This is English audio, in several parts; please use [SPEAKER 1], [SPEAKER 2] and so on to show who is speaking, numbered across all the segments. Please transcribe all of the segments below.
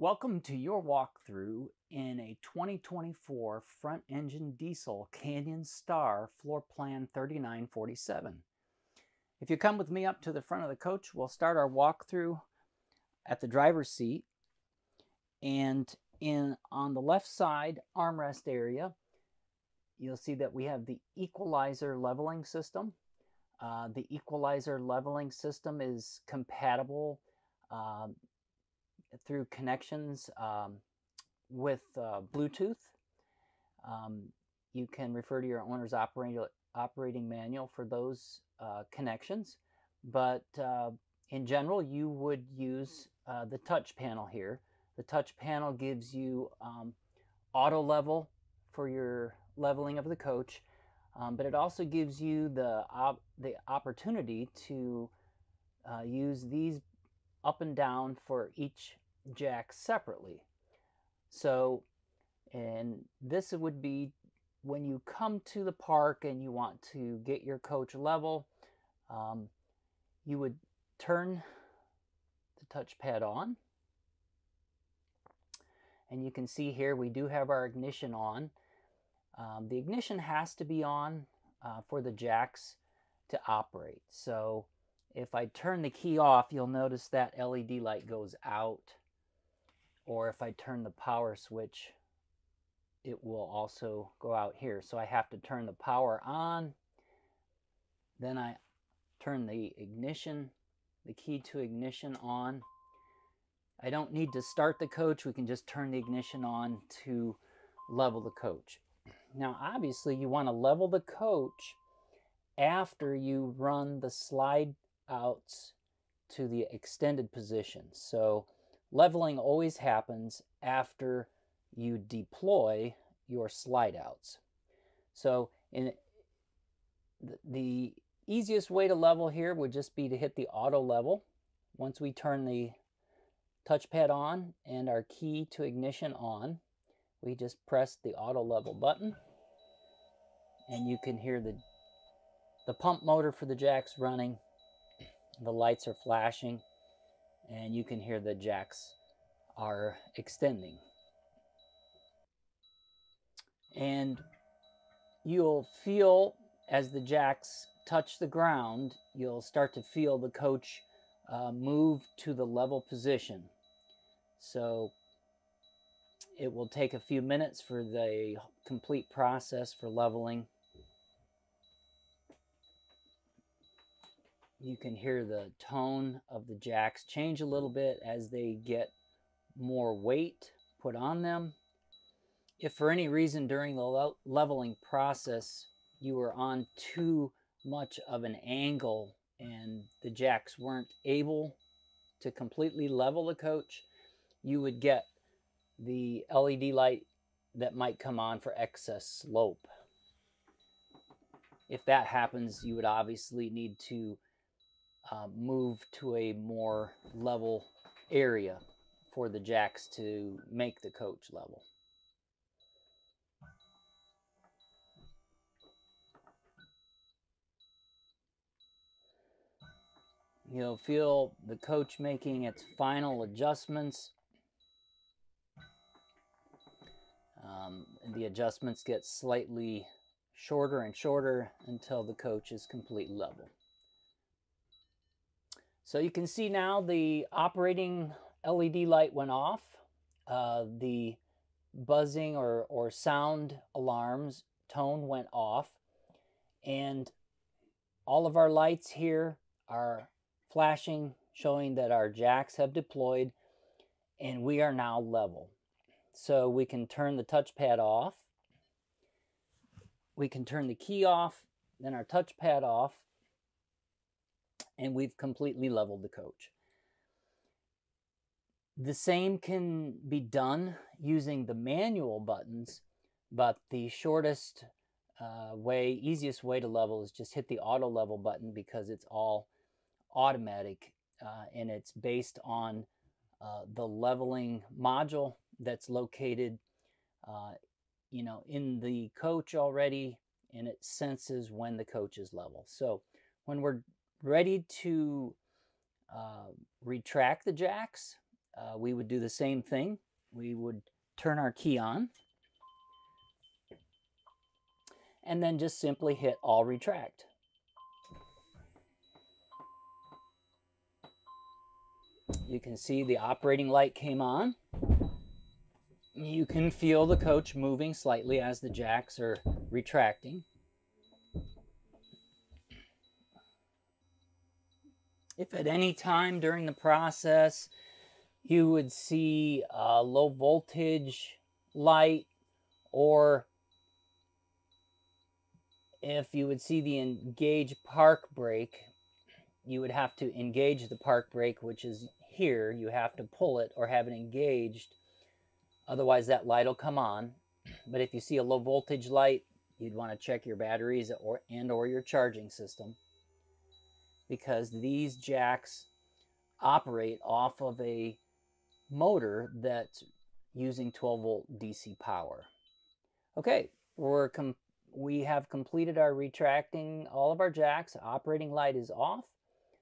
[SPEAKER 1] Welcome to your walkthrough in a 2024 front engine diesel Canyon Star floor plan 3947. If you come with me up to the front of the coach, we'll start our walkthrough at the driver's seat. And in on the left side armrest area, you'll see that we have the equalizer leveling system. Uh, the equalizer leveling system is compatible um, through connections um, with uh, Bluetooth. Um, you can refer to your owner's operating, operating manual for those uh, connections, but uh, in general, you would use uh, the touch panel here. The touch panel gives you um, auto level for your leveling of the coach, um, but it also gives you the, op the opportunity to uh, use these up and down for each jack separately. So, and this would be when you come to the park and you want to get your coach level, um, you would turn the touchpad on. And you can see here we do have our ignition on. Um, the ignition has to be on uh, for the jacks to operate. So if I turn the key off, you'll notice that LED light goes out. Or if I turn the power switch, it will also go out here. So I have to turn the power on. Then I turn the ignition, the key to ignition on. I don't need to start the coach. We can just turn the ignition on to level the coach. Now, obviously, you want to level the coach after you run the slide outs to the extended position. So leveling always happens after you deploy your slide outs. So in the easiest way to level here would just be to hit the auto level. Once we turn the touchpad on and our key to ignition on, we just press the auto level button and you can hear the the pump motor for the jacks running the lights are flashing and you can hear the jacks are extending and you'll feel as the jacks touch the ground you'll start to feel the coach uh, move to the level position so it will take a few minutes for the complete process for leveling. You can hear the tone of the jacks change a little bit as they get more weight put on them. If for any reason during the leveling process you were on too much of an angle and the jacks weren't able to completely level the coach, you would get the LED light that might come on for excess slope. If that happens, you would obviously need to uh, move to a more level area for the jacks to make the coach level. You'll feel the coach making its final adjustments Um, the adjustments get slightly shorter and shorter until the coach is completely level. So you can see now the operating LED light went off. Uh, the buzzing or, or sound alarms tone went off. And all of our lights here are flashing, showing that our jacks have deployed and we are now level. So we can turn the touchpad off. We can turn the key off, then our touchpad off, and we've completely leveled the coach. The same can be done using the manual buttons, but the shortest uh, way, easiest way to level is just hit the auto level button because it's all automatic uh, and it's based on uh, the leveling module that's located, uh, you know, in the coach already, and it senses when the coach is level. So when we're ready to uh, retract the jacks, uh, we would do the same thing. We would turn our key on and then just simply hit all retract. You can see the operating light came on. You can feel the coach moving slightly as the jacks are retracting. If at any time during the process you would see a low voltage light or if you would see the engage park brake, you would have to engage the park brake, which is here. You have to pull it or have it engaged. Otherwise, that light will come on. But if you see a low voltage light, you'd want to check your batteries or and or your charging system because these jacks operate off of a motor that's using 12 volt DC power. Okay, we're we have completed our retracting all of our jacks. Operating light is off.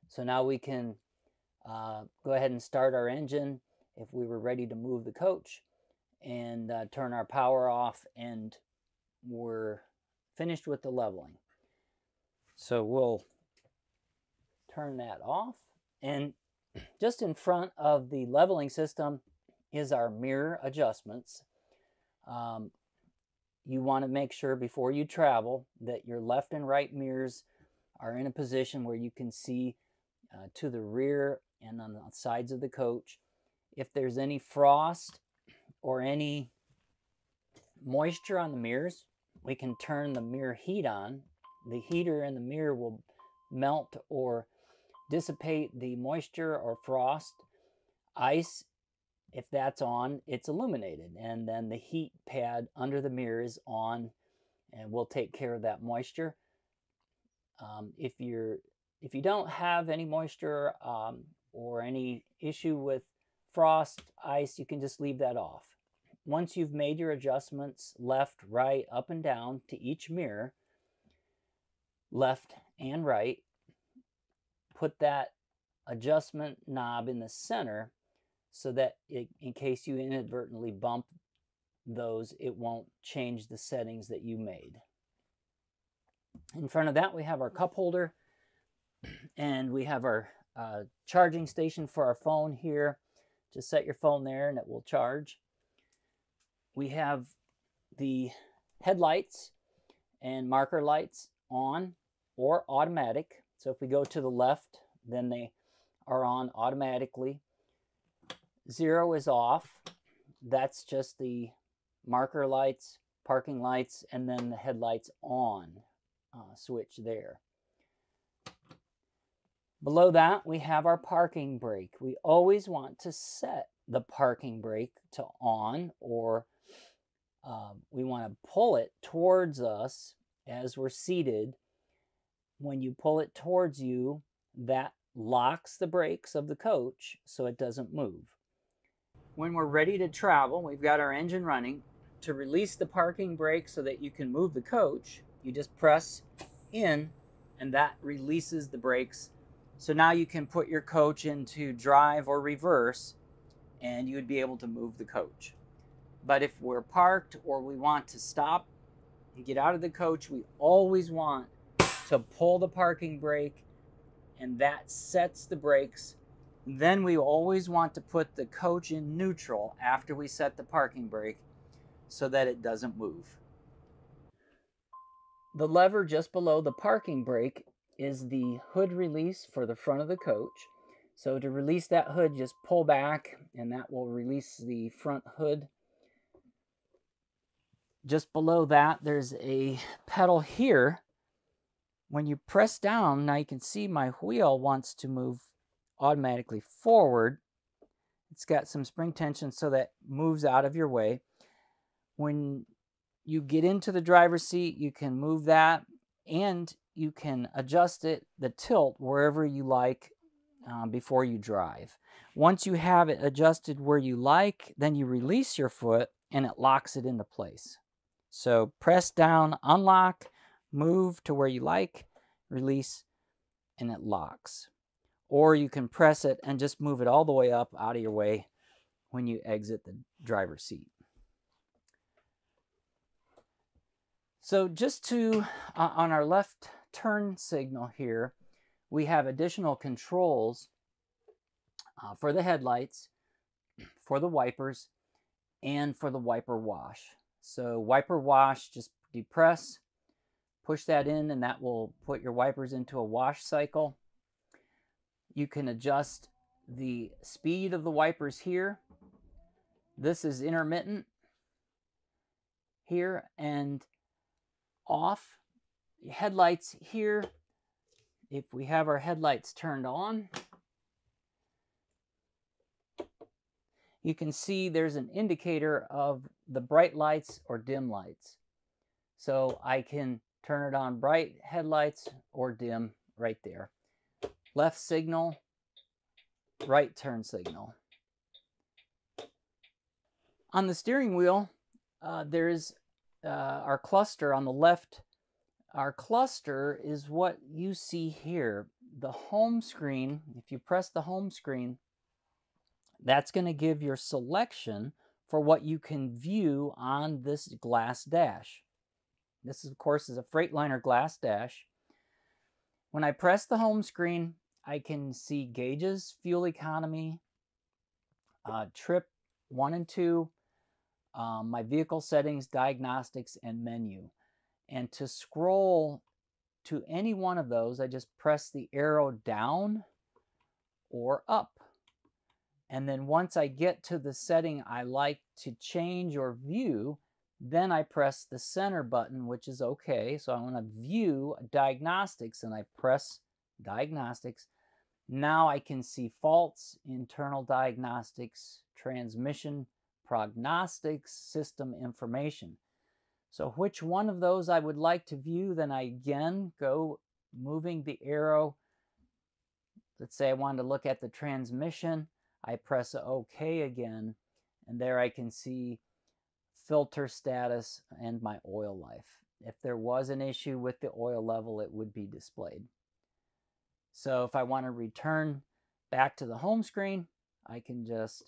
[SPEAKER 1] So now we can uh, go ahead and start our engine if we were ready to move the coach and uh, turn our power off and we're finished with the leveling. So we'll turn that off. And just in front of the leveling system is our mirror adjustments. Um, you want to make sure before you travel that your left and right mirrors are in a position where you can see uh, to the rear and on the sides of the coach. If there's any frost or any moisture on the mirrors, we can turn the mirror heat on. The heater in the mirror will melt or dissipate the moisture or frost. Ice, if that's on, it's illuminated. And then the heat pad under the mirror is on and we'll take care of that moisture. Um, if you're if you don't have any moisture um, or any issue with frost, ice, you can just leave that off. Once you've made your adjustments left, right, up and down to each mirror, left and right, put that adjustment knob in the center so that it, in case you inadvertently bump those, it won't change the settings that you made. In front of that, we have our cup holder and we have our uh, charging station for our phone here. Just set your phone there and it will charge. We have the headlights and marker lights on or automatic. So if we go to the left, then they are on automatically. Zero is off. That's just the marker lights, parking lights, and then the headlights on uh, switch there. Below that, we have our parking brake. We always want to set the parking brake to on or uh, we want to pull it towards us as we're seated when you pull it towards you, that locks the brakes of the coach so it doesn't move. When we're ready to travel, we've got our engine running. To release the parking brake so that you can move the coach, you just press in and that releases the brakes. So now you can put your coach into drive or reverse and you would be able to move the coach. But if we're parked or we want to stop and get out of the coach, we always want to pull the parking brake and that sets the brakes. Then we always want to put the coach in neutral after we set the parking brake so that it doesn't move. The lever just below the parking brake is the hood release for the front of the coach. So to release that hood, just pull back and that will release the front hood. Just below that, there's a pedal here when you press down, now you can see my wheel wants to move automatically forward. It's got some spring tension so that moves out of your way. When you get into the driver's seat, you can move that and you can adjust it, the tilt, wherever you like uh, before you drive. Once you have it adjusted where you like, then you release your foot and it locks it into place. So press down, unlock, move to where you like, release, and it locks. Or you can press it and just move it all the way up out of your way when you exit the driver's seat. So just to, uh, on our left turn signal here, we have additional controls uh, for the headlights, for the wipers, and for the wiper wash. So wiper wash, just depress, push that in, and that will put your wipers into a wash cycle. You can adjust the speed of the wipers here. This is intermittent here and off. Headlights here, if we have our headlights turned on, you can see there's an indicator of the bright lights or dim lights. So I can turn it on bright headlights or dim right there. Left signal, right turn signal. On the steering wheel, uh, there's uh, our cluster on the left our cluster is what you see here. The home screen, if you press the home screen, that's going to give your selection for what you can view on this glass dash. This, of course, is a Freightliner glass dash. When I press the home screen, I can see gauges, fuel economy, uh, trip 1 and 2, um, my vehicle settings, diagnostics, and menu. And to scroll to any one of those, I just press the arrow down or up. And then once I get to the setting I like to change or view, then I press the center button, which is okay. So I want to view diagnostics and I press diagnostics. Now I can see faults, internal diagnostics, transmission, prognostics, system information. So which one of those I would like to view, then I again go moving the arrow. Let's say I wanted to look at the transmission. I press OK again, and there I can see filter status and my oil life. If there was an issue with the oil level, it would be displayed. So if I want to return back to the home screen, I can just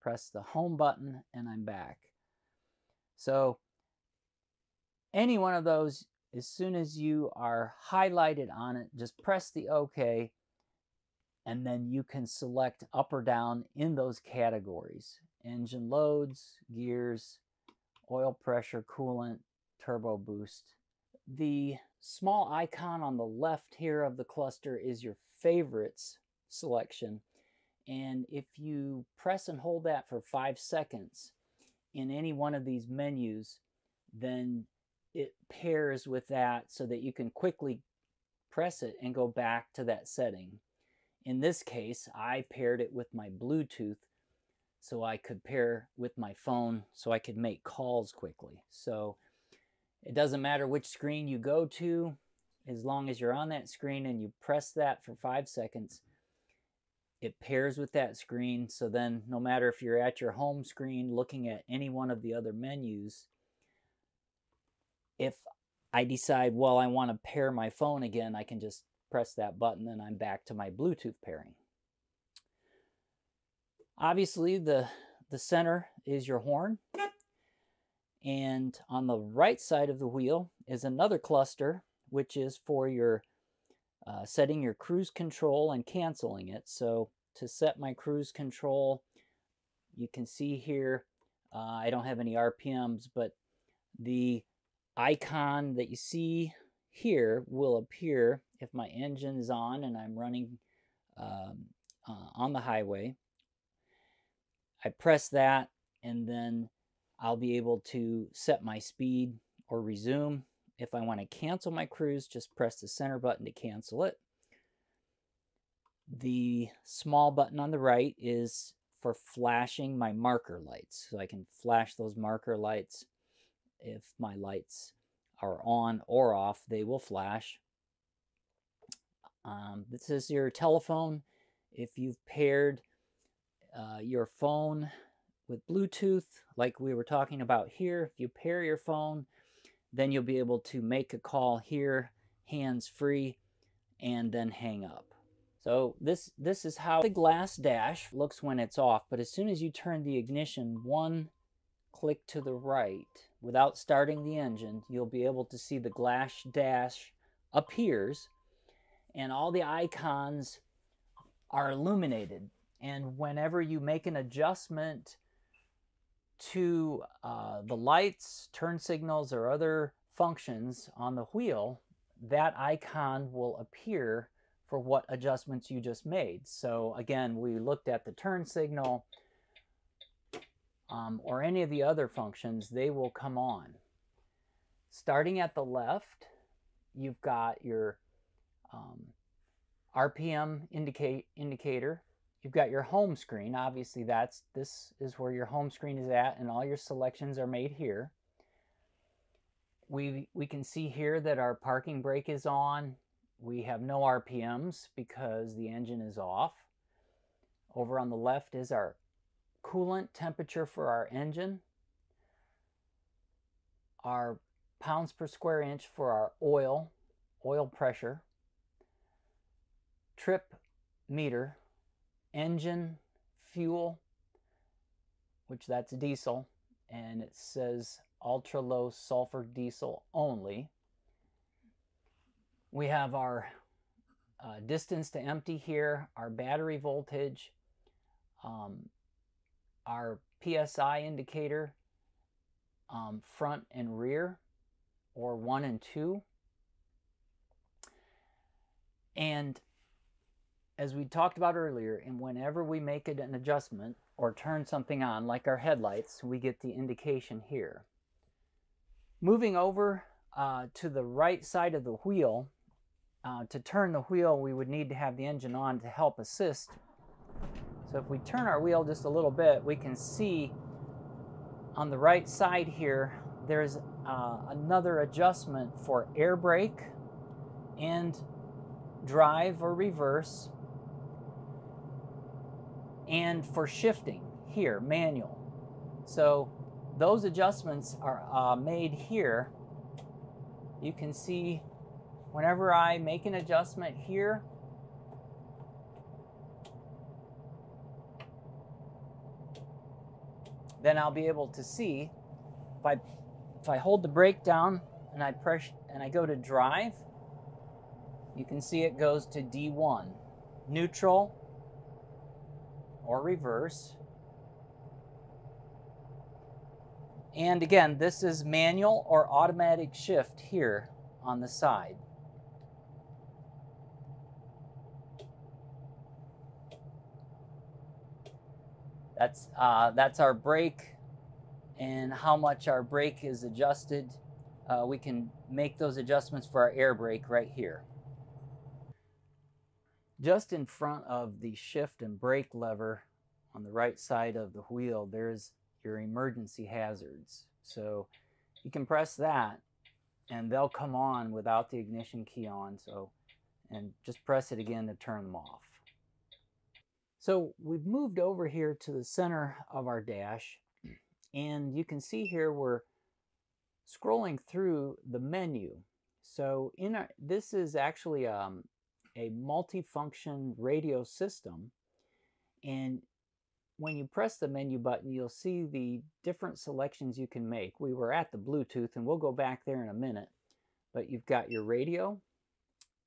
[SPEAKER 1] press the home button and I'm back. So any one of those, as soon as you are highlighted on it, just press the OK, and then you can select up or down in those categories. Engine loads, gears, oil pressure, coolant, turbo boost. The small icon on the left here of the cluster is your favorites selection. And if you press and hold that for five seconds in any one of these menus, then it pairs with that so that you can quickly press it and go back to that setting. In this case, I paired it with my Bluetooth so I could pair with my phone so I could make calls quickly. So it doesn't matter which screen you go to, as long as you're on that screen and you press that for five seconds, it pairs with that screen. So then no matter if you're at your home screen looking at any one of the other menus, if I decide, well, I want to pair my phone again, I can just press that button and I'm back to my Bluetooth pairing. Obviously, the, the center is your horn. And on the right side of the wheel is another cluster, which is for your uh, setting your cruise control and canceling it. So to set my cruise control, you can see here, uh, I don't have any RPMs, but the icon that you see here will appear if my engine is on and I'm running um, uh, on the highway. I press that and then I'll be able to set my speed or resume. If I want to cancel my cruise, just press the center button to cancel it. The small button on the right is for flashing my marker lights. So I can flash those marker lights if my lights are on or off, they will flash. Um, this is your telephone. If you've paired uh, your phone with Bluetooth, like we were talking about here, if you pair your phone, then you'll be able to make a call here, hands free, and then hang up. So this, this is how the glass dash looks when it's off, but as soon as you turn the ignition one click to the right without starting the engine, you'll be able to see the glass dash appears and all the icons are illuminated. And whenever you make an adjustment to uh, the lights, turn signals, or other functions on the wheel, that icon will appear for what adjustments you just made. So again, we looked at the turn signal um, or any of the other functions, they will come on. Starting at the left, you've got your um, RPM indicate, indicator. You've got your home screen. Obviously, that's this is where your home screen is at, and all your selections are made here. We, we can see here that our parking brake is on. We have no RPMs because the engine is off. Over on the left is our coolant temperature for our engine, our pounds per square inch for our oil, oil pressure, trip meter, engine fuel, which that's diesel, and it says ultra low sulfur diesel only. We have our uh, distance to empty here, our battery voltage, um, our PSI indicator, um, front and rear, or one and two. And as we talked about earlier, and whenever we make an adjustment or turn something on, like our headlights, we get the indication here. Moving over uh, to the right side of the wheel, uh, to turn the wheel, we would need to have the engine on to help assist. So if we turn our wheel just a little bit, we can see on the right side here, there's uh, another adjustment for air brake and drive or reverse and for shifting here, manual. So those adjustments are uh, made here. You can see whenever I make an adjustment here, then I'll be able to see if I if I hold the brake down and I press and I go to drive, you can see it goes to D1, neutral or reverse. And again, this is manual or automatic shift here on the side. That's, uh, that's our brake and how much our brake is adjusted. Uh, we can make those adjustments for our air brake right here. Just in front of the shift and brake lever on the right side of the wheel, there's your emergency hazards. So you can press that and they'll come on without the ignition key on. So, and just press it again to turn them off. So we've moved over here to the center of our dash and you can see here we're scrolling through the menu. So in our, this is actually um, a multifunction radio system and when you press the menu button you'll see the different selections you can make. We were at the Bluetooth and we'll go back there in a minute but you've got your radio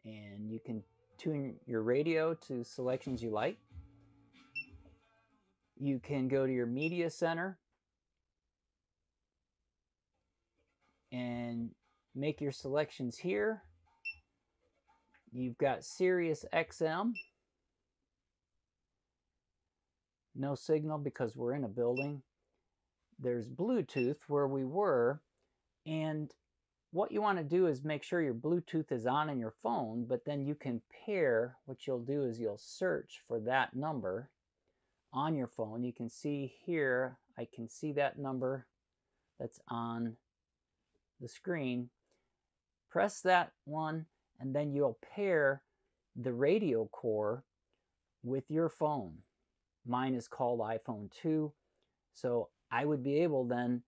[SPEAKER 1] and you can tune your radio to selections you like. You can go to your media center and make your selections here. You've got Sirius XM. No signal because we're in a building. There's Bluetooth where we were. And what you want to do is make sure your Bluetooth is on in your phone, but then you can pair, what you'll do is you'll search for that number on your phone. You can see here, I can see that number that's on the screen. Press that one and then you'll pair the radio core with your phone. Mine is called iPhone 2. So I would be able then,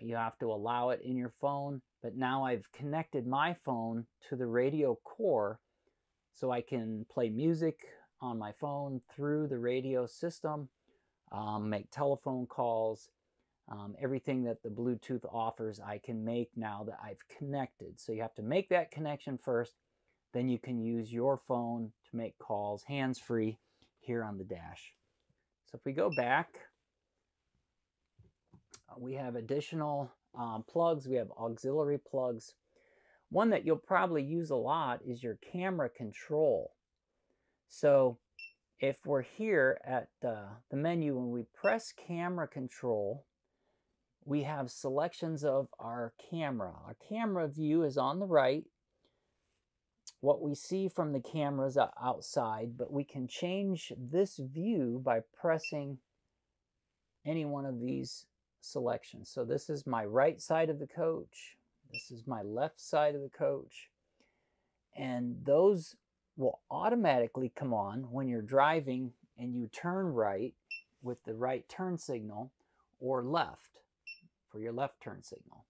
[SPEAKER 1] you have to allow it in your phone, but now I've connected my phone to the radio core so I can play music on my phone through the radio system, um, make telephone calls, um, everything that the Bluetooth offers, I can make now that I've connected. So you have to make that connection first, then you can use your phone to make calls hands free here on the dash. So if we go back, uh, we have additional um, plugs, we have auxiliary plugs. One that you'll probably use a lot is your camera control. So if we're here at the menu and we press camera control, we have selections of our camera. Our camera view is on the right. What we see from the cameras outside, but we can change this view by pressing any one of these selections. So this is my right side of the coach. This is my left side of the coach. And those will automatically come on when you're driving and you turn right with the right turn signal or left for your left turn signal.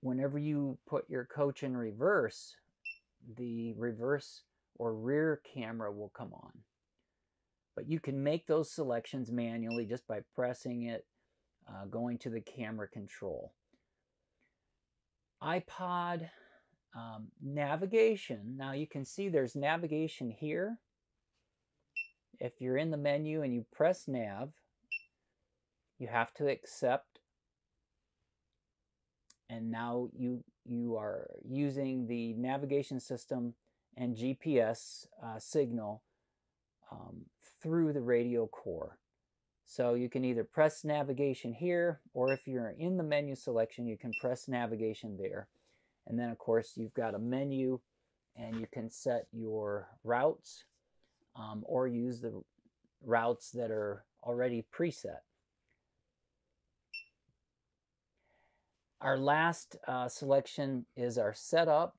[SPEAKER 1] Whenever you put your coach in reverse, the reverse or rear camera will come on. But you can make those selections manually just by pressing it, uh, going to the camera control. iPod um, navigation. Now you can see there's navigation here. If you're in the menu and you press nav, you have to accept and now you you are using the navigation system and GPS uh, signal um, through the radio core. So you can either press navigation here, or if you're in the menu selection, you can press navigation there. And then of course you've got a menu and you can set your routes um, or use the routes that are already preset. Our last uh, selection is our setup.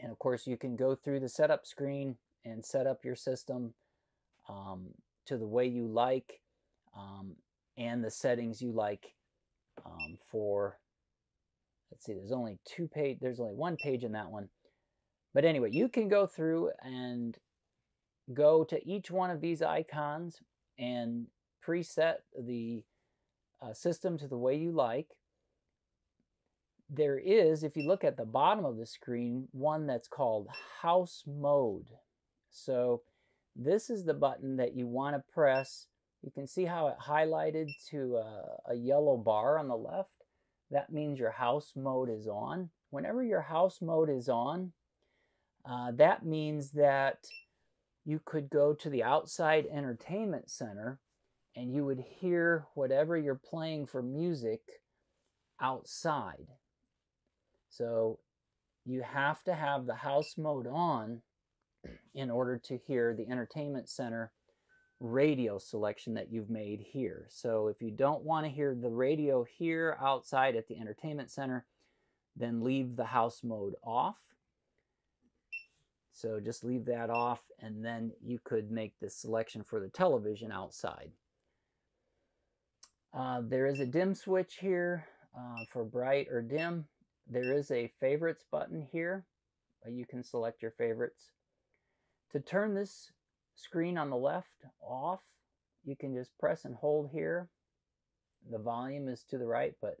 [SPEAKER 1] And of course you can go through the setup screen and set up your system um, to the way you like um, and the settings you like um, for let's see, there's only two page, there's only one page in that one. But anyway, you can go through and go to each one of these icons and preset the uh, system to the way you like. There is, if you look at the bottom of the screen, one that's called House Mode. So this is the button that you want to press. You can see how it highlighted to a, a yellow bar on the left that means your house mode is on. Whenever your house mode is on, uh, that means that you could go to the outside entertainment center and you would hear whatever you're playing for music outside. So you have to have the house mode on in order to hear the entertainment center radio selection that you've made here. So if you don't want to hear the radio here outside at the entertainment center, then leave the house mode off. So just leave that off and then you could make the selection for the television outside. Uh, there is a dim switch here uh, for bright or dim. There is a favorites button here. You can select your favorites. To turn this screen on the left off, you can just press and hold here. The volume is to the right, but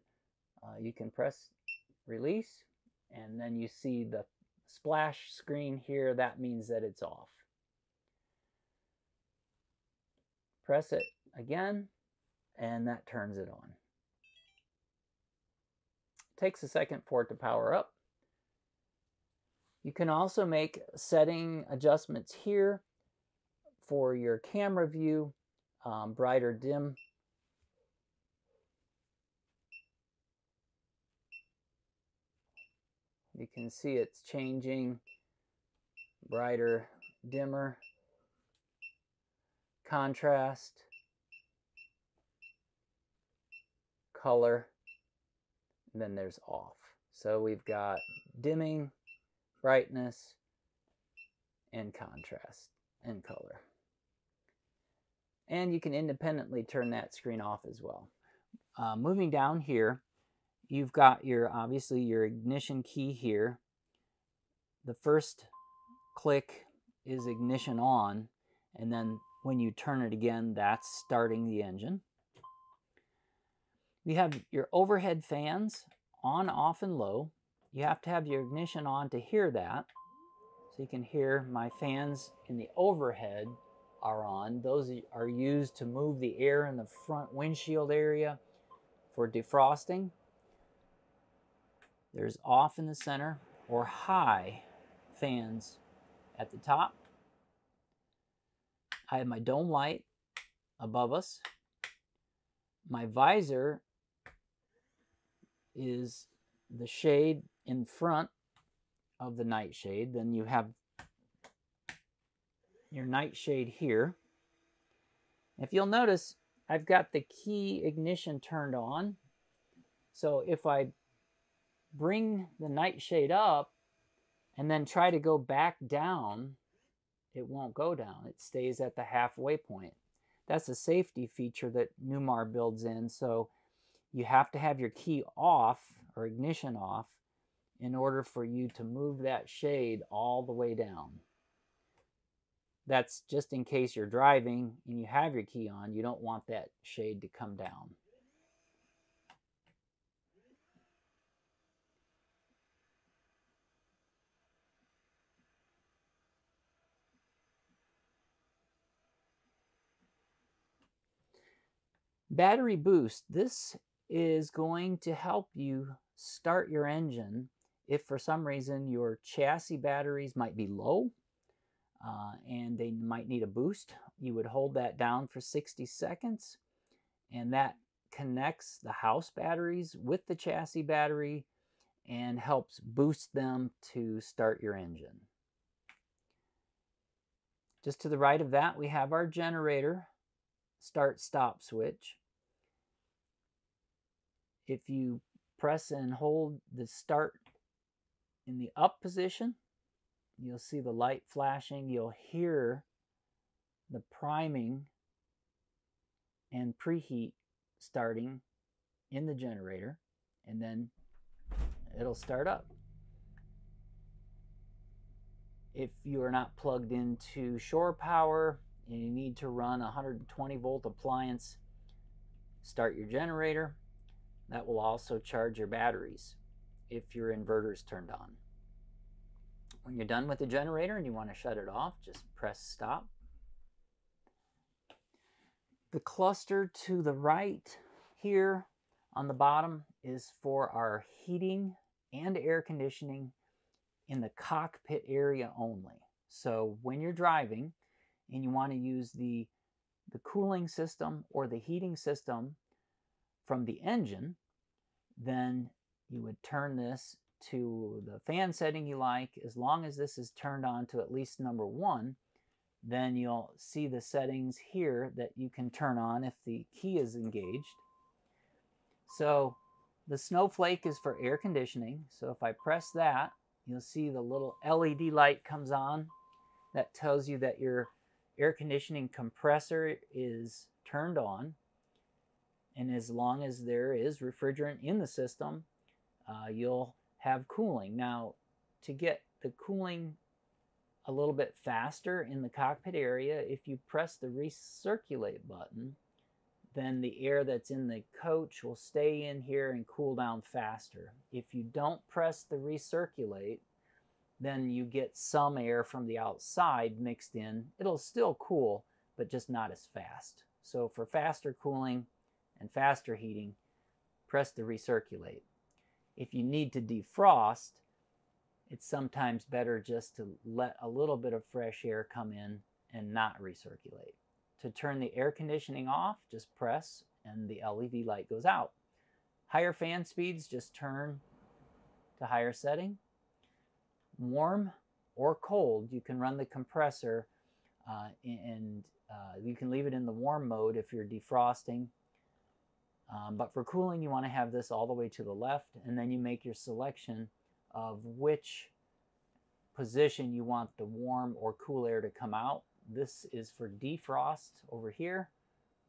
[SPEAKER 1] uh, you can press release and then you see the splash screen here. That means that it's off. Press it again and that turns it on. Takes a second for it to power up. You can also make setting adjustments here for your camera view, um, bright or dim. You can see it's changing brighter, dimmer, contrast, color, and then there's off. So we've got dimming, brightness, and contrast and color and you can independently turn that screen off as well. Uh, moving down here, you've got your obviously your ignition key here. the first click is ignition on, and then when you turn it again, that's starting the engine. You have your overhead fans on, off, and low. You have to have your ignition on to hear that. So you can hear my fans in the overhead are on. Those are used to move the air in the front windshield area for defrosting. There's off in the center or high fans at the top. I have my dome light above us. My visor is the shade in front of the nightshade. Then you have your nightshade here. If you'll notice, I've got the key ignition turned on. So if I bring the nightshade up and then try to go back down, it won't go down. It stays at the halfway point. That's a safety feature that Newmar builds in. So you have to have your key off or ignition off in order for you to move that shade all the way down. That's just in case you're driving and you have your key on, you don't want that shade to come down. Battery boost. This is going to help you start your engine if for some reason your chassis batteries might be low uh, and they might need a boost. You would hold that down for 60 seconds and that connects the house batteries with the chassis battery and helps boost them to start your engine. Just to the right of that, we have our generator start stop switch if you press and hold the start in the up position, you'll see the light flashing. You'll hear the priming and preheat starting in the generator, and then it'll start up. If you are not plugged into shore power and you need to run a 120 volt appliance, start your generator that will also charge your batteries if your inverter is turned on. When you're done with the generator and you want to shut it off, just press stop. The cluster to the right here on the bottom is for our heating and air conditioning in the cockpit area only. So when you're driving and you want to use the, the cooling system or the heating system from the engine, then you would turn this to the fan setting you like. As long as this is turned on to at least number one, then you'll see the settings here that you can turn on if the key is engaged. So the snowflake is for air conditioning. So if I press that, you'll see the little LED light comes on. That tells you that your air conditioning compressor is turned on. And as long as there is refrigerant in the system, uh, you'll have cooling. Now, to get the cooling a little bit faster in the cockpit area, if you press the recirculate button, then the air that's in the coach will stay in here and cool down faster. If you don't press the recirculate, then you get some air from the outside mixed in. It'll still cool, but just not as fast. So for faster cooling, and faster heating, press the recirculate. If you need to defrost, it's sometimes better just to let a little bit of fresh air come in and not recirculate. To turn the air conditioning off, just press and the LED light goes out. Higher fan speeds, just turn to higher setting. Warm or cold, you can run the compressor uh, and uh, you can leave it in the warm mode if you're defrosting um, but for cooling, you want to have this all the way to the left, and then you make your selection of which position you want the warm or cool air to come out. This is for defrost over here.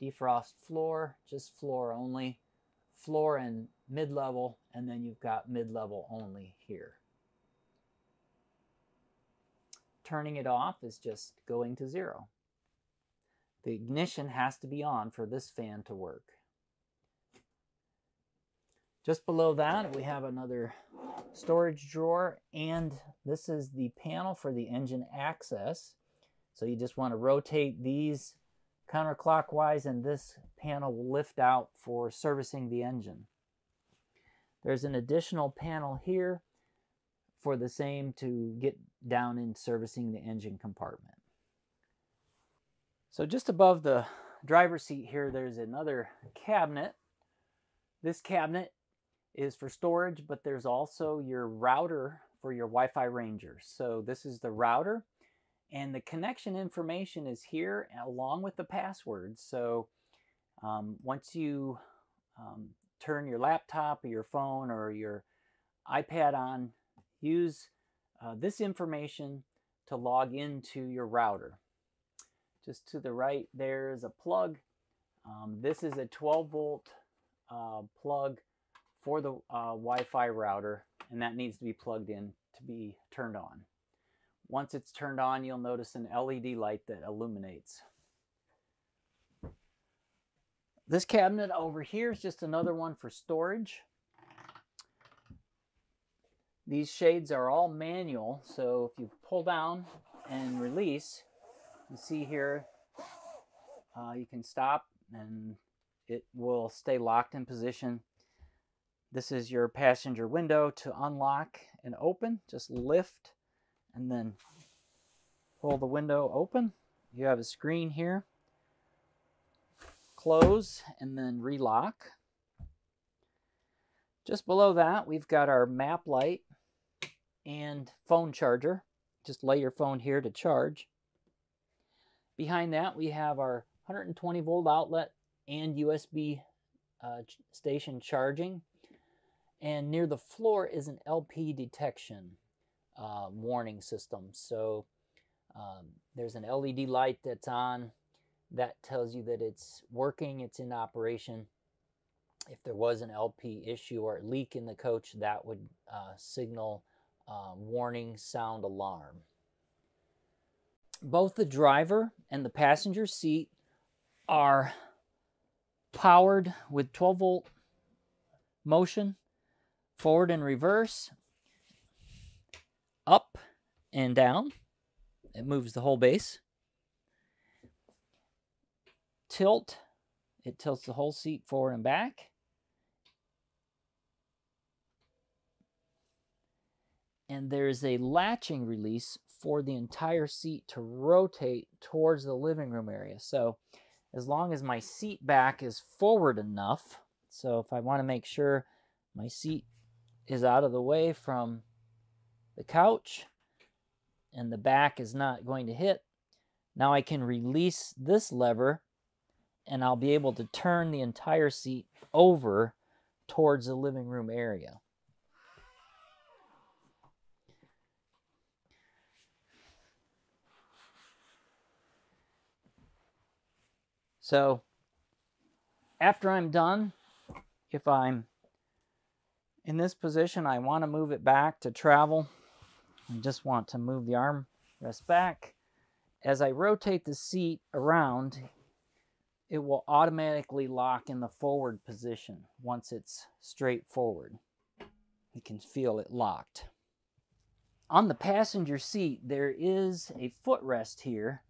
[SPEAKER 1] Defrost floor, just floor only. Floor and mid-level, and then you've got mid-level only here. turning it off is just going to zero. The ignition has to be on for this fan to work. Just below that, we have another storage drawer, and this is the panel for the engine access. So you just want to rotate these counterclockwise, and this panel will lift out for servicing the engine. There's an additional panel here for the same to get down in servicing the engine compartment. So just above the driver's seat here, there's another cabinet. This cabinet is for storage, but there's also your router for your Wi-Fi Ranger. So this is the router and the connection information is here along with the password. So um, once you um, turn your laptop or your phone or your iPad on, use uh, this information to log into your router. Just to the right, there's a plug. Um, this is a 12 volt uh, plug for the uh, Wi-Fi router, and that needs to be plugged in to be turned on. Once it's turned on, you'll notice an LED light that illuminates. This cabinet over here is just another one for storage. These shades are all manual, so if you pull down and release, you see here, uh, you can stop and it will stay locked in position this is your passenger window to unlock and open. Just lift and then pull the window open. You have a screen here. Close and then relock. Just below that, we've got our map light and phone charger. Just lay your phone here to charge. Behind that, we have our 120 volt outlet and USB uh, station charging. And near the floor is an LP detection uh, warning system. So um, there's an LED light that's on that tells you that it's working, it's in operation. If there was an LP issue or leak in the coach, that would uh, signal uh, warning sound alarm. Both the driver and the passenger seat are powered with 12 volt motion forward and reverse, up and down. It moves the whole base. Tilt, it tilts the whole seat forward and back. And there's a latching release for the entire seat to rotate towards the living room area. So as long as my seat back is forward enough, so if I want to make sure my seat is out of the way from the couch and the back is not going to hit. Now I can release this lever and I'll be able to turn the entire seat over towards the living room area. So after I'm done, if I'm in this position, I want to move it back to travel. I just want to move the armrest back. As I rotate the seat around, it will automatically lock in the forward position once it's straight forward. You can feel it locked. On the passenger seat, there is a footrest here,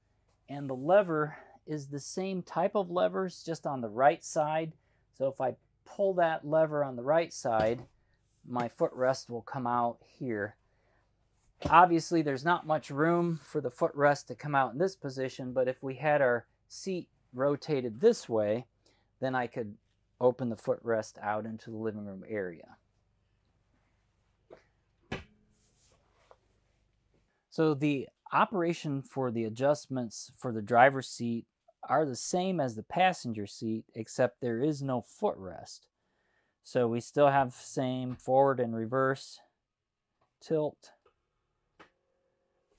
[SPEAKER 1] and the lever is the same type of levers, just on the right side. So if I pull that lever on the right side, my footrest will come out here. Obviously, there's not much room for the footrest to come out in this position, but if we had our seat rotated this way, then I could open the footrest out into the living room area. So the operation for the adjustments for the driver's seat are the same as the passenger seat, except there is no footrest. So we still have same forward and reverse tilt.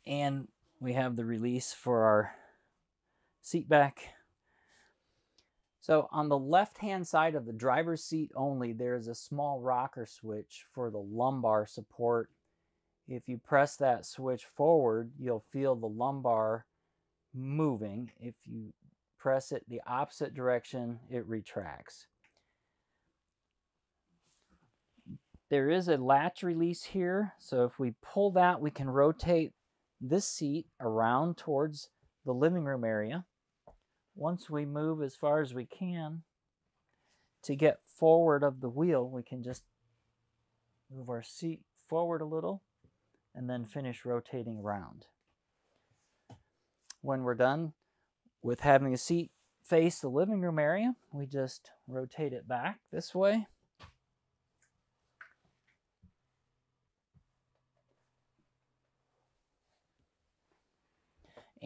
[SPEAKER 1] And we have the release for our seat back. So on the left-hand side of the driver's seat only, there's a small rocker switch for the lumbar support If you press that switch forward, you'll feel the lumbar moving. If you press it the opposite direction, it retracts. There is a latch release here, so if we pull that, we can rotate this seat around towards the living room area. Once we move as far as we can to get forward of the wheel, we can just move our seat forward a little and then finish rotating around. When we're done with having the seat face the living room area, we just rotate it back this way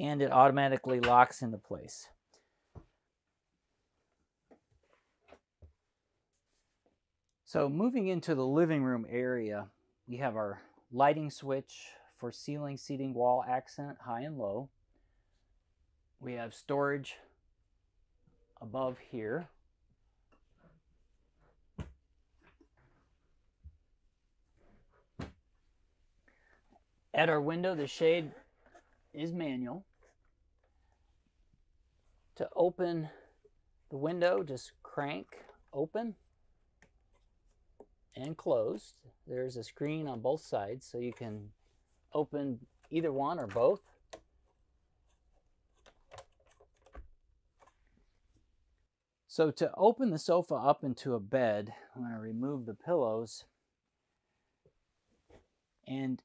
[SPEAKER 1] and it automatically locks into place. So moving into the living room area, we have our lighting switch for ceiling, seating, wall, accent, high and low. We have storage above here. At our window, the shade is manual. To open the window, just crank open and closed. There's a screen on both sides so you can open either one or both. So to open the sofa up into a bed, I'm going to remove the pillows and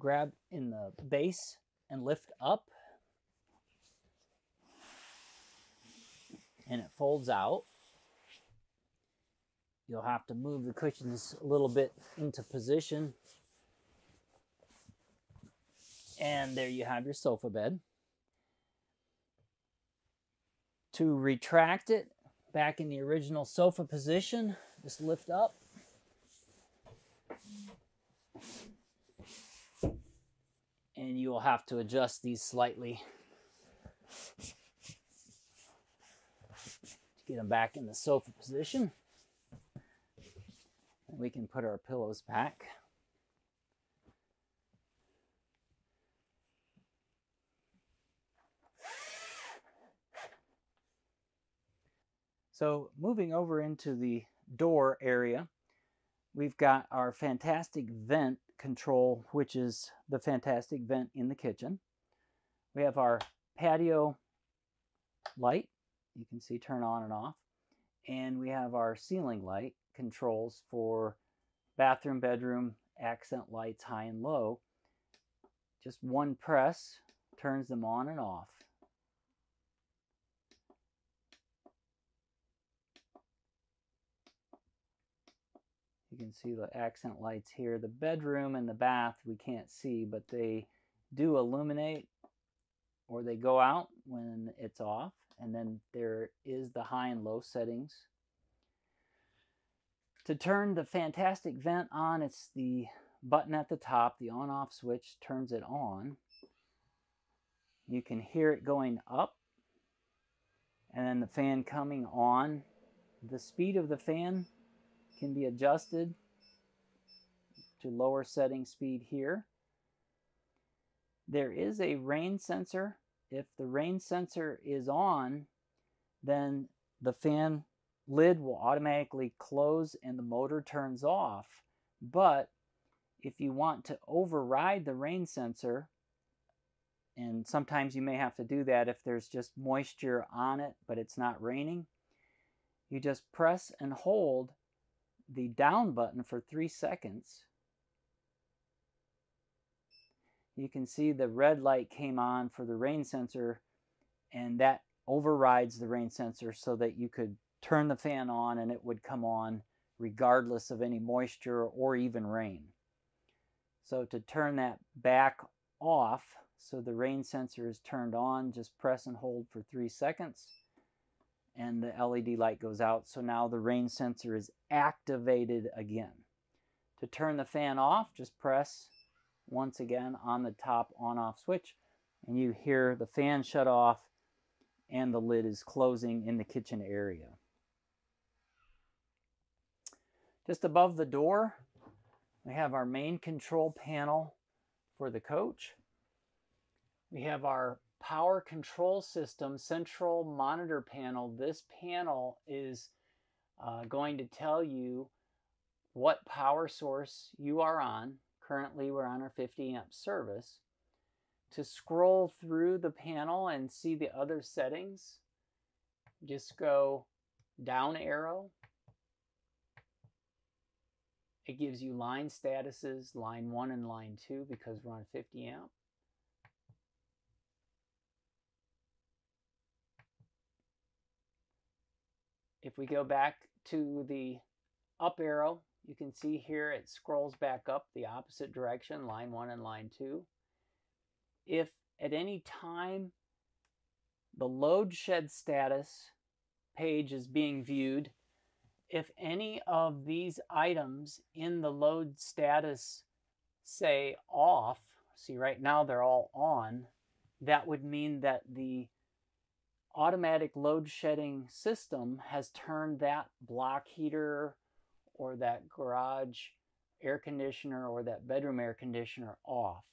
[SPEAKER 1] grab in the base and lift up. And it folds out. You'll have to move the cushions a little bit into position. And there you have your sofa bed. To retract it back in the original sofa position, just lift up and you will have to adjust these slightly get them back in the sofa position. And we can put our pillows back. So moving over into the door area, we've got our fantastic vent control, which is the fantastic vent in the kitchen. We have our patio light, you can see turn on and off. And we have our ceiling light controls for bathroom, bedroom, accent lights, high and low. Just one press turns them on and off. You can see the accent lights here. The bedroom and the bath we can't see, but they do illuminate or they go out when it's off. And then there is the high and low settings. To turn the fantastic vent on, it's the button at the top, the on-off switch turns it on. You can hear it going up and then the fan coming on. The speed of the fan can be adjusted to lower setting speed here. There is a rain sensor. If the rain sensor is on, then the fan lid will automatically close and the motor turns off. But if you want to override the rain sensor, and sometimes you may have to do that if there's just moisture on it, but it's not raining, you just press and hold the down button for three seconds, you can see the red light came on for the rain sensor and that overrides the rain sensor so that you could turn the fan on and it would come on regardless of any moisture or even rain. So to turn that back off so the rain sensor is turned on, just press and hold for three seconds and the LED light goes out. So now the rain sensor is activated again. To turn the fan off, just press once again on the top on-off switch and you hear the fan shut off and the lid is closing in the kitchen area. Just above the door, We have our main control panel for the coach. We have our power control system central monitor panel. This panel is uh, going to tell you what power source you are on. Currently we're on our 50 amp service. To scroll through the panel and see the other settings, just go down arrow. It gives you line statuses, line 1 and line 2 because we're on 50 amp. If we go back to the up arrow, you can see here it scrolls back up the opposite direction, line 1 and line 2. If at any time the load shed status page is being viewed, if any of these items in the load status say off, see right now they're all on, that would mean that the automatic load shedding system has turned that block heater or that garage air conditioner or that bedroom air conditioner off.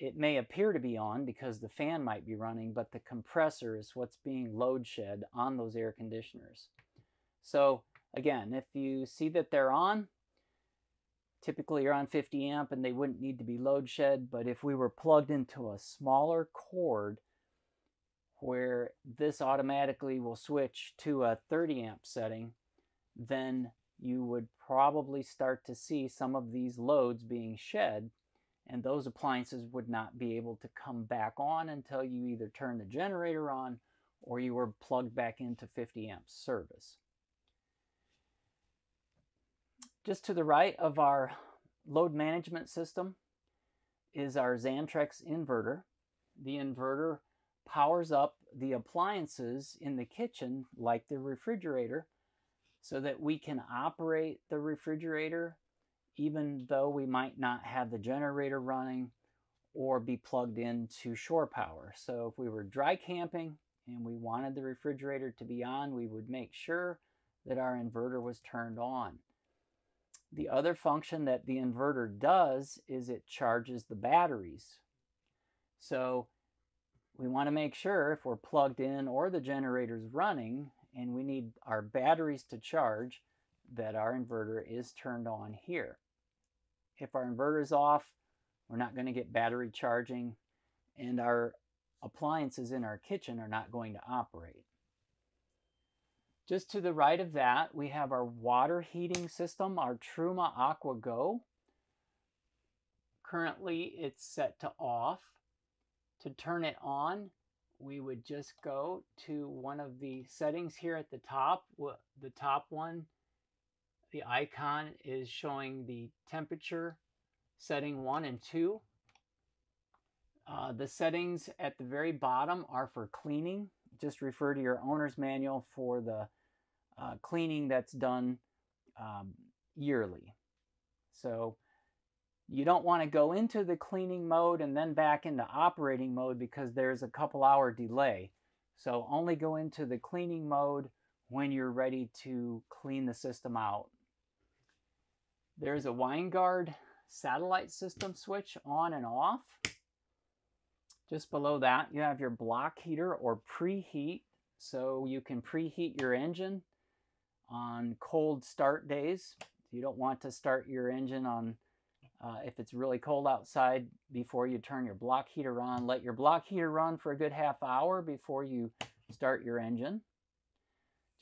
[SPEAKER 1] It may appear to be on because the fan might be running, but the compressor is what's being load shed on those air conditioners. So again, if you see that they're on, typically you're on 50 amp and they wouldn't need to be load shed, but if we were plugged into a smaller cord, where this automatically will switch to a 30 amp setting, then you would probably start to see some of these loads being shed and those appliances would not be able to come back on until you either turn the generator on or you were plugged back into 50 amp service. Just to the right of our load management system is our Xantrex inverter. The inverter powers up the appliances in the kitchen, like the refrigerator, so that we can operate the refrigerator even though we might not have the generator running or be plugged into shore power. So if we were dry camping and we wanted the refrigerator to be on, we would make sure that our inverter was turned on. The other function that the inverter does is it charges the batteries. So we want to make sure if we're plugged in or the generator's running and we need our batteries to charge that our inverter is turned on here. If our inverter is off, we're not going to get battery charging and our appliances in our kitchen are not going to operate. Just to the right of that, we have our water heating system, our Truma AquaGo. Currently, it's set to off. To turn it on, we would just go to one of the settings here at the top. The top one, the icon is showing the temperature setting 1 and 2. Uh, the settings at the very bottom are for cleaning. Just refer to your owner's manual for the uh, cleaning that's done um, yearly. So you don't want to go into the cleaning mode and then back into operating mode because there's a couple hour delay. So only go into the cleaning mode when you're ready to clean the system out. There's a Winegard satellite system switch on and off. Just below that, you have your block heater or preheat. So you can preheat your engine on cold start days. You don't want to start your engine on uh, if it's really cold outside, before you turn your block heater on, let your block heater run for a good half hour before you start your engine.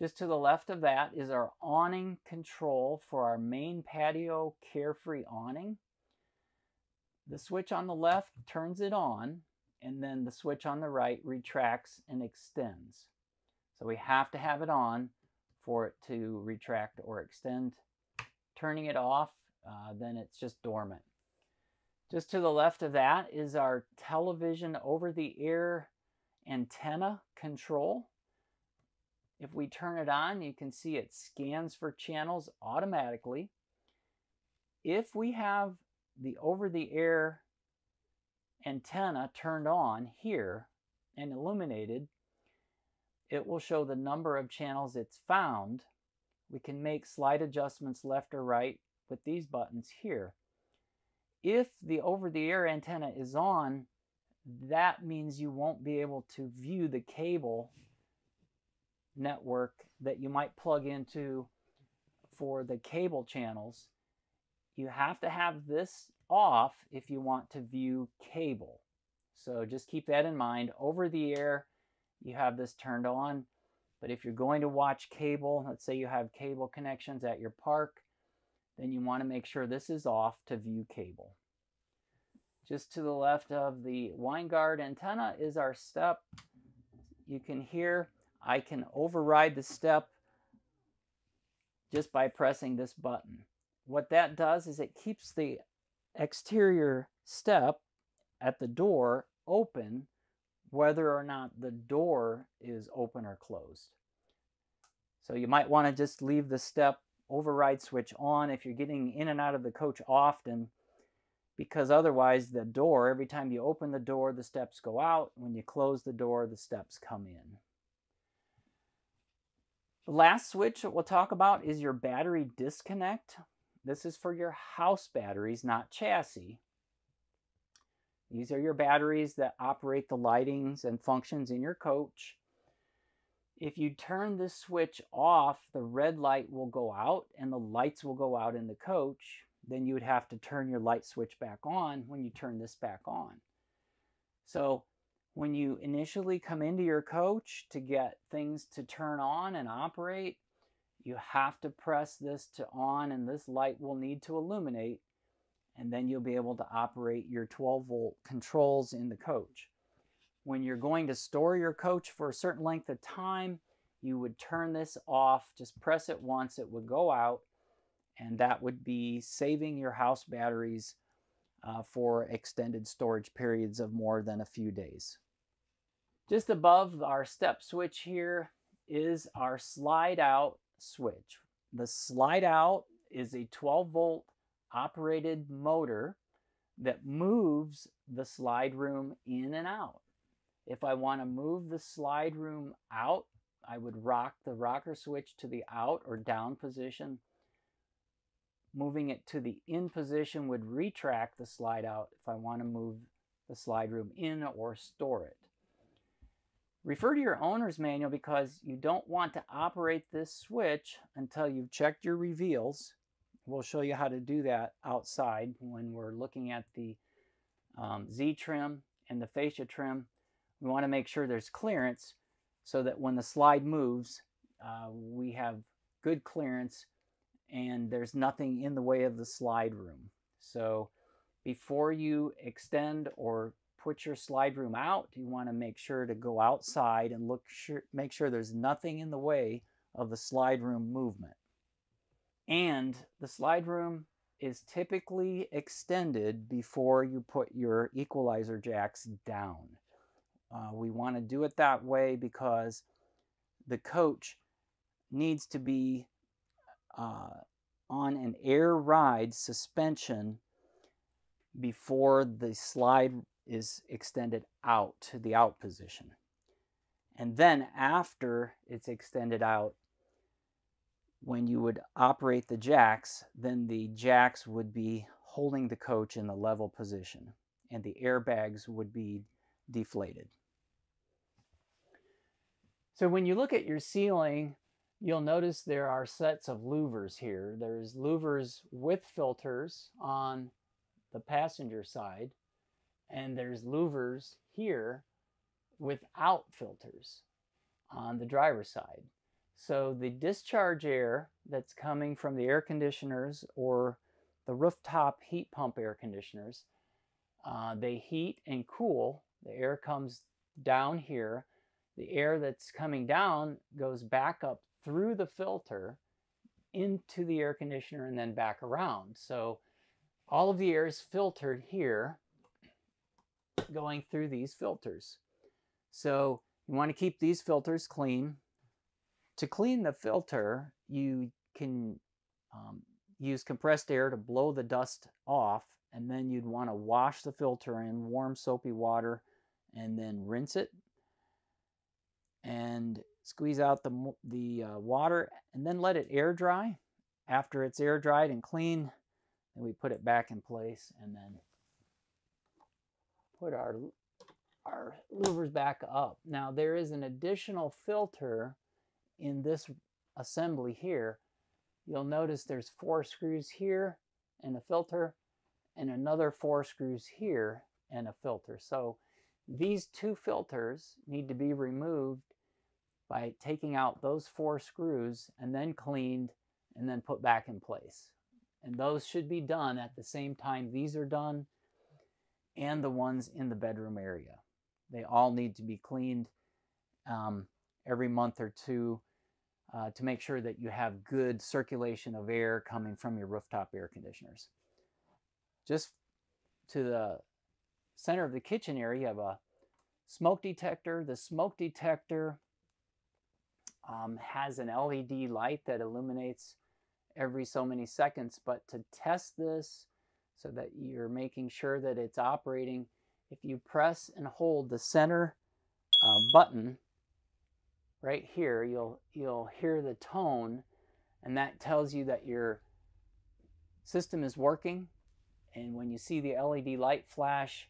[SPEAKER 1] Just to the left of that is our awning control for our main patio carefree awning. The switch on the left turns it on, and then the switch on the right retracts and extends. So we have to have it on for it to retract or extend. Turning it off uh, then it's just dormant. Just to the left of that is our television over-the-air antenna control. If we turn it on, you can see it scans for channels automatically. If we have the over-the-air antenna turned on here and illuminated, it will show the number of channels it's found. We can make slight adjustments left or right with these buttons here. If the over-the-air antenna is on, that means you won't be able to view the cable network that you might plug into for the cable channels. You have to have this off if you want to view cable. So just keep that in mind. Over the air, you have this turned on. But if you're going to watch cable, let's say you have cable connections at your park, then you want to make sure this is off to view cable. Just to the left of the Winegard antenna is our step. You can hear I can override the step just by pressing this button. What that does is it keeps the exterior step at the door open whether or not the door is open or closed. So you might want to just leave the step override switch on if you're getting in and out of the coach often because otherwise the door, every time you open the door, the steps go out. When you close the door, the steps come in. The last switch that we'll talk about is your battery disconnect. This is for your house batteries, not chassis. These are your batteries that operate the lightings and functions in your coach. If you turn this switch off, the red light will go out and the lights will go out in the coach. Then you would have to turn your light switch back on when you turn this back on. So when you initially come into your coach to get things to turn on and operate, you have to press this to on and this light will need to illuminate and then you'll be able to operate your 12 volt controls in the coach. When you're going to store your coach for a certain length of time, you would turn this off, just press it once, it would go out, and that would be saving your house batteries uh, for extended storage periods of more than a few days. Just above our step switch here is our slide out switch. The slide out is a 12 volt operated motor that moves the slide room in and out. If I want to move the slide room out, I would rock the rocker switch to the out or down position. Moving it to the in position would retract the slide out if I want to move the slide room in or store it. Refer to your owner's manual because you don't want to operate this switch until you've checked your reveals We'll show you how to do that outside when we're looking at the um, Z trim and the fascia trim. We want to make sure there's clearance so that when the slide moves, uh, we have good clearance and there's nothing in the way of the slide room. So before you extend or put your slide room out, you want to make sure to go outside and look sure, make sure there's nothing in the way of the slide room movement. And the slide room is typically extended before you put your equalizer jacks down. Uh, we want to do it that way because the coach needs to be uh, on an air ride suspension before the slide is extended out to the out position. And then after it's extended out, when you would operate the jacks, then the jacks would be holding the coach in the level position and the airbags would be deflated. So when you look at your ceiling, you'll notice there are sets of louvers here. There's louvers with filters on the passenger side, and there's louvers here without filters on the driver's side. So the discharge air that's coming from the air conditioners or the rooftop heat pump air conditioners, uh, they heat and cool. The air comes down here. The air that's coming down goes back up through the filter into the air conditioner and then back around. So all of the air is filtered here going through these filters. So you want to keep these filters clean. To clean the filter, you can um, use compressed air to blow the dust off, and then you'd want to wash the filter in warm soapy water and then rinse it and squeeze out the, the uh, water and then let it air dry. After it's air dried and clean, and we put it back in place and then put our our louvers back up. Now there is an additional filter in this assembly here. You'll notice there's four screws here and a filter and another four screws here and a filter. So these two filters need to be removed by taking out those four screws and then cleaned and then put back in place. And those should be done at the same time these are done and the ones in the bedroom area. They all need to be cleaned um, every month or two uh, to make sure that you have good circulation of air coming from your rooftop air conditioners. Just to the center of the kitchen area, you have a smoke detector. The smoke detector um, has an LED light that illuminates every so many seconds, but to test this so that you're making sure that it's operating, if you press and hold the center uh, button right here, you'll, you'll hear the tone and that tells you that your system is working. And when you see the LED light flash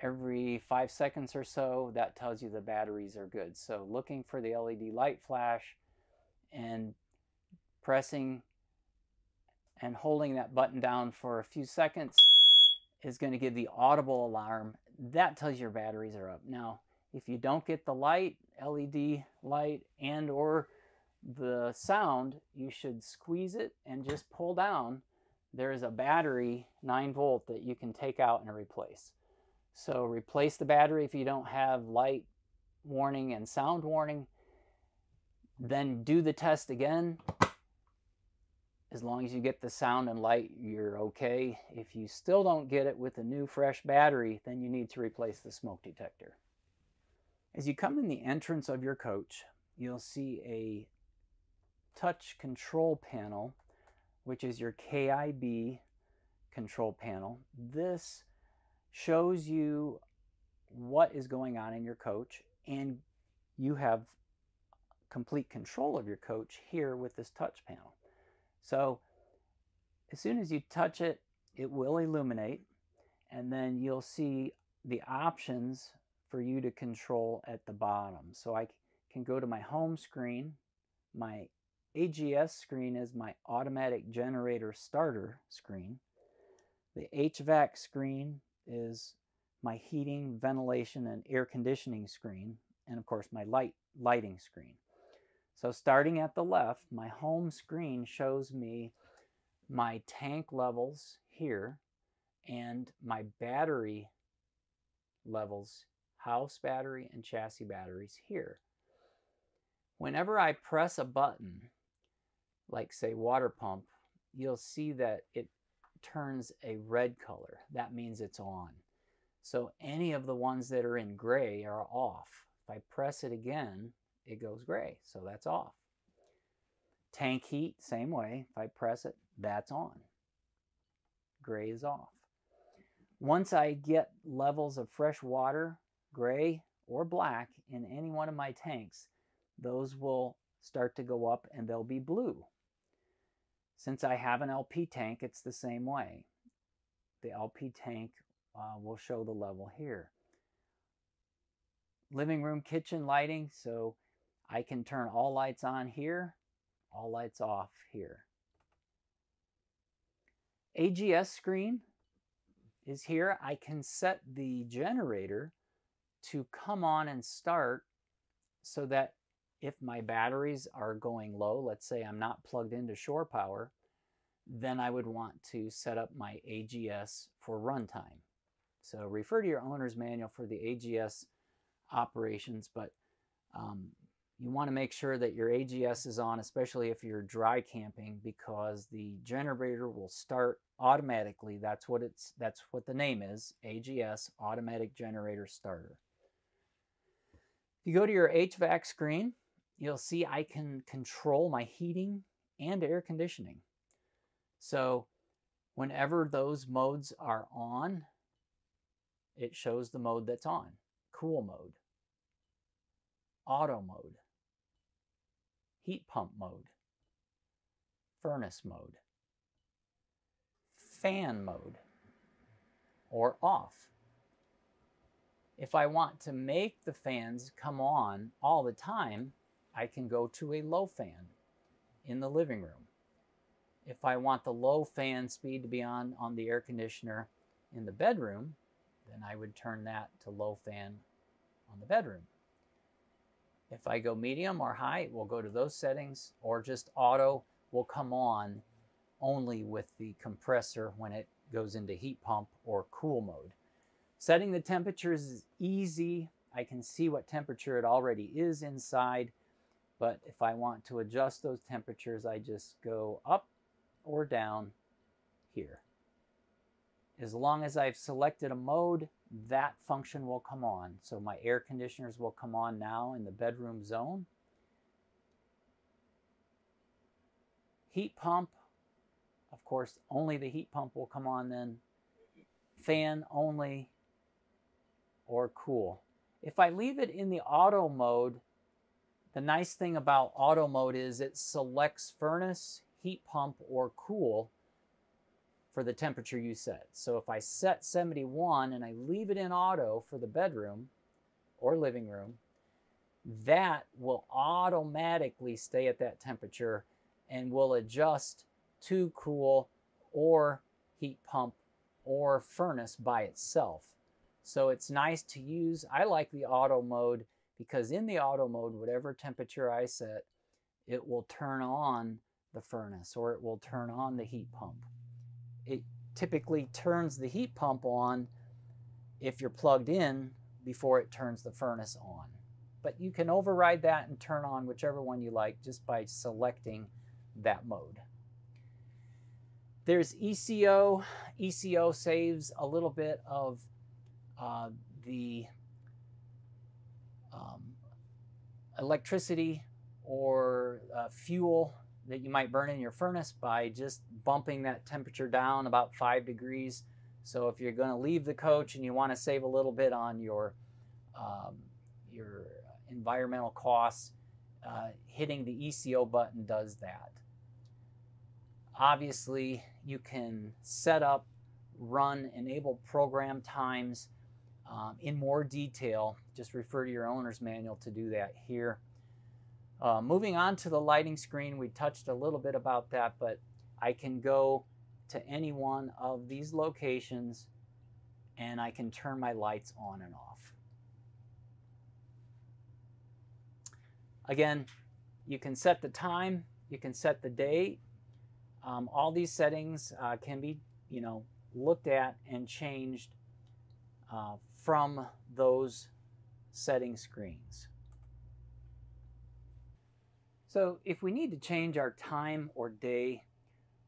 [SPEAKER 1] every five seconds or so, that tells you the batteries are good. So looking for the LED light flash and pressing and holding that button down for a few seconds is going to give the audible alarm. That tells you your batteries are up. Now, if you don't get the light, LED light, and or the sound, you should squeeze it and just pull down. There is a battery, 9 volt, that you can take out and replace. So replace the battery if you don't have light warning and sound warning. Then do the test again as long as you get the sound and light, you're okay. If you still don't get it with a new fresh battery, then you need to replace the smoke detector. As you come in the entrance of your coach, you'll see a touch control panel, which is your KIB control panel. This shows you what is going on in your coach and you have complete control of your coach here with this touch panel. So as soon as you touch it, it will illuminate and then you'll see the options for you to control at the bottom. So I can go to my home screen. My AGS screen is my automatic generator starter screen. The HVAC screen is my heating, ventilation, and air conditioning screen. And of course my light lighting screen. So starting at the left, my home screen shows me my tank levels here and my battery levels, house battery and chassis batteries here. Whenever I press a button, like say water pump, you'll see that it turns a red color. That means it's on. So any of the ones that are in gray are off. If I press it again, it goes gray, so that's off. Tank heat, same way. If I press it, that's on. Gray is off. Once I get levels of fresh water, gray or black, in any one of my tanks, those will start to go up and they'll be blue. Since I have an LP tank, it's the same way. The LP tank uh, will show the level here. Living room kitchen lighting, so I can turn all lights on here, all lights off here. AGS screen is here. I can set the generator to come on and start so that if my batteries are going low, let's say I'm not plugged into shore power, then I would want to set up my AGS for runtime. So refer to your owner's manual for the AGS operations, but um, you want to make sure that your AGS is on, especially if you're dry camping, because the generator will start automatically. That's what it's that's what the name is, AGS, automatic generator starter. If you go to your HVAC screen, you'll see I can control my heating and air conditioning. So whenever those modes are on, it shows the mode that's on, cool mode, auto mode, heat pump mode, furnace mode, fan mode. Or off. If I want to make the fans come on all the time, I can go to a low fan in the living room. If I want the low fan speed to be on on the air conditioner in the bedroom, then I would turn that to low fan on the bedroom. If I go medium or high, we'll go to those settings, or just auto will come on only with the compressor when it goes into heat pump or cool mode. Setting the temperatures is easy. I can see what temperature it already is inside, but if I want to adjust those temperatures, I just go up or down here. As long as I've selected a mode, that function will come on. So my air conditioners will come on now in the bedroom zone. Heat pump, of course, only the heat pump will come on then. Fan only or cool. If I leave it in the auto mode, the nice thing about auto mode is it selects furnace, heat pump, or cool for the temperature you set. So if I set 71 and I leave it in auto for the bedroom or living room, that will automatically stay at that temperature and will adjust to cool or heat pump or furnace by itself. So it's nice to use. I like the auto mode because in the auto mode, whatever temperature I set, it will turn on the furnace or it will turn on the heat pump. It typically turns the heat pump on if you're plugged in before it turns the furnace on. But you can override that and turn on whichever one you like just by selecting that mode. There's ECO. ECO saves a little bit of uh, the um, electricity or uh, fuel that you might burn in your furnace by just bumping that temperature down about five degrees. So if you're going to leave the coach and you want to save a little bit on your um, your environmental costs, uh, hitting the ECO button does that. Obviously, you can set up, run, enable program times um, in more detail. Just refer to your owner's manual to do that here. Uh, moving on to the lighting screen, we touched a little bit about that, but I can go to any one of these locations and I can turn my lights on and off. Again, you can set the time, you can set the date. Um, all these settings uh, can be, you know, looked at and changed uh, from those setting screens. So if we need to change our time or day,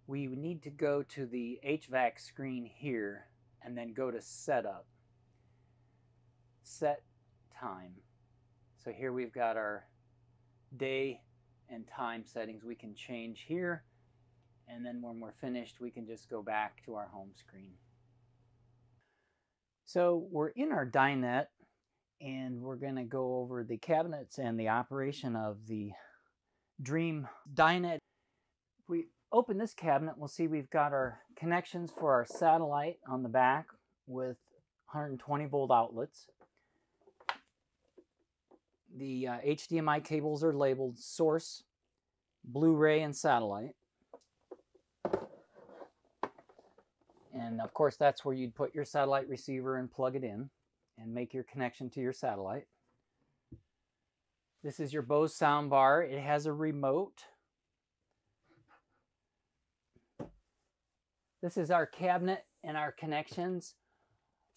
[SPEAKER 1] we need to go to the HVAC screen here and then go to setup. Set time. So here we've got our day and time settings we can change here. And then when we're finished, we can just go back to our home screen. So we're in our dinette and we're going to go over the cabinets and the operation of the Dream Dinette. If we open this cabinet, we'll see we've got our connections for our satellite on the back with 120 volt outlets. The uh, HDMI cables are labeled source, Blu-ray, and satellite. And of course, that's where you'd put your satellite receiver and plug it in and make your connection to your satellite. This is your Bose soundbar. It has a remote. This is our cabinet and our connections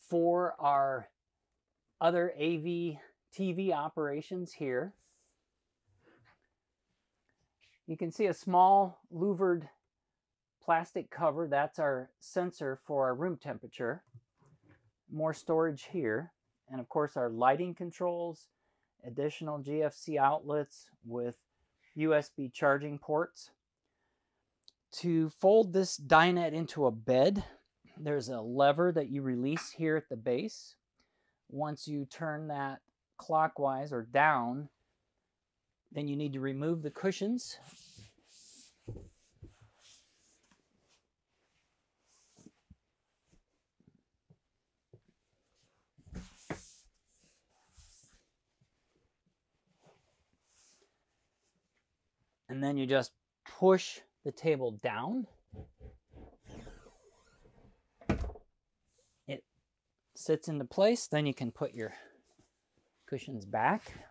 [SPEAKER 1] for our other AV TV operations here. You can see a small louvered plastic cover. That's our sensor for our room temperature. More storage here. And of course our lighting controls, additional GFC outlets with USB charging ports. To fold this dinette into a bed, there's a lever that you release here at the base. Once you turn that clockwise or down, then you need to remove the cushions. And then you just push the table down. It sits into place. Then you can put your cushions back.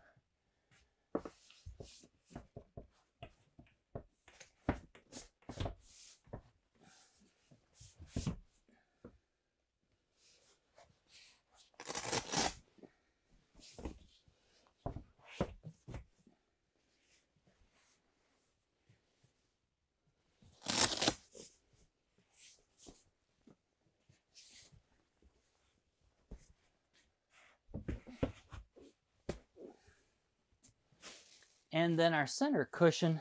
[SPEAKER 1] And then our center cushion,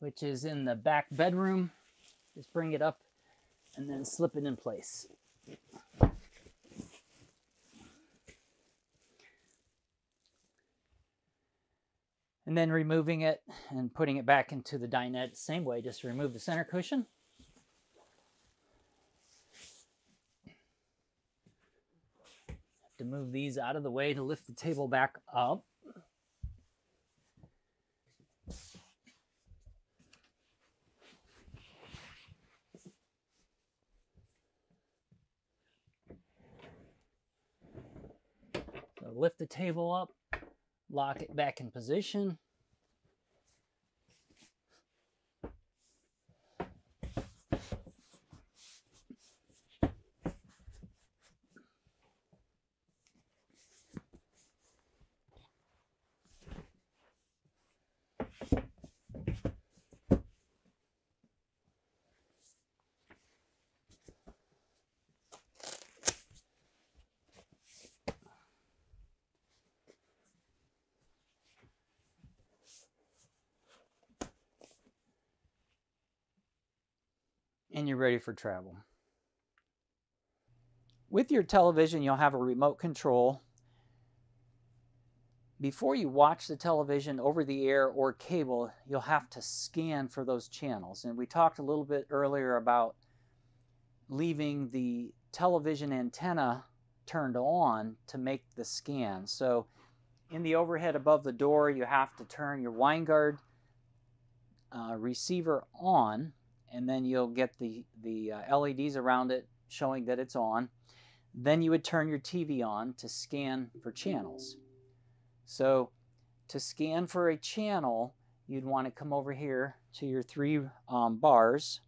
[SPEAKER 1] which is in the back bedroom, just bring it up and then slip it in place. And then removing it and putting it back into the dinette same way, just remove the center cushion. Have to move these out of the way to lift the table back up. Lift the table up, lock it back in position. And you're ready for travel. With your television, you'll have a remote control. Before you watch the television over the air or cable, you'll have to scan for those channels. And we talked a little bit earlier about leaving the television antenna turned on to make the scan. So in the overhead above the door, you have to turn your Winegard uh, receiver on and then you'll get the, the uh, LEDs around it showing that it's on. Then you would turn your TV on to scan for channels. So to scan for a channel, you'd want to come over here to your three um, bars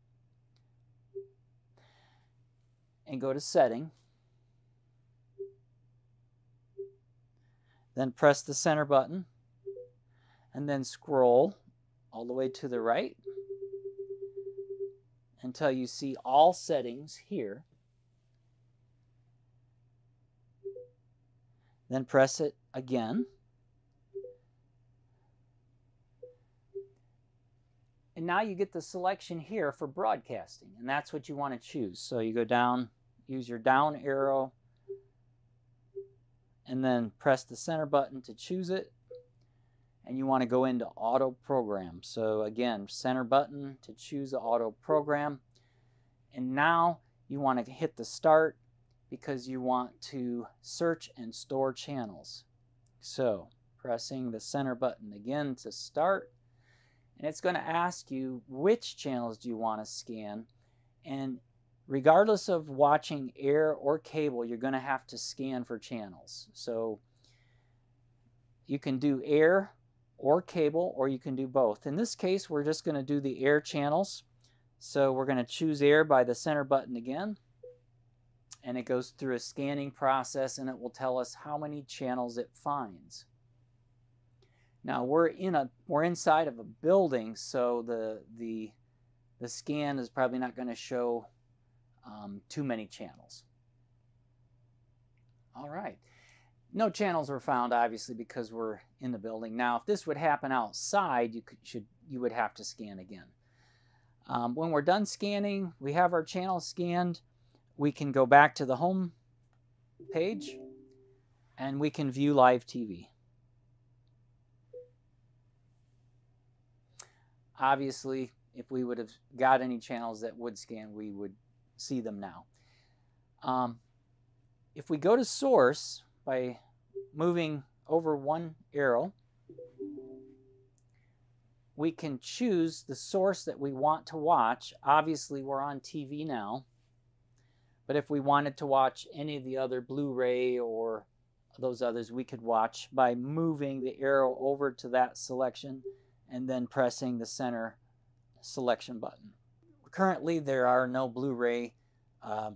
[SPEAKER 1] and go to setting. Then press the center button and then scroll all the way to the right until you see all settings here. Then press it again. And now you get the selection here for broadcasting, and that's what you want to choose. So you go down, use your down arrow, and then press the center button to choose it and you want to go into auto program. So again, center button to choose the auto program. And now you want to hit the start because you want to search and store channels. So pressing the center button again to start. And it's going to ask you which channels do you want to scan. And regardless of watching air or cable, you're going to have to scan for channels. So you can do air or cable, or you can do both. In this case, we're just going to do the air channels. So we're going to choose air by the center button again. And it goes through a scanning process and it will tell us how many channels it finds. Now we're in a we're inside of a building, so the the the scan is probably not going to show um, too many channels. All right. No channels were found, obviously, because we're in the building. Now, if this would happen outside, you could, should you would have to scan again. Um, when we're done scanning, we have our channel scanned. We can go back to the home page and we can view live TV. Obviously, if we would have got any channels that would scan, we would see them now. Um, if we go to source, by moving over one arrow, we can choose the source that we want to watch. Obviously, we're on TV now. But if we wanted to watch any of the other Blu-ray or those others, we could watch by moving the arrow over to that selection and then pressing the center selection button. Currently, there are no Blu-ray uh,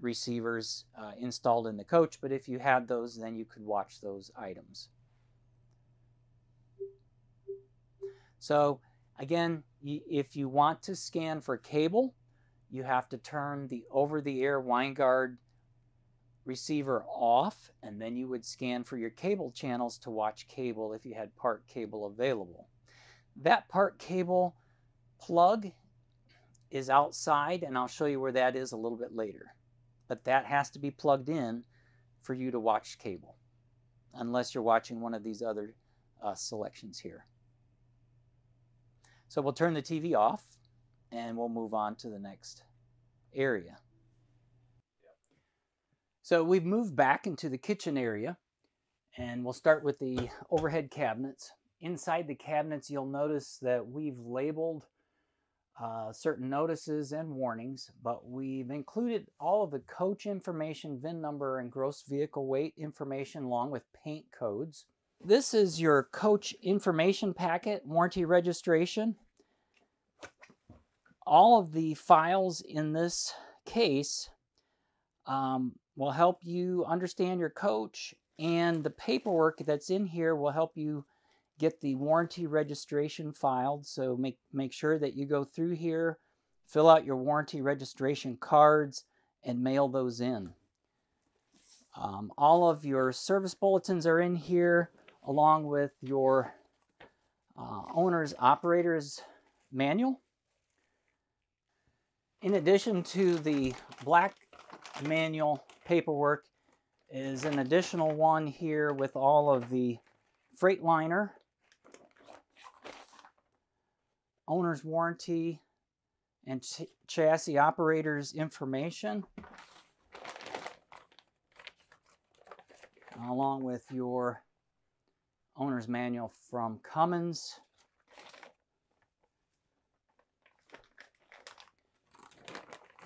[SPEAKER 1] receivers uh, installed in the coach, but if you had those, then you could watch those items. So again, if you want to scan for cable, you have to turn the over-the-air Winegard receiver off, and then you would scan for your cable channels to watch cable if you had part cable available. That part cable plug is outside, and I'll show you where that is a little bit later. But that has to be plugged in for you to watch cable, unless you're watching one of these other uh, selections here. So we'll turn the TV off and we'll move on to the next area. So we've moved back into the kitchen area and we'll start with the overhead cabinets. Inside the cabinets, you'll notice that we've labeled uh, certain notices and warnings, but we've included all of the coach information, VIN number, and gross vehicle weight information along with paint codes. This is your coach information packet, warranty registration. All of the files in this case um, will help you understand your coach and the paperwork that's in here will help you get the warranty registration filed. So make, make sure that you go through here, fill out your warranty registration cards, and mail those in. Um, all of your service bulletins are in here along with your uh, owner's operator's manual. In addition to the black manual paperwork is an additional one here with all of the Freightliner, owner's warranty, and ch chassis operator's information, along with your owner's manual from Cummins.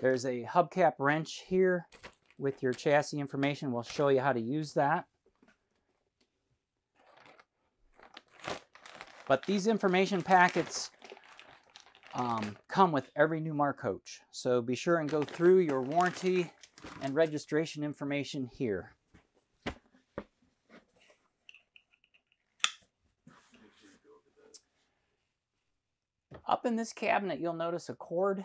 [SPEAKER 1] There's a hubcap wrench here with your chassis information. We'll show you how to use that. But these information packets um, come with every Newmar coach. So be sure and go through your warranty and registration information here. Up in this cabinet, you'll notice a cord,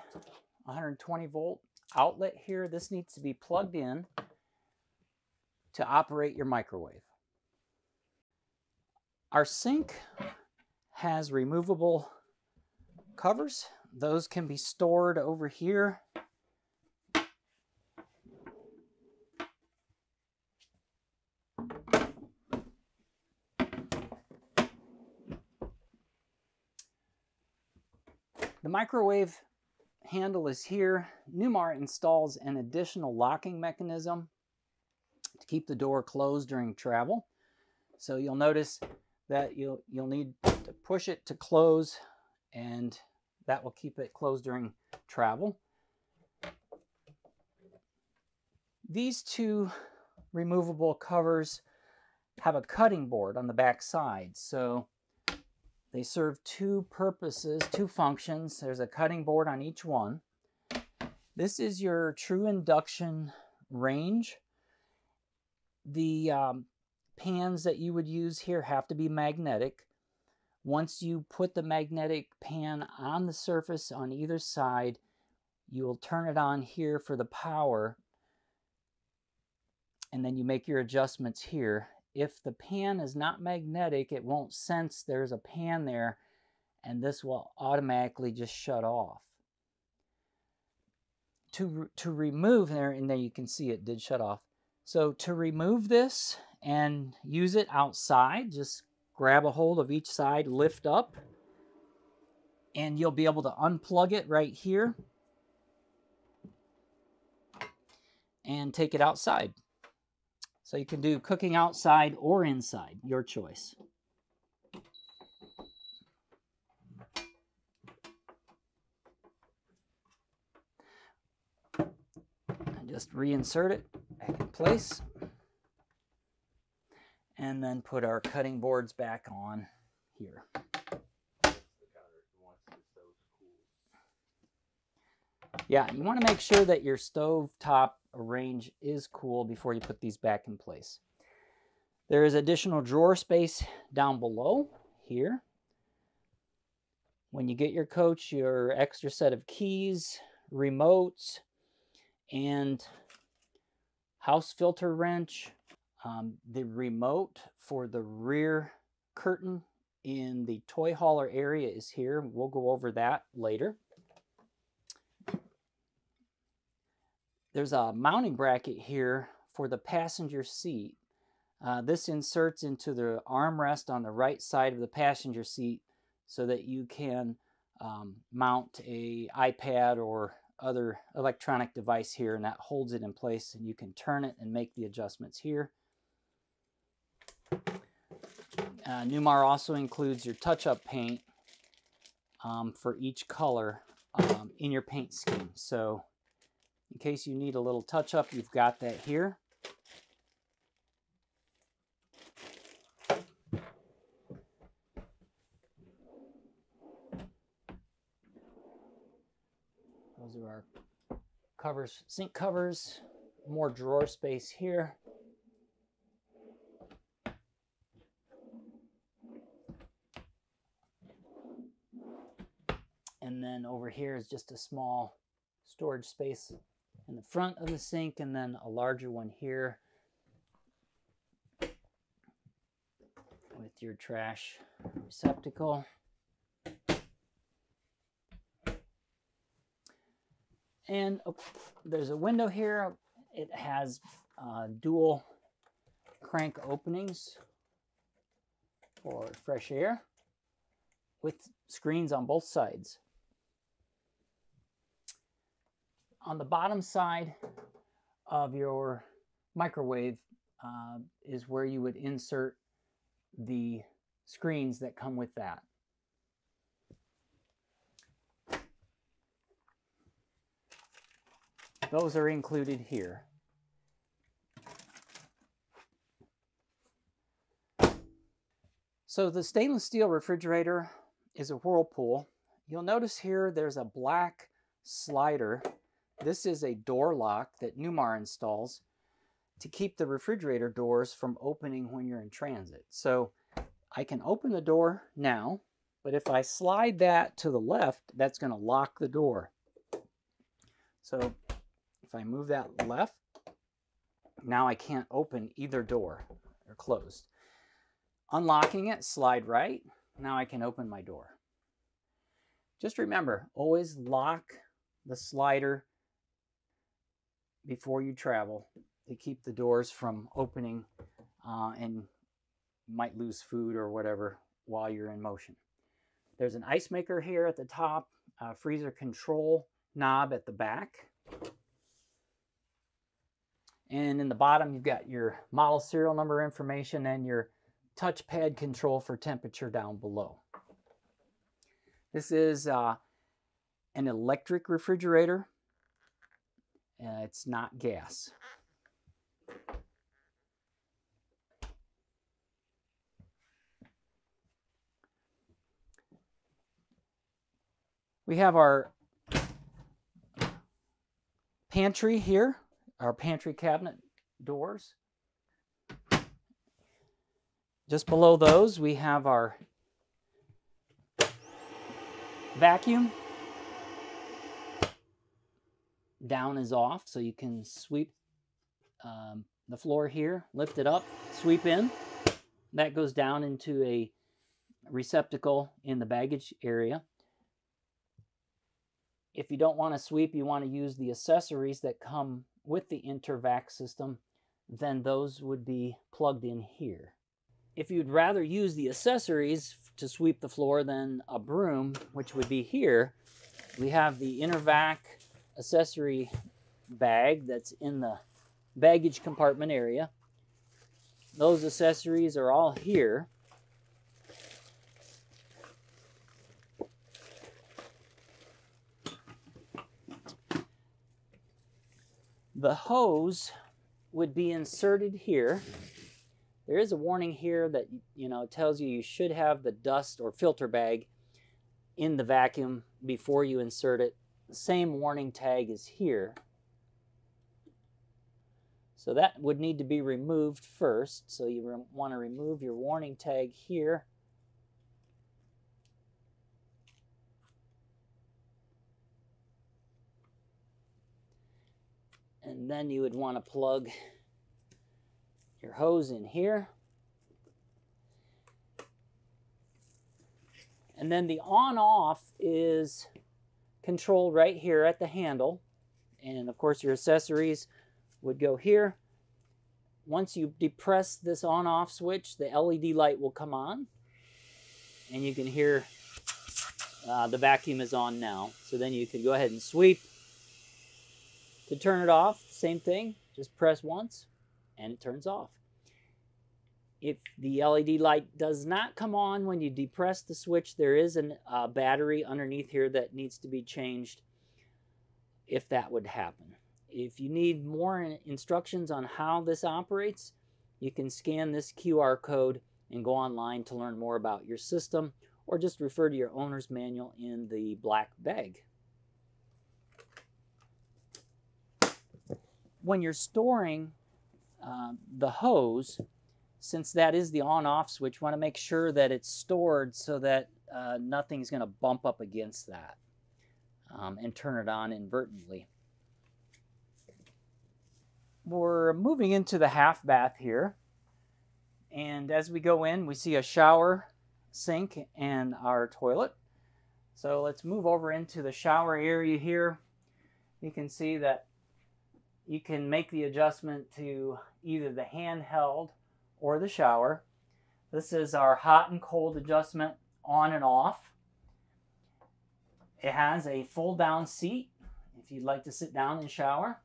[SPEAKER 1] 120 volt outlet here. This needs to be plugged in to operate your microwave. Our sink has removable covers. Those can be stored over here. The microwave handle is here. Newmar installs an additional locking mechanism to keep the door closed during travel. So you'll notice that you'll, you'll need to push it to close and that will keep it closed during travel. These two removable covers have a cutting board on the back side. So they serve two purposes, two functions. There's a cutting board on each one. This is your true induction range. The um, pans that you would use here have to be magnetic. Once you put the magnetic pan on the surface on either side, you will turn it on here for the power and then you make your adjustments here if the pan is not magnetic, it won't sense there's a pan there and this will automatically just shut off. To, to remove there, and then you can see it did shut off. So to remove this and use it outside, just grab a hold of each side, lift up, and you'll be able to unplug it right here and take it outside. So you can do cooking outside or inside, your choice. And just reinsert it back in place. And then put our cutting boards back on here. Yeah, you want to make sure that your stove top range is cool before you put these back in place. There is additional drawer space down below here. When you get your coach, your extra set of keys, remotes, and house filter wrench. Um, the remote for the rear curtain in the toy hauler area is here. We'll go over that later. There's a mounting bracket here for the passenger seat. Uh, this inserts into the armrest on the right side of the passenger seat so that you can um, mount a iPad or other electronic device here and that holds it in place and you can turn it and make the adjustments here. Uh, also includes your touch-up paint um, for each color um, in your paint scheme. So in case you need a little touch-up, you've got that here. Those are our covers, sink covers, more drawer space here. And then over here is just a small storage space in the front of the sink and then a larger one here with your trash receptacle. And oh, there's a window here. It has uh, dual crank openings for fresh air with screens on both sides. On the bottom side of your microwave uh, is where you would insert the screens that come with that. Those are included here. So the stainless steel refrigerator is a Whirlpool. You'll notice here there's a black slider. This is a door lock that Newmar installs to keep the refrigerator doors from opening when you're in transit. So I can open the door now, but if I slide that to the left, that's going to lock the door. So if I move that left, now I can't open either door. They're closed. Unlocking it, slide right. Now I can open my door. Just remember, always lock the slider before you travel to keep the doors from opening uh, and might lose food or whatever while you're in motion. There's an ice maker here at the top, freezer control knob at the back. And in the bottom, you've got your model serial number information and your touchpad control for temperature down below. This is uh, an electric refrigerator. Uh, it's not gas. We have our pantry here our pantry cabinet doors. Just below those, we have our vacuum. Down is off, so you can sweep um, the floor here, lift it up, sweep in. That goes down into a receptacle in the baggage area. If you don't want to sweep, you want to use the accessories that come with the Intervac system, then those would be plugged in here. If you'd rather use the accessories to sweep the floor than a broom, which would be here, we have the Intervac accessory bag that's in the baggage compartment area. Those accessories are all here. The hose would be inserted here. There is a warning here that you know tells you you should have the dust or filter bag in the vacuum before you insert it. Same warning tag is here. So that would need to be removed first. So you want to remove your warning tag here. And then you would want to plug your hose in here. And then the on-off is controlled right here at the handle. And of course your accessories would go here. Once you depress this on-off switch, the LED light will come on. And you can hear uh, the vacuum is on now. So then you could go ahead and sweep. To turn it off, same thing. Just press once and it turns off. If the LED light does not come on when you depress the switch, there is a uh, battery underneath here that needs to be changed if that would happen. If you need more instructions on how this operates, you can scan this QR code and go online to learn more about your system or just refer to your owner's manual in the black bag. When you're storing uh, the hose, since that is the on-off switch, want to make sure that it's stored so that uh, nothing's going to bump up against that um, and turn it on inadvertently. We're moving into the half bath here. And as we go in, we see a shower, sink, and our toilet. So let's move over into the shower area here. You can see that you can make the adjustment to either the handheld or the shower. This is our hot and cold adjustment on and off. It has a fold down seat if you'd like to sit down and shower.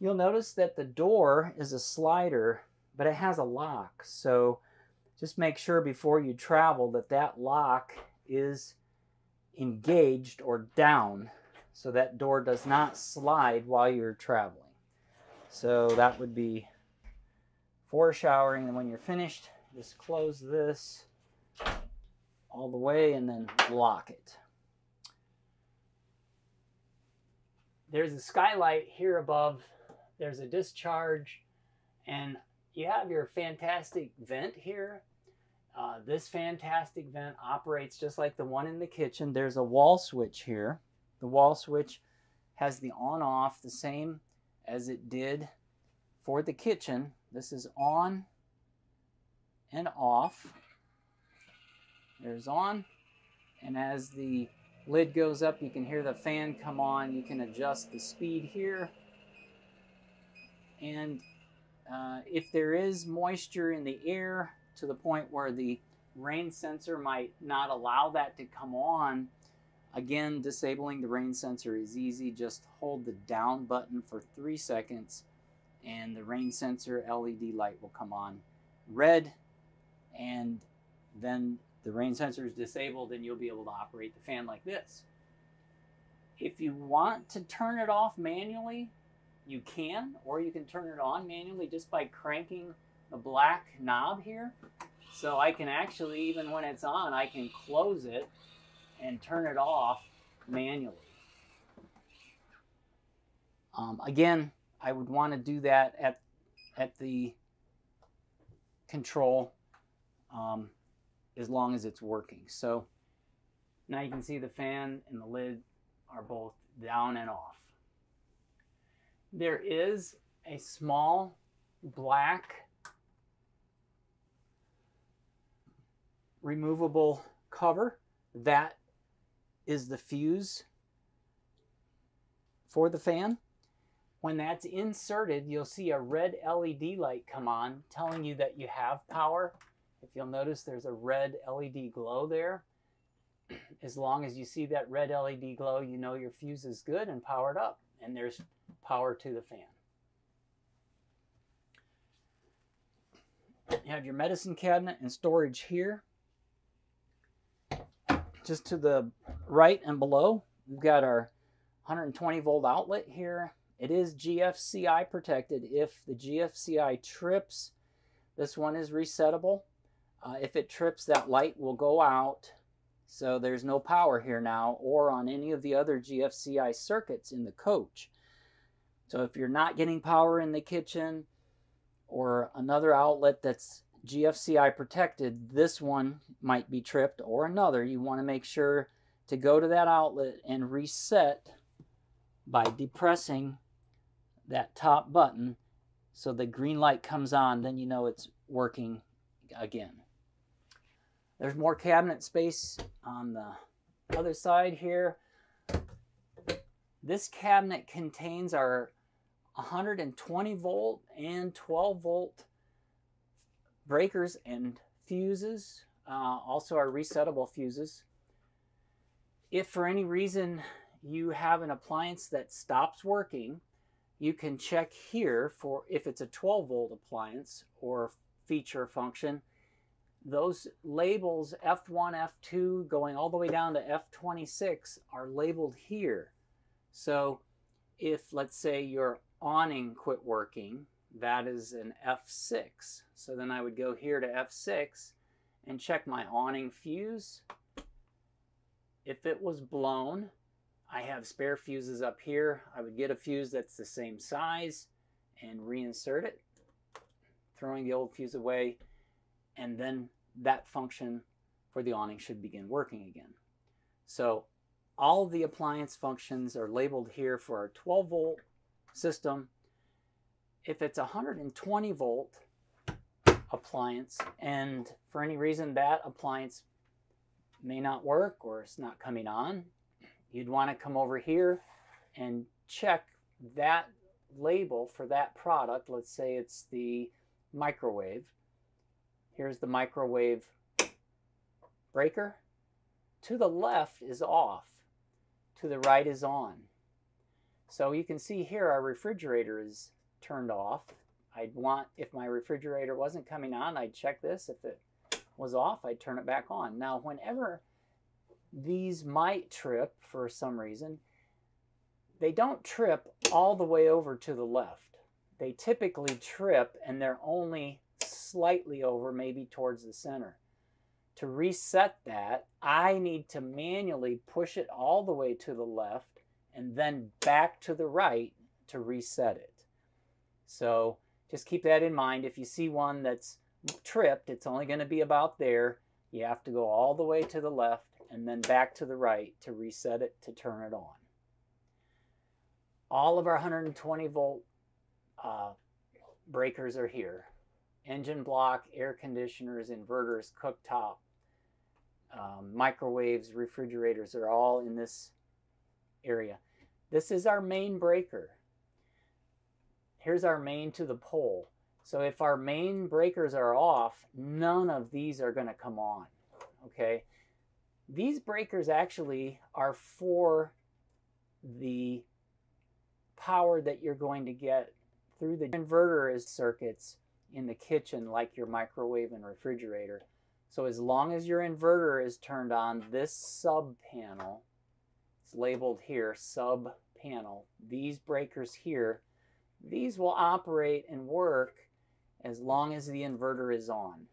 [SPEAKER 1] You'll notice that the door is a slider, but it has a lock. So just make sure before you travel that that lock is engaged or down so that door does not slide while you're traveling. So that would be for showering. And when you're finished, just close this all the way and then lock it. There's a skylight here above. There's a discharge and you have your fantastic vent here. Uh, this fantastic vent operates just like the one in the kitchen. There's a wall switch here. The wall switch has the on off the same as it did for the kitchen, this is on and off. There's on. And as the lid goes up, you can hear the fan come on. You can adjust the speed here. And uh, if there is moisture in the air to the point where the rain sensor might not allow that to come on, again, disabling the rain sensor is easy. Just hold the down button for three seconds and the rain sensor LED light will come on red and then the rain sensor is disabled and you'll be able to operate the fan like this. If you want to turn it off manually, you can, or you can turn it on manually just by cranking the black knob here. So I can actually, even when it's on, I can close it and turn it off manually. Um, again, I would want to do that at, at the control um, as long as it's working. So now you can see the fan and the lid are both down and off. There is a small black removable cover. That is the fuse for the fan. When that's inserted, you'll see a red LED light come on telling you that you have power. If you'll notice, there's a red LED glow there. As long as you see that red LED glow, you know your fuse is good and powered up, and there's power to the fan. You have your medicine cabinet and storage here. Just to the right and below, we've got our 120 volt outlet here. It is GFCI protected. If the GFCI trips, this one is resettable. Uh, if it trips, that light will go out. So there's no power here now or on any of the other GFCI circuits in the coach. So if you're not getting power in the kitchen or another outlet that's GFCI protected, this one might be tripped or another. You want to make sure to go to that outlet and reset by depressing that top button so the green light comes on, then you know it's working again. There's more cabinet space on the other side here. This cabinet contains our 120 volt and 12 volt breakers and fuses, uh, also our resettable fuses. If for any reason you have an appliance that stops working, you can check here for if it's a 12 volt appliance or feature function. Those labels F1, F2 going all the way down to F26 are labeled here. So if let's say your awning quit working, that is an F6. So then I would go here to F6 and check my awning fuse. If it was blown, I have spare fuses up here. I would get a fuse that's the same size and reinsert it, throwing the old fuse away, and then that function for the awning should begin working again. So all the appliance functions are labeled here for our 12 volt system. If it's a 120 volt appliance and for any reason that appliance may not work or it's not coming on, you'd want to come over here and check that label for that product. Let's say it's the microwave. Here's the microwave breaker. To the left is off. To the right is on. So you can see here our refrigerator is turned off. I'd want, if my refrigerator wasn't coming on, I'd check this. If it was off, I'd turn it back on. Now, whenever these might trip for some reason, they don't trip all the way over to the left. They typically trip and they're only slightly over, maybe towards the center. To reset that, I need to manually push it all the way to the left and then back to the right to reset it. So just keep that in mind. If you see one that's tripped, it's only going to be about there. You have to go all the way to the left and then back to the right to reset it to turn it on. All of our 120 volt uh, breakers are here. Engine block, air conditioners, inverters, cooktop, um, microwaves, refrigerators are all in this area. This is our main breaker. Here's our main to the pole. So if our main breakers are off, none of these are going to come on. Okay. These breakers actually are for the power that you're going to get through the inverter circuits in the kitchen like your microwave and refrigerator. So as long as your inverter is turned on, this sub panel, it's labeled here, sub panel, these breakers here, these will operate and work as long as the inverter is on.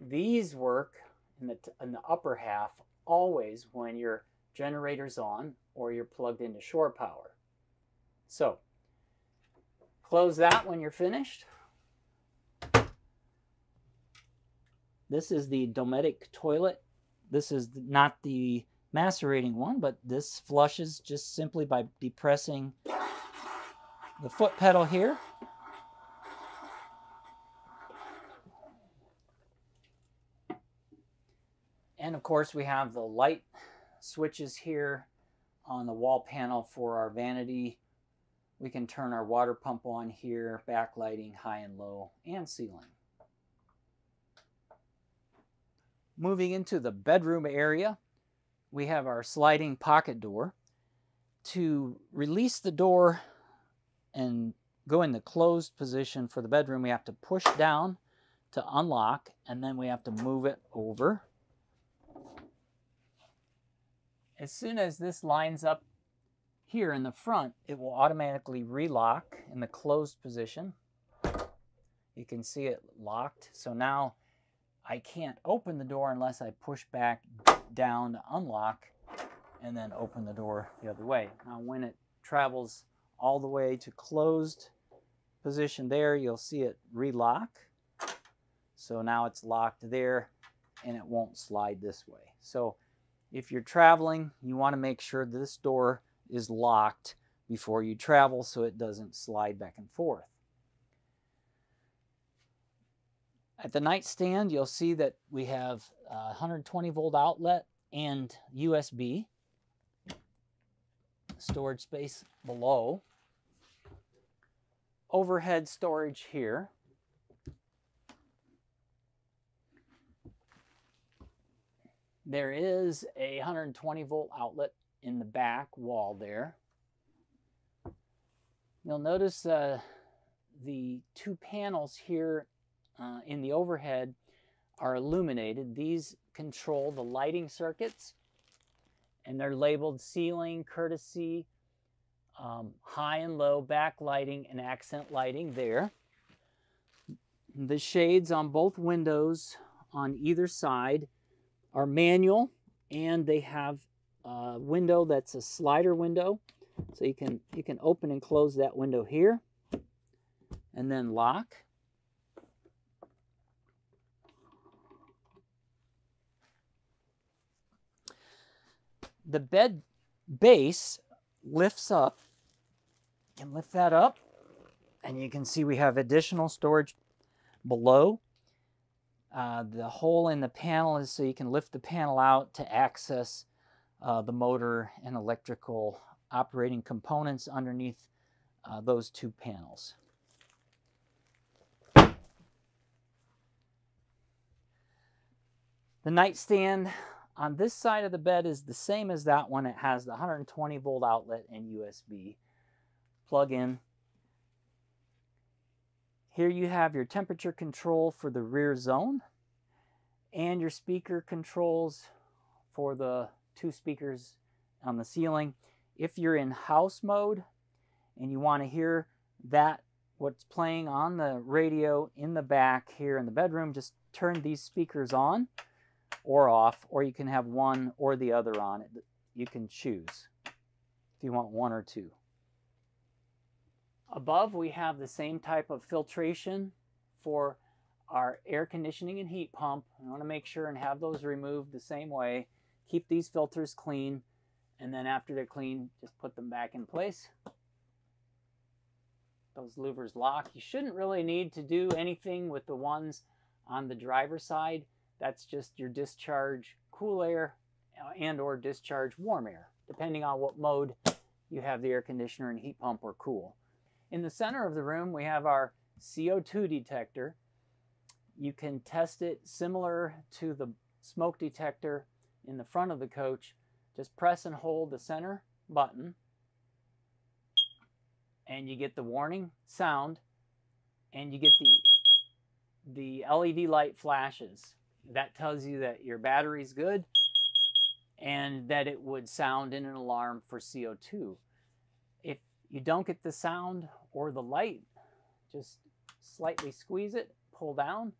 [SPEAKER 1] These work in the, in the upper half always when your generator's on or you're plugged into shore power. So close that when you're finished. This is the Dometic toilet. This is not the macerating one, but this flushes just simply by depressing the foot pedal here. And of course we have the light switches here on the wall panel for our vanity. We can turn our water pump on here, backlighting, high and low, and ceiling. Moving into the bedroom area, we have our sliding pocket door. To release the door and go in the closed position for the bedroom, we have to push down to unlock, and then we have to move it over as soon as this lines up here in the front, it will automatically relock in the closed position. You can see it locked. So now I can't open the door unless I push back down to unlock and then open the door the other way. Now when it travels all the way to closed position there, you'll see it relock. So now it's locked there and it won't slide this way. So if you're traveling, you want to make sure this door is locked before you travel so it doesn't slide back and forth. At the nightstand, you'll see that we have a 120 volt outlet and USB storage space below. Overhead storage here. There is a 120 volt outlet in the back wall there. You'll notice uh, the two panels here uh, in the overhead are illuminated. These control the lighting circuits and they're labeled ceiling, courtesy, um, high and low backlighting and accent lighting there. The shades on both windows on either side are manual and they have a window that's a slider window. So you can, you can open and close that window here and then lock. The bed base lifts up. Can lift that up and you can see we have additional storage below. Uh, the hole in the panel is so you can lift the panel out to access uh, the motor and electrical operating components underneath uh, those two panels. The nightstand on this side of the bed is the same as that one. It has the 120 volt outlet and USB plug-in. Here you have your temperature control for the rear zone and your speaker controls for the two speakers on the ceiling. If you're in house mode and you want to hear that what's playing on the radio in the back here in the bedroom, just turn these speakers on or off, or you can have one or the other on it. You can choose if you want one or two. Above, we have the same type of filtration for our air conditioning and heat pump. I want to make sure and have those removed the same way. Keep these filters clean, and then after they're clean, just put them back in place. Those louvers lock. You shouldn't really need to do anything with the ones on the driver's side. That's just your discharge cool air uh, and or discharge warm air, depending on what mode you have the air conditioner and heat pump or cool. In the center of the room, we have our CO2 detector. You can test it similar to the smoke detector in the front of the coach. Just press and hold the center button and you get the warning sound and you get the the LED light flashes that tells you that your battery's good and that it would sound in an alarm for CO2. If you don't get the sound or the light, just slightly squeeze it, pull down,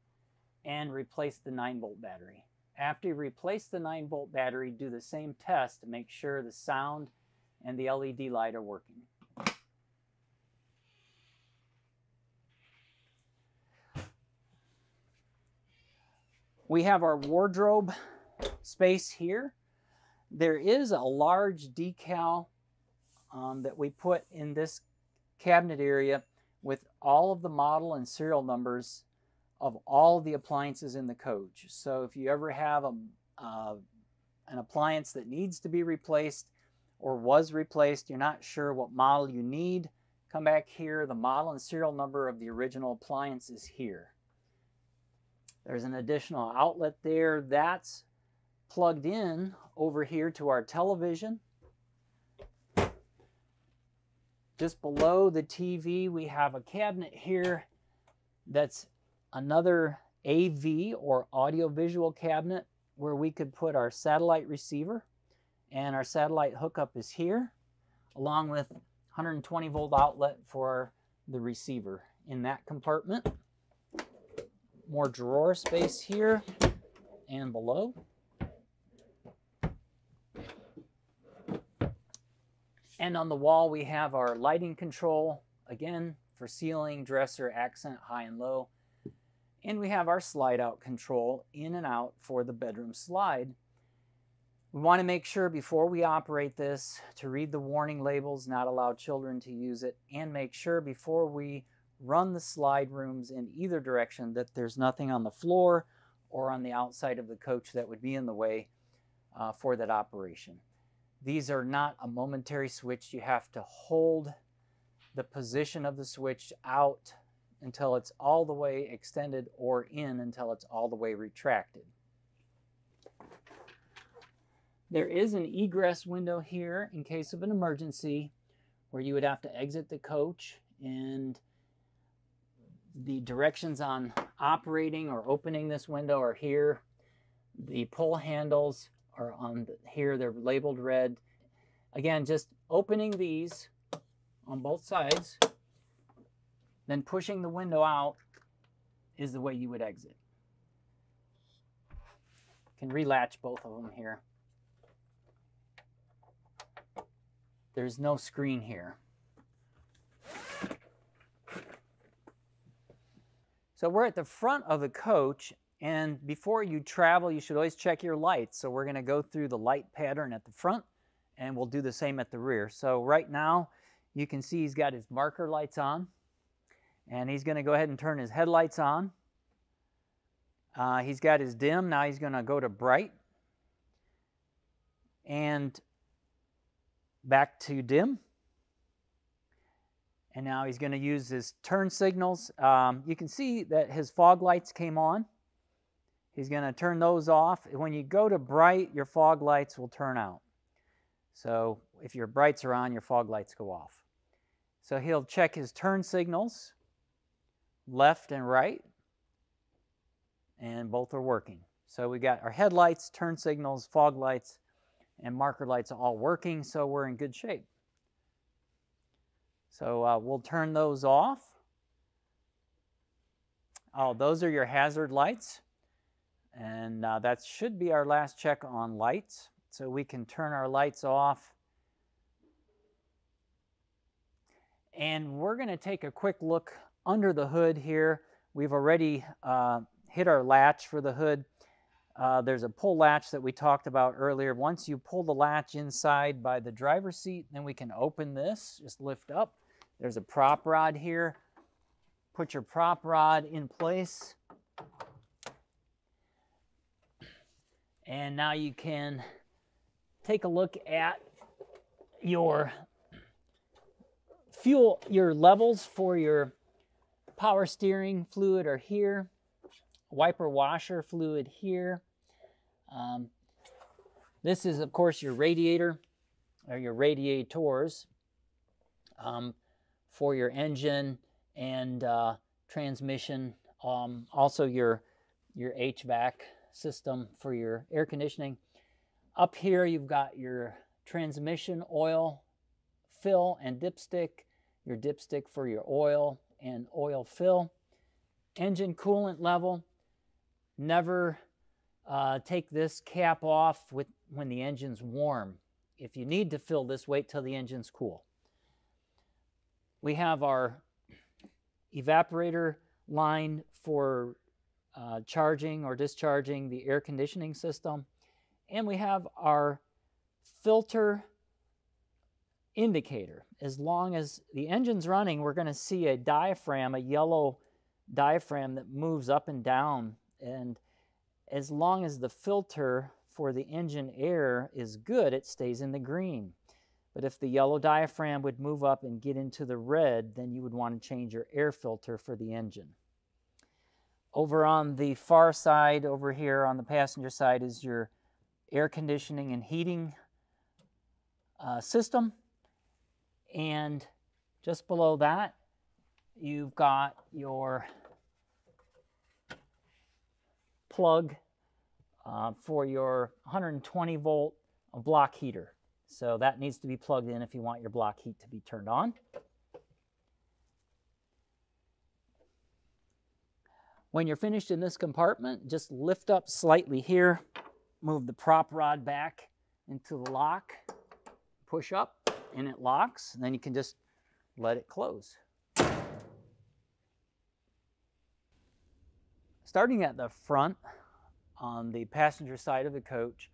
[SPEAKER 1] and replace the 9 volt battery. After you replace the 9 volt battery, do the same test to make sure the sound and the LED light are working. We have our wardrobe space here. There is a large decal um, that we put in this cabinet area with all of the model and serial numbers of all the appliances in the coach. So if you ever have a, uh, an appliance that needs to be replaced or was replaced, you're not sure what model you need, come back here. The model and serial number of the original appliance is here. There's an additional outlet there. That's plugged in over here to our television. Just below the TV, we have a cabinet here that's another AV or audiovisual cabinet where we could put our satellite receiver and our satellite hookup is here. along with 120 volt outlet for the receiver in that compartment. More drawer space here and below. And on the wall, we have our lighting control, again, for ceiling, dresser, accent, high and low. And we have our slide out control in and out for the bedroom slide. We want to make sure before we operate this to read the warning labels, not allow children to use it, and make sure before we run the slide rooms in either direction that there's nothing on the floor or on the outside of the coach that would be in the way uh, for that operation. These are not a momentary switch. You have to hold the position of the switch out until it's all the way extended or in until it's all the way retracted. There is an egress window here in case of an emergency where you would have to exit the coach and the directions on operating or opening this window are here. The pull handles are on the, here, they're labeled red. Again, just opening these on both sides, then pushing the window out is the way you would exit. You can relatch both of them here. There's no screen here. So we're at the front of the coach and before you travel you should always check your lights. So we're going to go through the light pattern at the front and we'll do the same at the rear. So right now you can see he's got his marker lights on and he's going to go ahead and turn his headlights on. Uh, he's got his dim, now he's going to go to bright and back to dim. And now he's going to use his turn signals. Um, you can see that his fog lights came on. He's going to turn those off. When you go to bright, your fog lights will turn out. So if your brights are on, your fog lights go off. So he'll check his turn signals, left and right, and both are working. So we got our headlights, turn signals, fog lights, and marker lights all working, so we're in good shape. So uh, we'll turn those off. Oh, those are your hazard lights. And uh, that should be our last check on lights. So we can turn our lights off. And we're going to take a quick look under the hood here. We've already uh, hit our latch for the hood. Uh, there's a pull latch that we talked about earlier. Once you pull the latch inside by the driver's seat, then we can open this, just lift up. There's a prop rod here. Put your prop rod in place. And now you can take a look at your fuel, your levels for your power steering fluid are here. Wiper washer fluid here. Um, this is, of course, your radiator or your radiators. Um, for your engine and uh, transmission. Um, also your, your HVAC system for your air conditioning. Up here you've got your transmission oil fill and dipstick, your dipstick for your oil and oil fill. Engine coolant level. Never uh, take this cap off with, when the engine's warm. If you need to fill this, wait till the engine's cool. We have our evaporator line for uh, charging or discharging the air conditioning system. And we have our filter indicator. As long as the engine's running, we're going to see a diaphragm, a yellow diaphragm that moves up and down. And as long as the filter for the engine air is good, it stays in the green. But if the yellow diaphragm would move up and get into the red, then you would want to change your air filter for the engine. Over on the far side, over here on the passenger side, is your air conditioning and heating uh, system. And just below that, you've got your plug uh, for your 120 volt block heater. So that needs to be plugged in if you want your block heat to be turned on. When you're finished in this compartment, just lift up slightly here, move the prop rod back into the lock, push up, and it locks. And then you can just let it close. Starting at the front on the passenger side of the coach,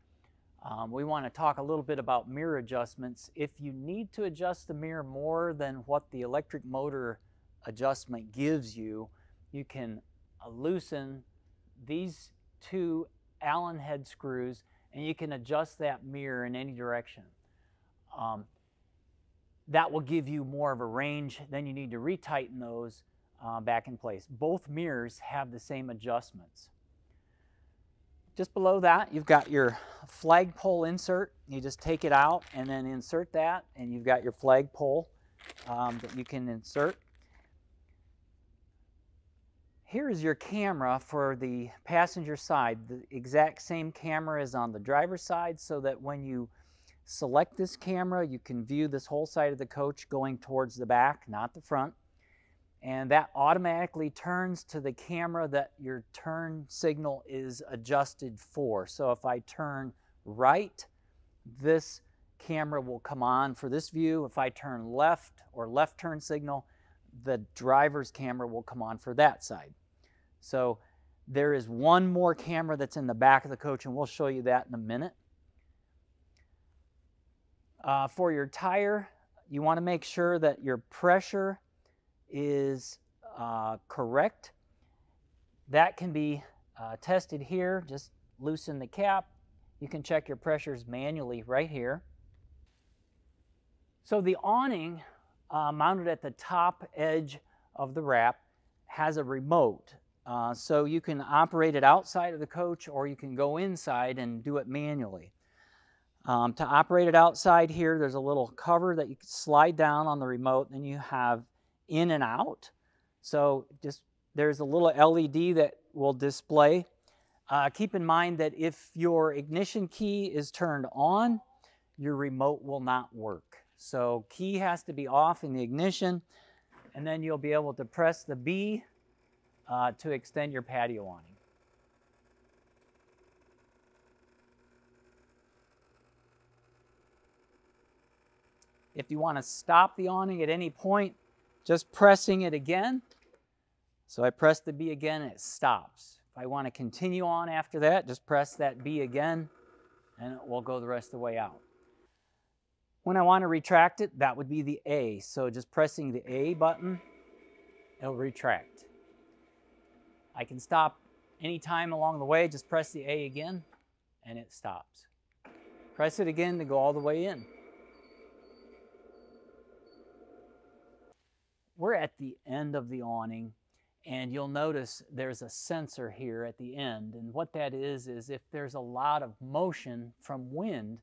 [SPEAKER 1] um, we want to talk a little bit about mirror adjustments. If you need to adjust the mirror more than what the electric motor adjustment gives you, you can loosen these two Allen head screws and you can adjust that mirror in any direction. Um, that will give you more of a range. Then you need to retighten those uh, back in place. Both mirrors have the same adjustments. Just below that, you've got your flagpole insert. You just take it out and then insert that, and you've got your flagpole um, that you can insert. Here is your camera for the passenger side. The exact same camera is on the driver's side so that when you select this camera, you can view this whole side of the coach going towards the back, not the front. And that automatically turns to the camera that your turn signal is adjusted for. So if I turn right, this camera will come on for this view. If I turn left or left turn signal, the driver's camera will come on for that side. So there is one more camera that's in the back of the coach, and we'll show you that in a minute. Uh, for your tire, you want to make sure that your pressure is uh, correct. That can be uh, tested here. Just loosen the cap. You can check your pressures manually right here. So the awning uh, mounted at the top edge of the wrap has a remote. Uh, so you can operate it outside of the coach or you can go inside and do it manually. Um, to operate it outside here, there's a little cover that you can slide down on the remote. and you have in and out. So just there's a little LED that will display. Uh, keep in mind that if your ignition key is turned on, your remote will not work. So key has to be off in the ignition, and then you'll be able to press the B uh, to extend your patio awning. If you want to stop the awning at any point, just pressing it again. So I press the B again and it stops. If I want to continue on after that, just press that B again and it will go the rest of the way out. When I want to retract it, that would be the A. So just pressing the A button, it'll retract. I can stop anytime along the way, just press the A again and it stops. Press it again to go all the way in. we're at the end of the awning and you'll notice there's a sensor here at the end. And what that is, is if there's a lot of motion from wind,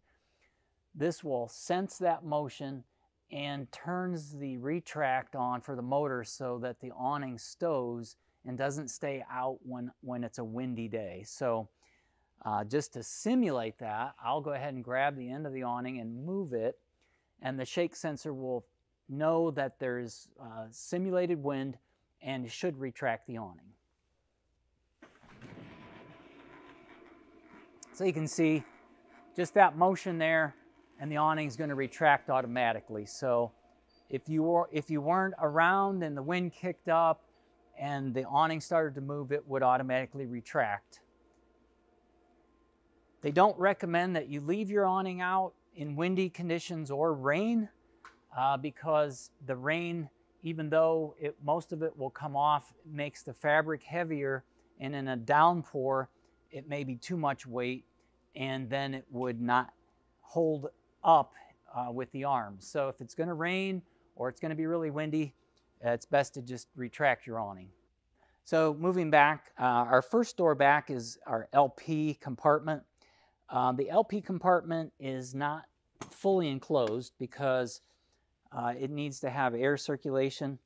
[SPEAKER 1] this will sense that motion and turns the retract on for the motor so that the awning stows and doesn't stay out when, when it's a windy day. So uh, just to simulate that, I'll go ahead and grab the end of the awning and move it and the shake sensor will know that there's uh, simulated wind and should retract the awning. So you can see just that motion there and the awning is going to retract automatically. So if you, were, if you weren't around and the wind kicked up and the awning started to move, it would automatically retract. They don't recommend that you leave your awning out in windy conditions or rain uh, because the rain, even though it, most of it will come off, makes the fabric heavier, and in a downpour, it may be too much weight, and then it would not hold up uh, with the arms. So if it's going to rain or it's going to be really windy, uh, it's best to just retract your awning. So moving back, uh, our first door back is our LP compartment. Um, the LP compartment is not fully enclosed because uh, it needs to have air circulation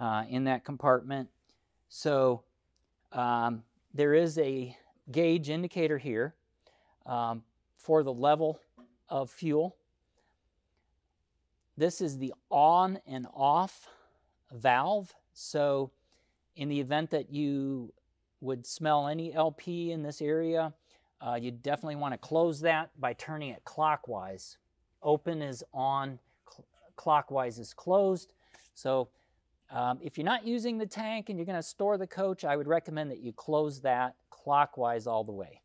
[SPEAKER 1] uh, in that compartment. So um, there is a gauge indicator here um, for the level of fuel. This is the on and off valve. So in the event that you would smell any LP in this area, uh, you definitely want to close that by turning it clockwise. Open is on, cl clockwise is closed. So um, if you're not using the tank and you're going to store the coach, I would recommend that you close that clockwise all the way.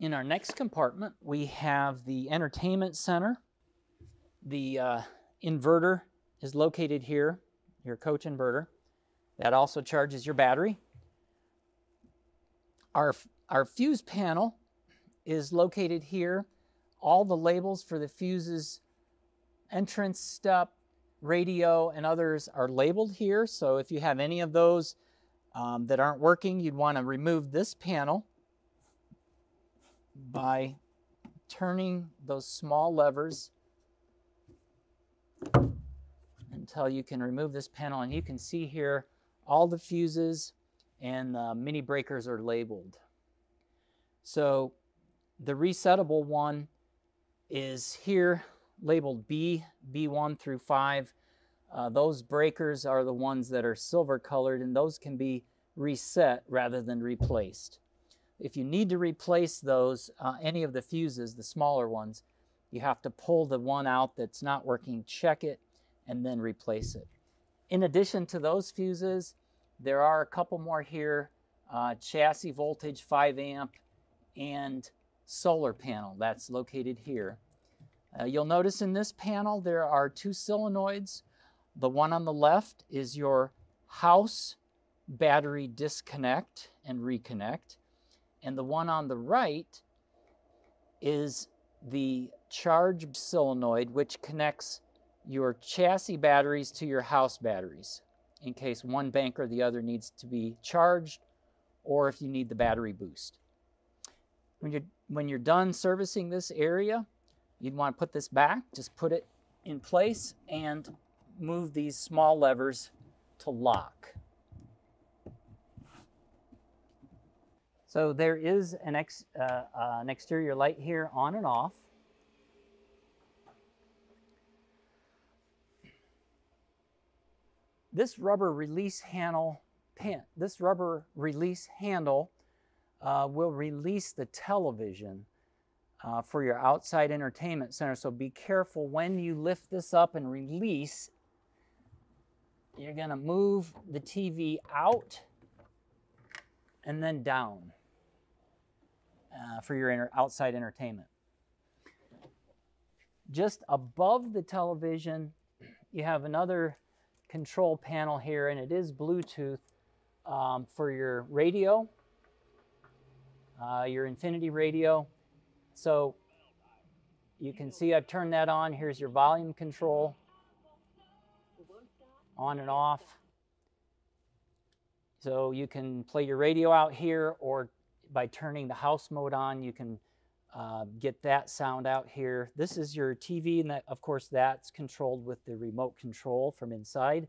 [SPEAKER 1] In our next compartment, we have the entertainment center. The uh, inverter is located here, your coach inverter. That also charges your battery. Our, our fuse panel is located here. All the labels for the fuses, entrance step, radio, and others are labeled here. So if you have any of those um, that aren't working, you'd want to remove this panel by turning those small levers until you can remove this panel and you can see here all the fuses and the mini breakers are labeled. So the resettable one is here labeled B, B1 through 5. Uh, those breakers are the ones that are silver colored and those can be reset rather than replaced. If you need to replace those, uh, any of the fuses, the smaller ones, you have to pull the one out that's not working, check it, and then replace it. In addition to those fuses, there are a couple more here, uh, chassis voltage 5 amp and solar panel that's located here. Uh, you'll notice in this panel there are two solenoids. The one on the left is your house battery disconnect and reconnect. And the one on the right is the charge solenoid, which connects your chassis batteries to your house batteries in case one bank or the other needs to be charged or if you need the battery boost. When you're, when you're done servicing this area, you'd want to put this back, just put it in place and move these small levers to lock. So there is an, ex, uh, uh, an exterior light here on and off. This rubber release handle, pin, this rubber release handle uh, will release the television uh, for your outside entertainment center. So be careful when you lift this up and release. You're going to move the TV out and then down uh, for your outside entertainment. Just above the television, you have another control panel here, and it is Bluetooth um, for your radio, uh, your Infinity radio. So you can see I've turned that on. Here's your volume control, on and off. So you can play your radio out here or by turning the house mode on, you can uh, get that sound out here. This is your TV, and that, of course that's controlled with the remote control from inside.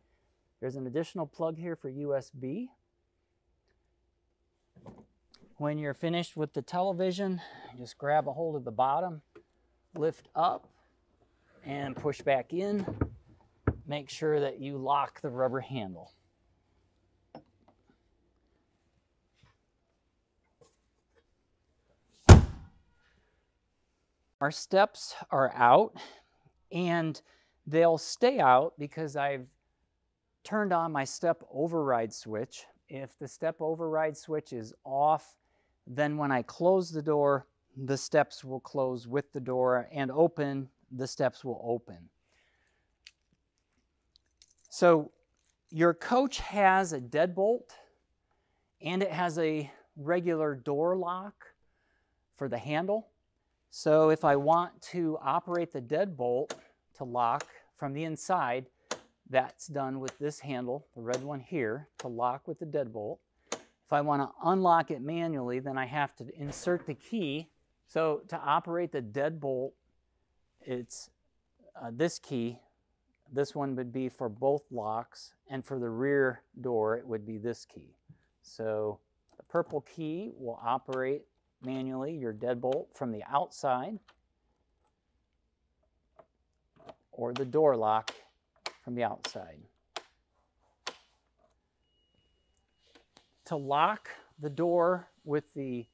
[SPEAKER 1] There's an additional plug here for USB. When you're finished with the television, just grab a hold of the bottom, lift up, and push back in. Make sure that you lock the rubber handle. Our steps are out and they'll stay out because I've turned on my step override switch. If the step override switch is off, then when I close the door, the steps will close with the door and open, the steps will open. So your coach has a deadbolt and it has a regular door lock for the handle. So if I want to operate the deadbolt to lock from the inside, that's done with this handle, the red one here, to lock with the deadbolt. If I want to unlock it manually, then I have to insert the key. So to operate the deadbolt, it's uh, this key. This one would be for both locks, and for the rear door, it would be this key. So the purple key will operate manually your deadbolt from the outside or the door lock from the outside. To lock the door with the,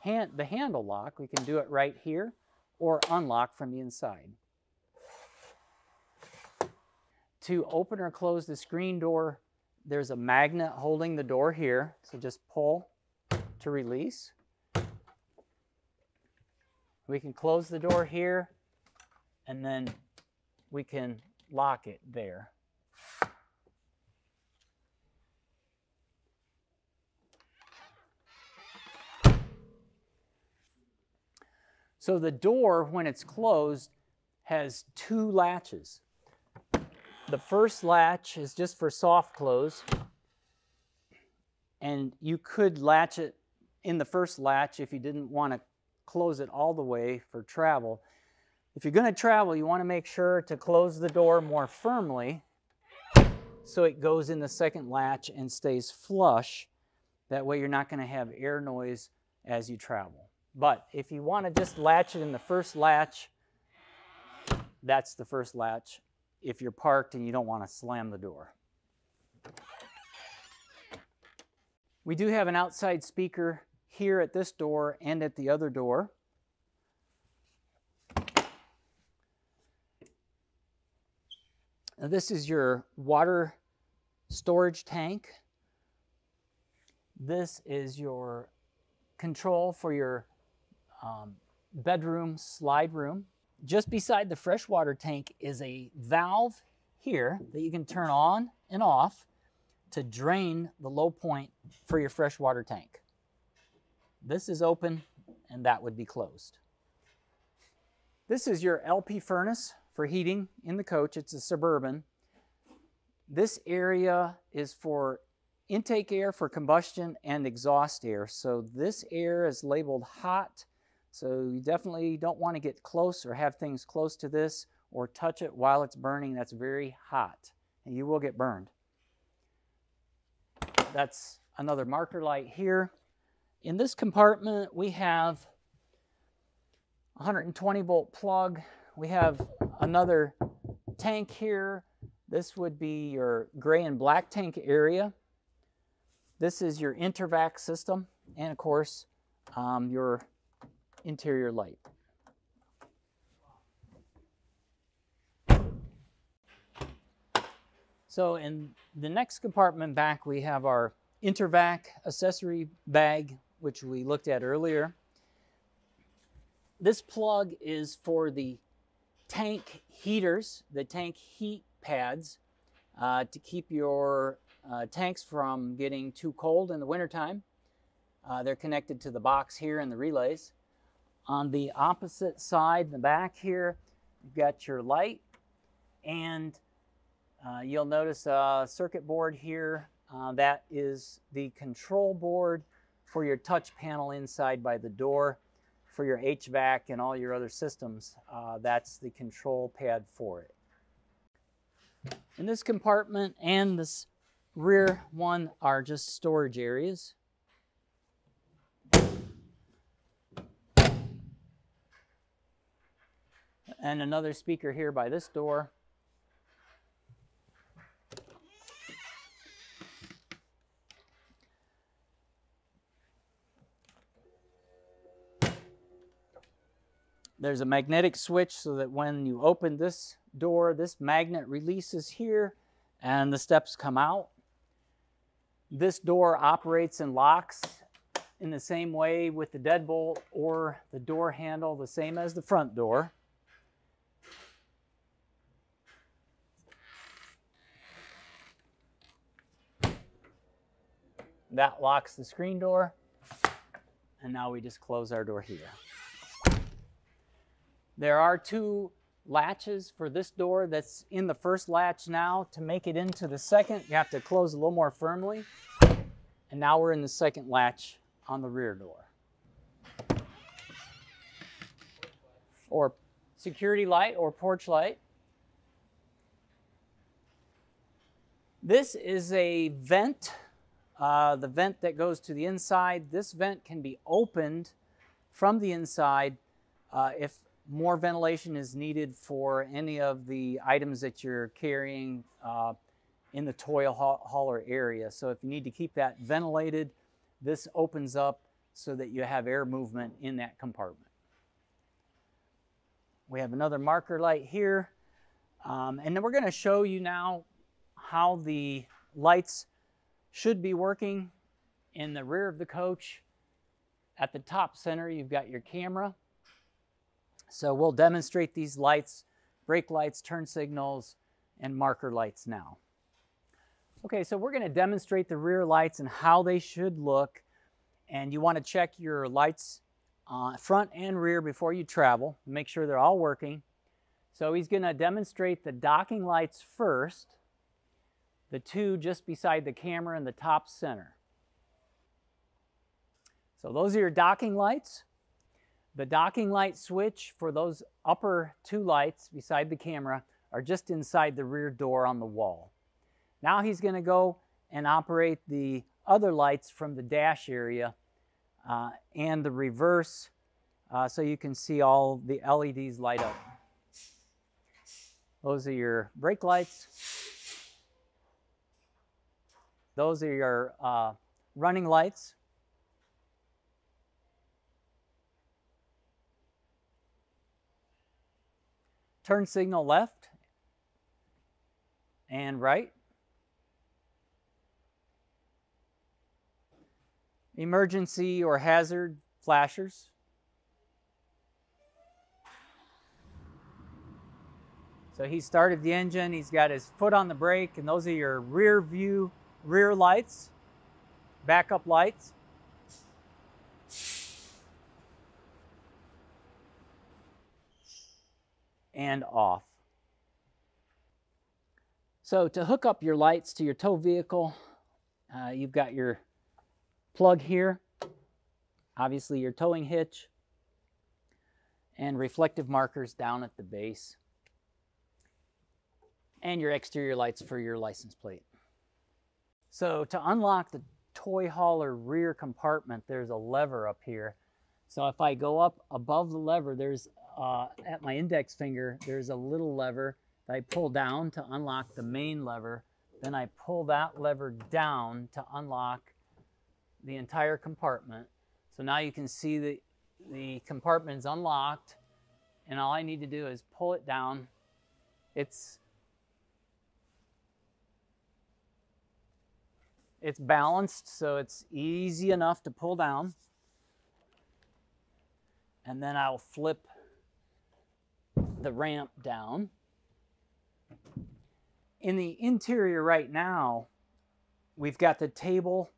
[SPEAKER 1] hand, the handle lock, we can do it right here or unlock from the inside. To open or close the screen door, there's a magnet holding the door here. So just pull to release. We can close the door here and then we can lock it there. So the door, when it's closed, has two latches. The first latch is just for soft close, and you could latch it in the first latch if you didn't want to close it all the way for travel. If you're going to travel, you want to make sure to close the door more firmly so it goes in the second latch and stays flush. That way you're not going to have air noise as you travel. But if you want to just latch it in the first latch, that's the first latch if you're parked and you don't want to slam the door. We do have an outside speaker here at this door and at the other door. Now this is your water storage tank. This is your control for your um, bedroom slide room. Just beside the freshwater tank is a valve here that you can turn on and off to drain the low point for your freshwater tank. This is open and that would be closed. This is your LP furnace for heating in the coach. It's a Suburban. This area is for intake air for combustion and exhaust air. So this air is labeled hot so you definitely don't want to get close or have things close to this or touch it while it's burning. That's very hot and you will get burned. That's another marker light here. In this compartment, we have 120 volt plug. We have another tank here. This would be your gray and black tank area. This is your intervac system. And of course, um, your interior light. So in the next compartment back, we have our Intervac accessory bag, which we looked at earlier. This plug is for the tank heaters, the tank heat pads, uh, to keep your uh, tanks from getting too cold in the wintertime. Uh, they're connected to the box here and the relays. On the opposite side, the back here, you've got your light and uh, you'll notice a circuit board here. Uh, that is the control board for your touch panel inside by the door. For your HVAC and all your other systems, uh, that's the control pad for it. In this compartment and this rear one are just storage areas. and another speaker here by this door. There's a magnetic switch so that when you open this door, this magnet releases here and the steps come out. This door operates and locks in the same way with the deadbolt or the door handle, the same as the front door. That locks the screen door. And now we just close our door here. There are two latches for this door that's in the first latch now. To make it into the second, you have to close a little more firmly. And now we're in the second latch on the rear door. Or security light or porch light. This is a vent uh, the vent that goes to the inside, this vent can be opened from the inside. Uh, if more ventilation is needed for any of the items that you're carrying uh, in the toy hauler area. So if you need to keep that ventilated, this opens up so that you have air movement in that compartment. We have another marker light here. Um, and then we're going to show you now how the lights should be working in the rear of the coach. At the top center, you've got your camera. So we'll demonstrate these lights, brake lights, turn signals, and marker lights now. Okay, so we're going to demonstrate the rear lights and how they should look. And you want to check your lights uh, front and rear before you travel. Make sure they're all working. So he's going to demonstrate the docking lights first, the two just beside the camera in the top center. So those are your docking lights. The docking light switch for those upper two lights beside the camera are just inside the rear door on the wall. Now he's going to go and operate the other lights from the dash area uh, and the reverse uh, so you can see all the LEDs light up. Those are your brake lights. Those are your uh, running lights. Turn signal left and right. emergency or hazard flashers. So he started the engine, he's got his foot on the brake, and those are your rear view rear lights, backup lights. And off. So to hook up your lights to your tow vehicle, uh, you've got your plug here, obviously your towing hitch, and reflective markers down at the base, and your exterior lights for your license plate. So to unlock the toy hauler rear compartment, there's a lever up here. So if I go up above the lever, there's uh, at my index finger, there's a little lever that I pull down to unlock the main lever. Then I pull that lever down to unlock the entire compartment. So now you can see the, the compartment is unlocked and all I need to do is pull it down. It's it's balanced so it's easy enough to pull down. And then I'll flip the ramp down. In the interior right now, we've got the table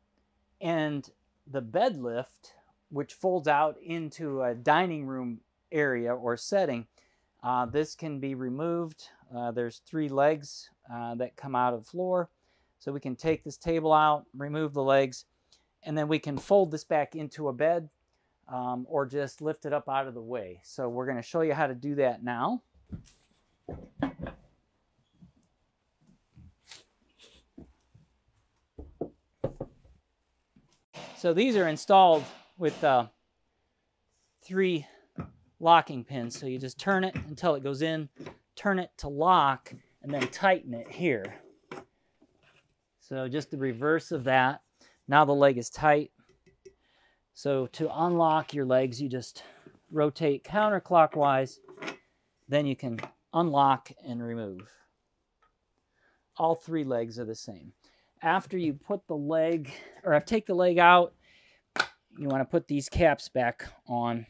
[SPEAKER 1] and the bed lift, which folds out into a dining room area or setting, uh, this can be removed. Uh, there's three legs uh, that come out of the floor. So we can take this table out, remove the legs, and then we can fold this back into a bed um, or just lift it up out of the way. So we're going to show you how to do that now. So these are installed with uh, three locking pins. So you just turn it until it goes in, turn it to lock, and then tighten it here. So just the reverse of that. Now the leg is tight. So to unlock your legs, you just rotate counterclockwise. Then you can unlock and remove. All three legs are the same after you put the leg, or take the leg out, you want to put these caps back on.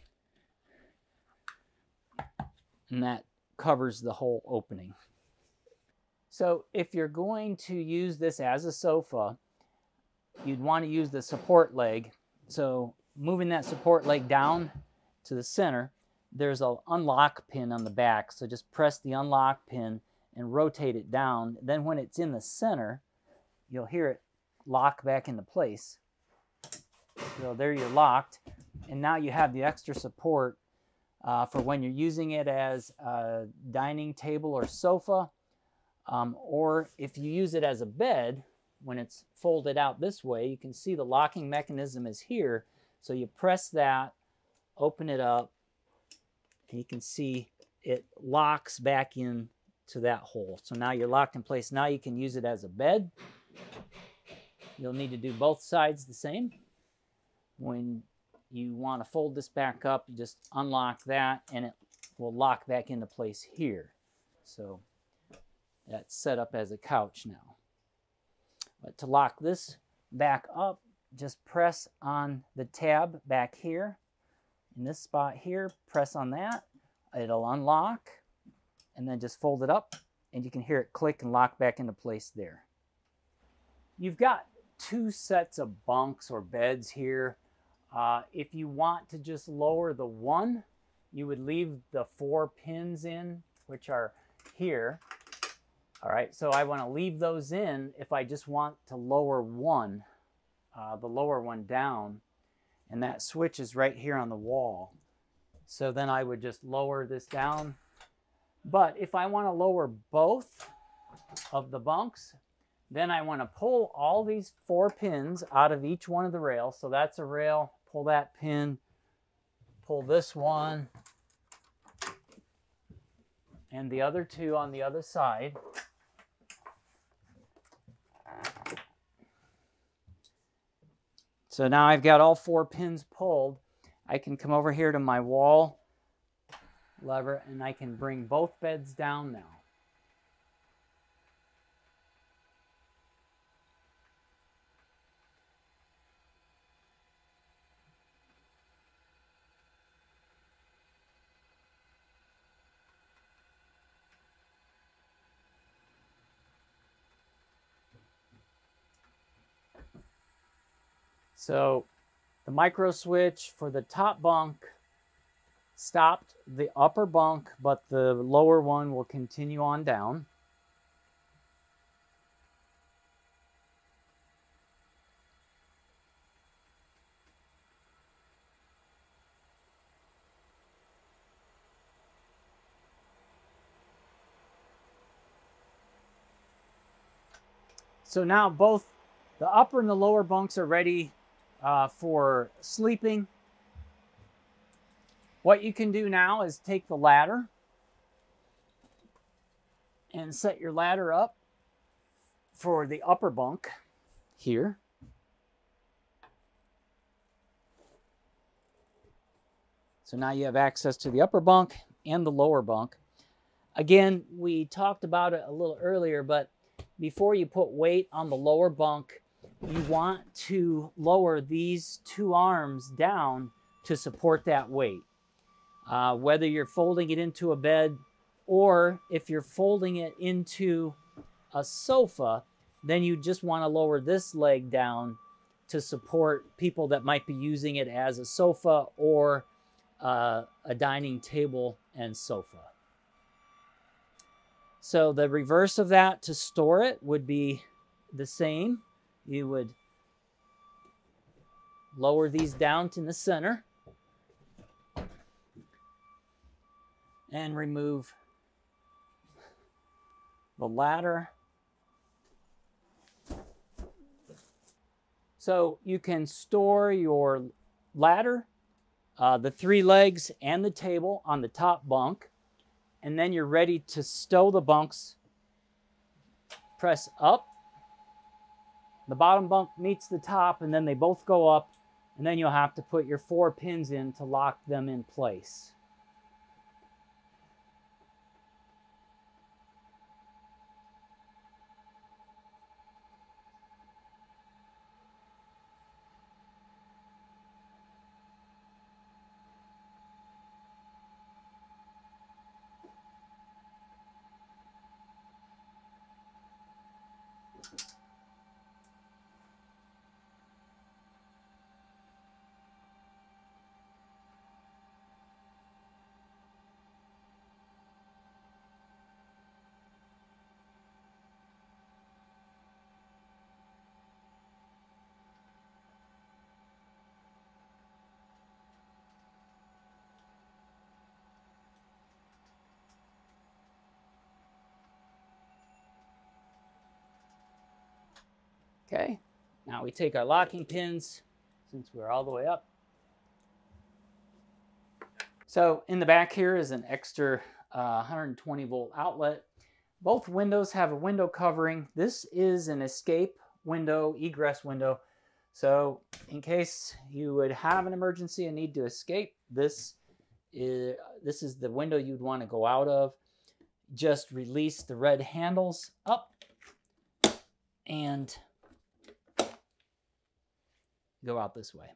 [SPEAKER 1] And that covers the whole opening. So if you're going to use this as a sofa, you'd want to use the support leg. So moving that support leg down to the center, there's an unlock pin on the back. So just press the unlock pin and rotate it down. Then when it's in the center, you'll hear it lock back into place. So there you're locked. And now you have the extra support uh, for when you're using it as a dining table or sofa. Um, or if you use it as a bed, when it's folded out this way, you can see the locking mechanism is here. So you press that open it up, and you can see it locks back in to that hole. So now you're locked in place. Now you can use it as a bed. You'll need to do both sides the same. When you want to fold this back up, you just unlock that and it will lock back into place here. So that's set up as a couch now. To lock this back up, just press on the tab back here. In this spot here, press on that. It'll unlock and then just fold it up and you can hear it click and lock back into place there. You've got two sets of bunks or beds here. Uh, if you want to just lower the one, you would leave the four pins in, which are here. All right, so I want to leave those in if I just want to lower one, uh, the lower one down, and that switch is right here on the wall. So then I would just lower this down. But if I want to lower both of the bunks, then I want to pull all these four pins out of each one of the rails. So that's a rail, pull that pin, pull this one, and the other two on the other side. So now I've got all four pins pulled. I can come over here to my wall lever and I can bring both beds down now. So the micro switch for the top bunk stopped the upper bunk, but the lower one will continue on down. So now both the upper and the lower bunks are ready uh, for sleeping. What you can do now is take the ladder and set your ladder up for the upper bunk here. So now you have access to the upper bunk and the lower bunk. Again, we talked about it a little earlier, but before you put weight on the lower bunk, you want to lower these two arms down to support that weight. Uh, whether you're folding it into a bed or if you're folding it into a sofa, then you just want to lower this leg down to support people that might be using it as a sofa or uh, a dining table and sofa. So the reverse of that to store it would be the same you would lower these down to the center and remove the ladder. So you can store your ladder, uh, the three legs, and the table on the top bunk. And then you're ready to stow the bunks. Press up the bottom bunk meets the top and then they both go up and then you'll have to put your four pins in to lock them in place. Okay, now we take our locking pins, since we're all the way up, So in the back here is an extra uh, 120 volt outlet. Both windows have a window covering. This is an escape window, egress window. So in case you would have an emergency and need to escape, this is, this is the window you'd want to go out of. Just release the red handles up and go out this way.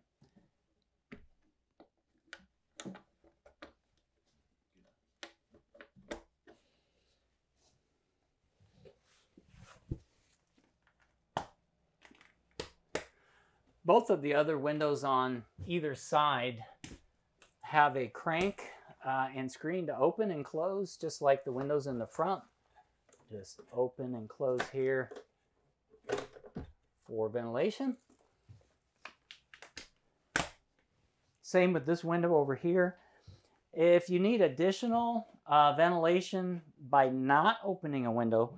[SPEAKER 1] Both of the other windows on either side have a crank uh, and screen to open and close, just like the windows in the front. Just open and close here for ventilation. Same with this window over here. If you need additional uh, ventilation by not opening a window,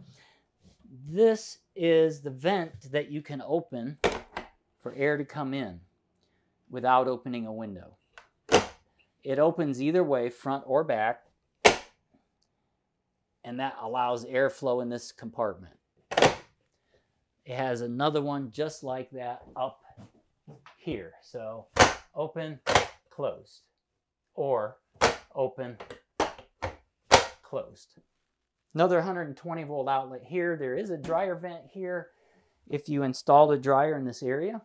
[SPEAKER 1] this is the vent that you can open for air to come in without opening a window. It opens either way, front or back, and that allows airflow in this compartment. It has another one just like that up here. So open, closed, or open, closed. Another 120 volt outlet here. There is a dryer vent here if you install a dryer in this area.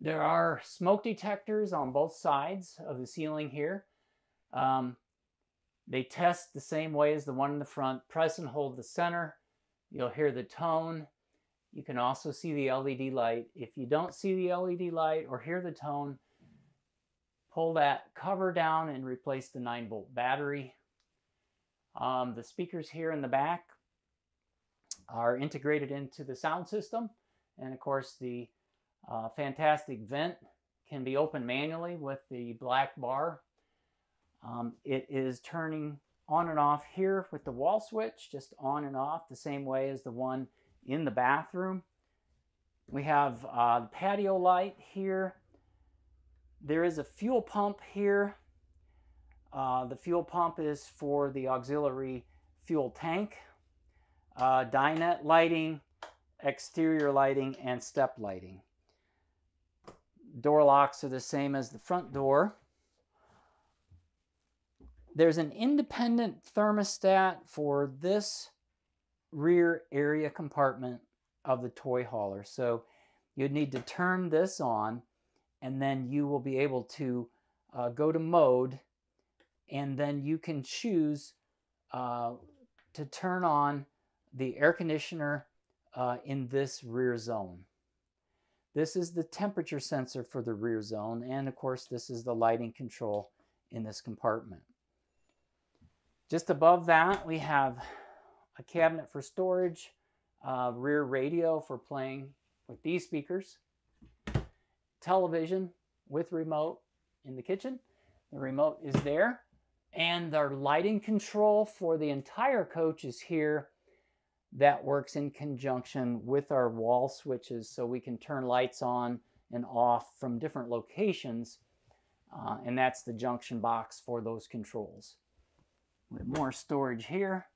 [SPEAKER 1] There are smoke detectors on both sides of the ceiling here. Um, they test the same way as the one in the front. Press and hold the center. You'll hear the tone. You can also see the LED light. If you don't see the LED light or hear the tone, pull that cover down and replace the 9 volt battery. Um, the speakers here in the back are integrated into the sound system. And of course, the uh, fantastic vent can be opened manually with the black bar. Um, it is turning on and off here with the wall switch, just on and off the same way as the one in the bathroom. We have uh, the patio light here. There is a fuel pump here. Uh, the fuel pump is for the auxiliary fuel tank. Uh, dinette lighting, exterior lighting, and step lighting. Door locks are the same as the front door. There's an independent thermostat for this rear area compartment of the toy hauler. So you'd need to turn this on and then you will be able to uh, go to mode and then you can choose uh, to turn on the air conditioner uh, in this rear zone. This is the temperature sensor for the rear zone, and of course this is the lighting control in this compartment. Just above that we have a cabinet for storage, uh, rear radio for playing with these speakers, television with remote in the kitchen. The remote is there, and our lighting control for the entire coach is here that works in conjunction with our wall switches so we can turn lights on and off from different locations. Uh, and that's the junction box for those controls. With more storage here.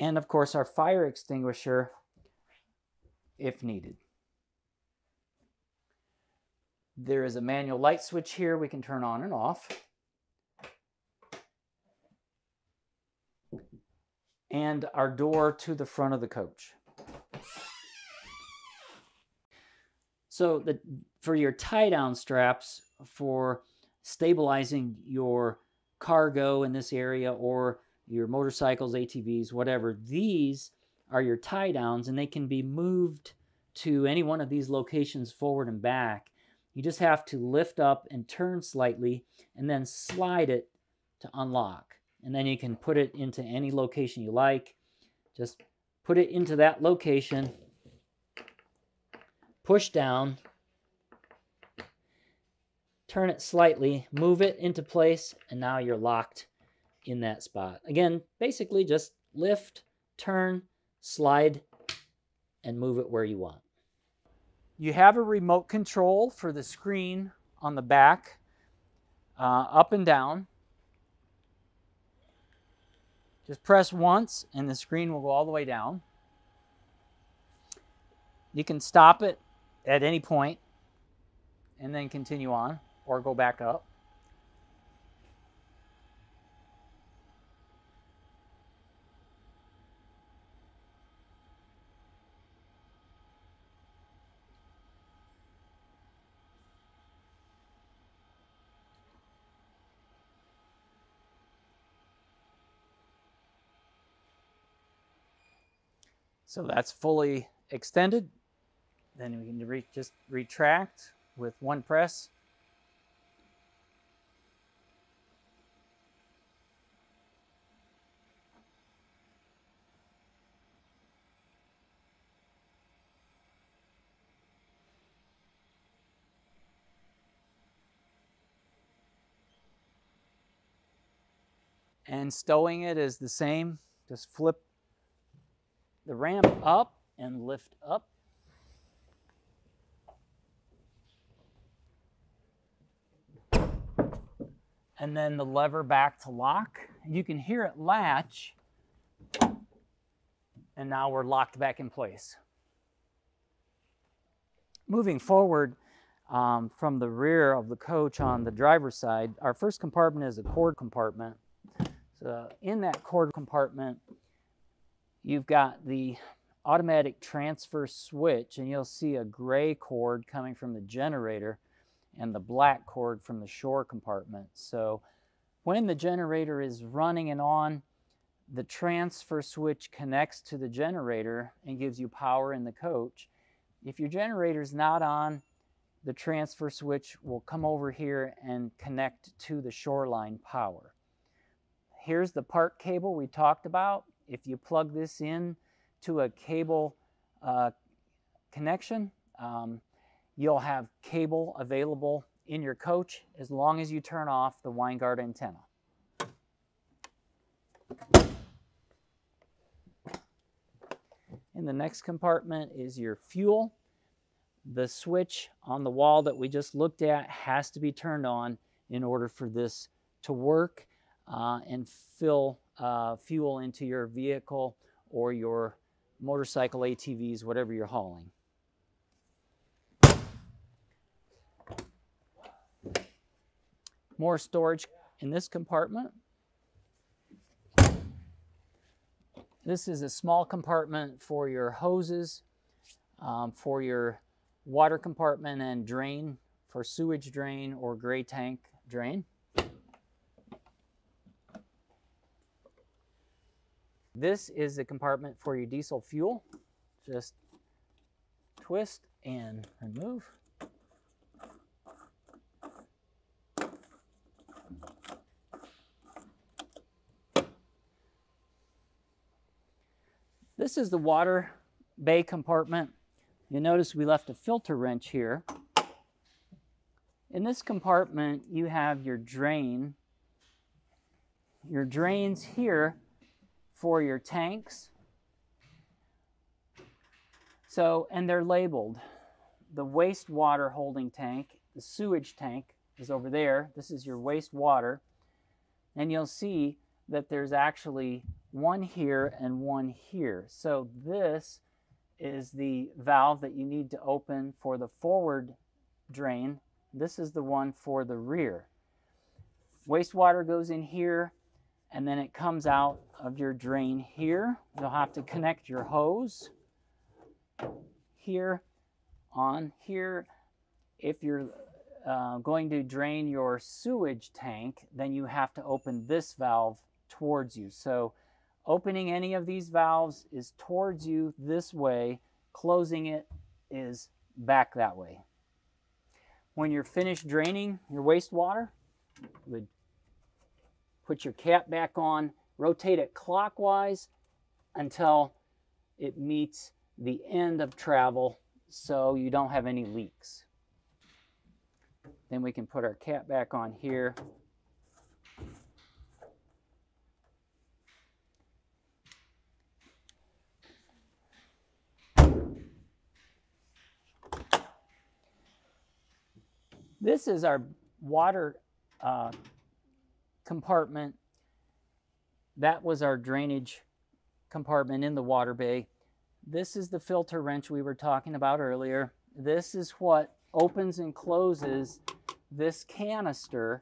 [SPEAKER 1] And of course our fire extinguisher if needed. There is a manual light switch here we can turn on and off. and our door to the front of the coach. So the, for your tie-down straps for stabilizing your cargo in this area or your motorcycles, ATVs, whatever, these are your tie-downs and they can be moved to any one of these locations forward and back. You just have to lift up and turn slightly and then slide it to unlock and then you can put it into any location you like. Just put it into that location, push down, turn it slightly, move it into place, and now you're locked in that spot. Again, basically just lift, turn, slide, and move it where you want. You have a remote control for the screen on the back uh, up and down. Just press once and the screen will go all the way down. You can stop it at any point and then continue on or go back up. So that's fully extended. Then we can re just retract with one press. And stowing it is the same. Just flip the ramp up and lift up. And then the lever back to lock. You can hear it latch. And now we're locked back in place. Moving forward um, from the rear of the coach on the driver's side, our first compartment is a cord compartment. So in that cord compartment, you've got the automatic transfer switch and you'll see a gray cord coming from the generator and the black cord from the shore compartment. So when the generator is running and on, the transfer switch connects to the generator and gives you power in the coach. If your generator is not on, the transfer switch will come over here and connect to the shoreline power. Here's the park cable we talked about if you plug this in to a cable uh, connection, um, you'll have cable available in your coach as long as you turn off the Winegard antenna. In the next compartment is your fuel. The switch on the wall that we just looked at has to be turned on in order for this to work uh, and fill uh, fuel into your vehicle or your motorcycle, ATVs, whatever you're hauling. More storage in this compartment. This is a small compartment for your hoses, um, for your water compartment and drain, for sewage drain or gray tank drain. This is the compartment for your diesel fuel. Just twist and remove. This is the water bay compartment. You notice we left a filter wrench here. In this compartment, you have your drain. Your drains here for your tanks. So, and they're labeled. The wastewater holding tank, the sewage tank is over there. This is your wastewater. And you'll see that there's actually one here and one here. So this is the valve that you need to open for the forward drain. This is the one for the rear. Wastewater goes in here and then it comes out of your drain here. You'll have to connect your hose here on here. If you're uh, going to drain your sewage tank, then you have to open this valve towards you. So opening any of these valves is towards you this way, closing it is back that way. When you're finished draining your wastewater, you would put your cap back on, rotate it clockwise until it meets the end of travel so you don't have any leaks. Then we can put our cap back on here. This is our water uh, compartment, that was our drainage compartment in the water bay. This is the filter wrench we were talking about earlier. This is what opens and closes this canister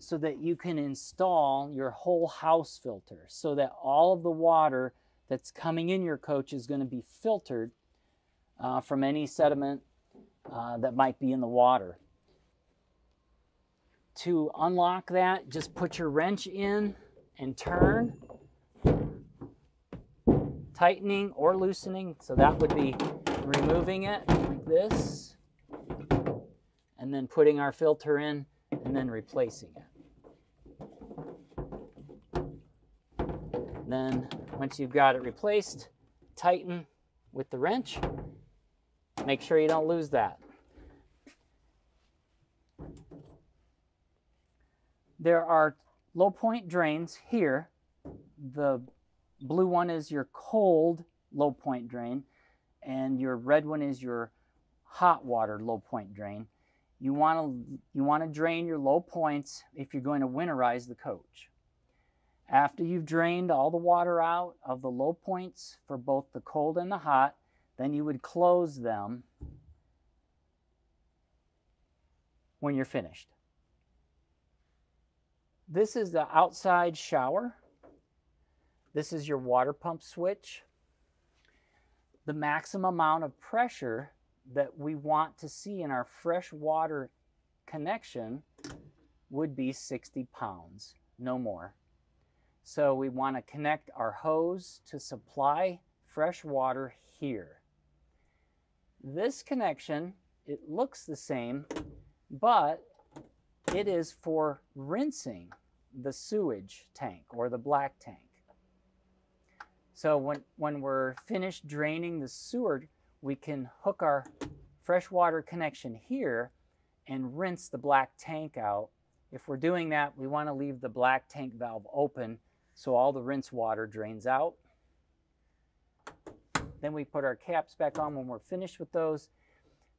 [SPEAKER 1] so that you can install your whole house filter so that all of the water that's coming in your coach is going to be filtered uh, from any sediment uh, that might be in the water. To unlock that, just put your wrench in and turn, tightening or loosening. So that would be removing it like this, and then putting our filter in and then replacing it. Then once you've got it replaced, tighten with the wrench. Make sure you don't lose that. There are low point drains here. The blue one is your cold low point drain and your red one is your hot water low point drain. You want to you want to drain your low points if you're going to winterize the coach. After you've drained all the water out of the low points for both the cold and the hot, then you would close them when you're finished. This is the outside shower. This is your water pump switch. The maximum amount of pressure that we want to see in our fresh water connection would be 60 pounds, no more. So we want to connect our hose to supply fresh water here. This connection, it looks the same, but it is for rinsing the sewage tank or the black tank. So when, when we're finished draining the sewer, we can hook our freshwater connection here and rinse the black tank out. If we're doing that, we want to leave the black tank valve open so all the rinse water drains out. Then we put our caps back on when we're finished with those.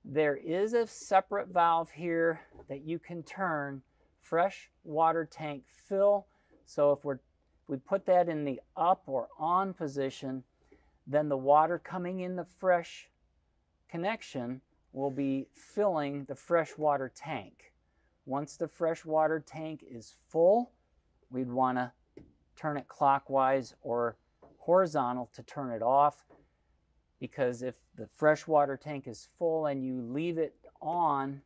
[SPEAKER 1] There is a separate valve here that you can turn fresh water tank fill. So if we're we put that in the up or on position, then the water coming in the fresh connection will be filling the freshwater tank. Once the freshwater tank is full, we'd want to turn it clockwise or horizontal to turn it off because if the freshwater tank is full and you leave it on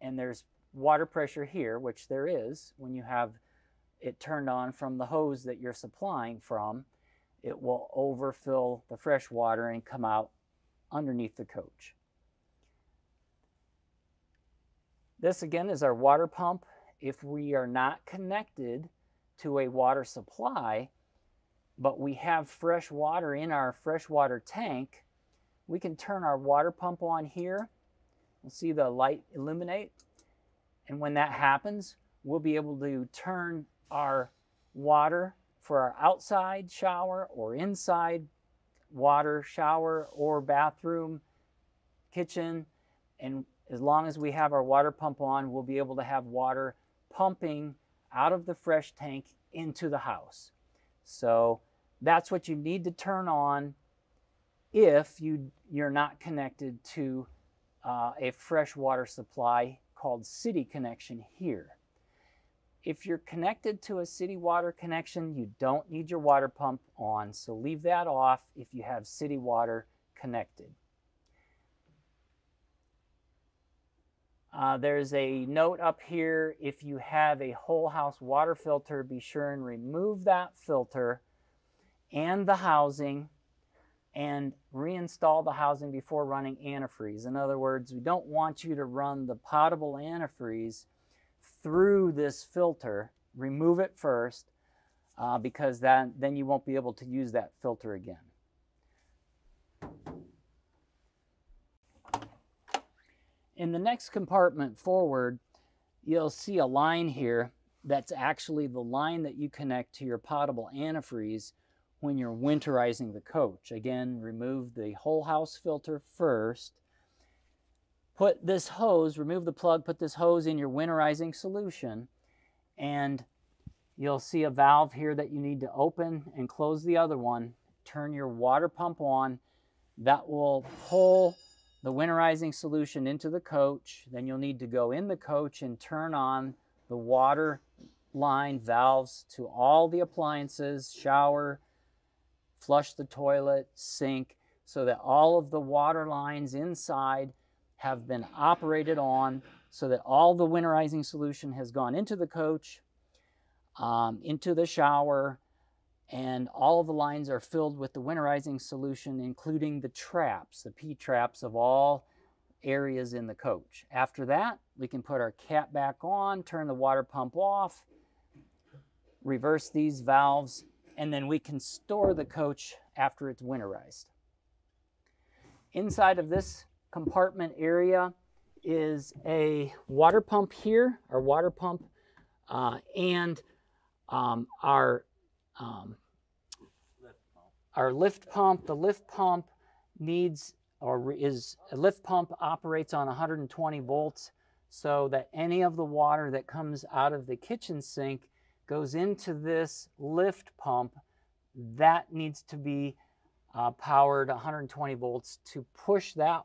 [SPEAKER 1] and there's water pressure here, which there is when you have it turned on from the hose that you're supplying from, it will overfill the fresh water and come out underneath the coach. This again is our water pump. If we are not connected to a water supply, but we have fresh water in our freshwater tank, we can turn our water pump on here. We'll see the light illuminate. And when that happens, we'll be able to turn our water for our outside shower or inside water shower or bathroom, kitchen. And as long as we have our water pump on, we'll be able to have water pumping out of the fresh tank into the house. So that's what you need to turn on if you, you're not connected to uh, a fresh water supply called city connection here. If you're connected to a city water connection, you don't need your water pump on, so leave that off if you have city water connected. Uh, there's a note up here, if you have a whole house water filter, be sure and remove that filter and the housing and reinstall the housing before running antifreeze. In other words, we don't want you to run the potable antifreeze through this filter. Remove it first uh, because that, then you won't be able to use that filter again. In the next compartment forward, you'll see a line here that's actually the line that you connect to your potable antifreeze when you're winterizing the coach. Again, remove the whole house filter first. Put this hose, remove the plug, put this hose in your winterizing solution, And you'll see a valve here that you need to open and close the other one. Turn your water pump on. That will pull the winterizing solution into the coach. Then you'll need to go in the coach and turn on the water line valves to all the appliances, shower, flush the toilet, sink, so that all of the water lines inside have been operated on so that all the winterizing solution has gone into the coach, um, into the shower, and all of the lines are filled with the winterizing solution, including the traps, the P-traps of all areas in the coach. After that, we can put our cap back on, turn the water pump off, reverse these valves, and then we can store the coach after it's winterized. Inside of this compartment area is a water pump here, our water pump, uh, and um, our um, our lift pump. The lift pump needs or is a lift pump operates on 120 volts so that any of the water that comes out of the kitchen sink goes into this lift pump that needs to be uh, powered 120 volts to push that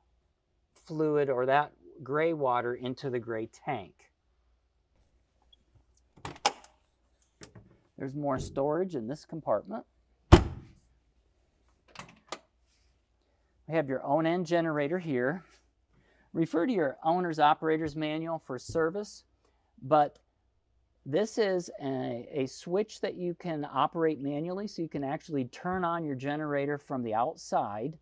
[SPEAKER 1] fluid or that gray water into the gray tank. There's more storage in this compartment. We have your Onan generator here. Refer to your owner's operator's manual for service, but this is a, a, switch that you can operate manually, so you can actually turn on your generator from the outside.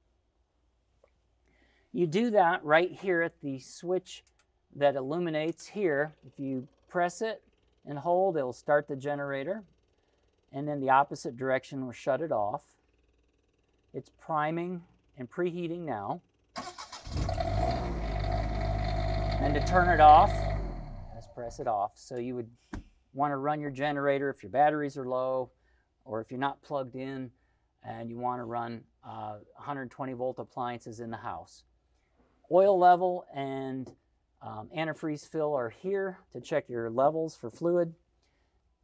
[SPEAKER 1] You do that right here at the switch that illuminates here. If you press it and hold, it'll start the generator, and then the opposite direction will shut it off. It's priming and preheating now. And to turn it off, just press it off. So you would want to run your generator if your batteries are low or if you're not plugged in and you want to run uh, 120 volt appliances in the house. Oil level and um, antifreeze fill are here to check your levels for fluid.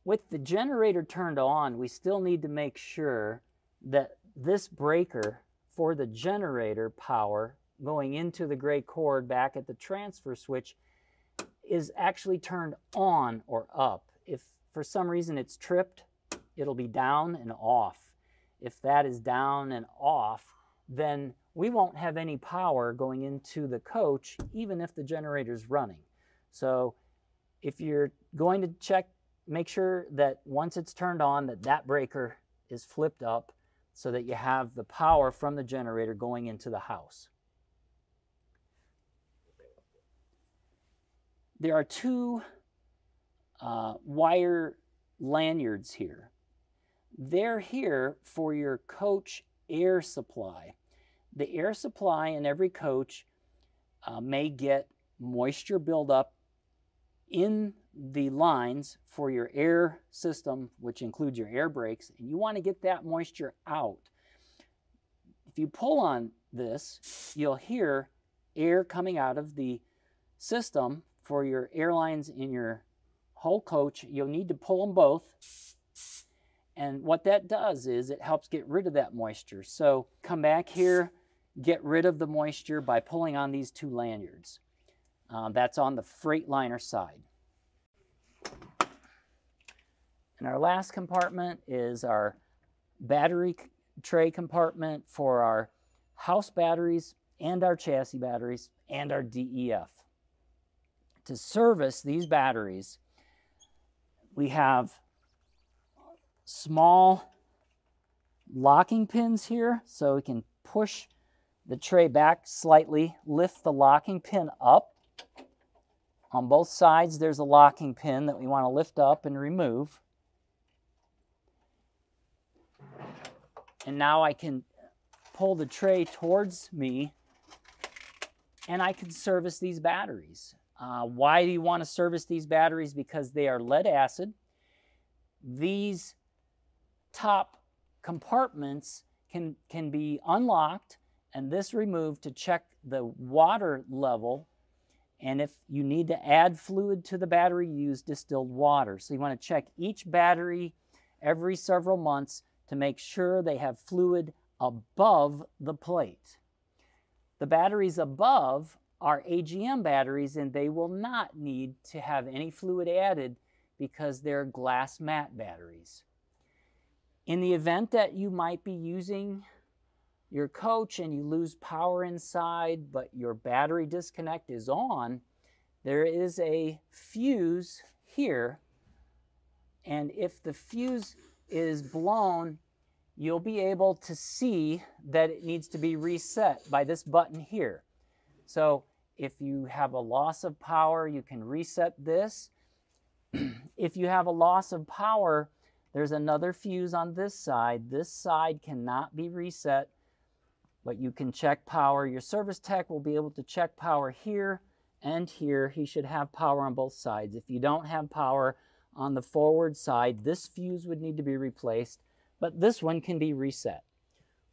[SPEAKER 1] With the generator turned on, we still need to make sure that this breaker for the generator power going into the gray cord back at the transfer switch is actually turned on or up. If for some reason it's tripped, it'll be down and off. If that is down and off, then we won't have any power going into the coach, even if the generator is running. So if you're going to check, make sure that once it's turned on, that that breaker is flipped up so that you have the power from the generator going into the house. There are two uh, wire lanyards here. They're here for your coach air supply. The air supply in every coach uh, may get moisture buildup in the lines for your air system, which includes your air brakes, and you want to get that moisture out. If you pull on this, you'll hear air coming out of the system for your airlines in your whole coach. You'll need to pull them both. And what that does is it helps get rid of that moisture. So come back here, get rid of the moisture by pulling on these two lanyards. Um, that's on the Freightliner side. And our last compartment is our battery tray compartment for our house batteries and our chassis batteries and our DEF. To service these batteries, we have small locking pins here so we can push the tray back slightly, lift the locking pin up. On both sides there's a locking pin that we want to lift up and remove. And now I can pull the tray towards me and I can service these batteries. Uh, why do you want to service these batteries? Because they are lead acid. These top compartments can, can be unlocked and this removed to check the water level And if you need to add fluid to the battery, use distilled water. So you want to check each battery every several months to make sure they have fluid above the plate. The batteries above are AGM batteries and they will not need to have any fluid added because they're glass mat batteries. In the event that you might be using your coach and you lose power inside, but your battery disconnect is on, there is a fuse here. And if the fuse is blown, you'll be able to see that it needs to be reset by this button here. So if you have a loss of power, you can reset this. if you have a loss of power, there's another fuse on this side. This side cannot be reset, but you can check power. Your service tech will be able to check power here and here. He should have power on both sides. If you don't have power on the forward side, this fuse would need to be replaced but this one can be reset.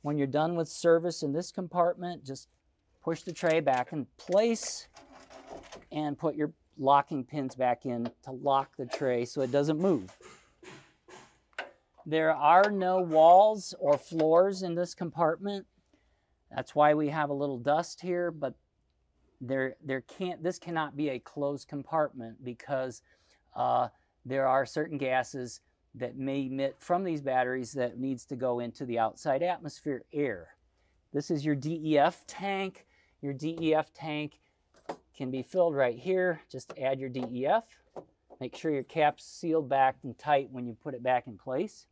[SPEAKER 1] When you're done with service in this compartment, just push the tray back in place and put your locking pins back in to lock the tray so it doesn't move. There are no walls or floors in this compartment. That's why we have a little dust here, but there, there can't, this cannot be a closed compartment because uh, there are certain gases that may emit from these batteries that needs to go into the outside atmosphere air. This is your DEF tank. Your DEF tank can be filled right here. Just add your DEF. Make sure your cap's sealed back and tight when you put it back in place.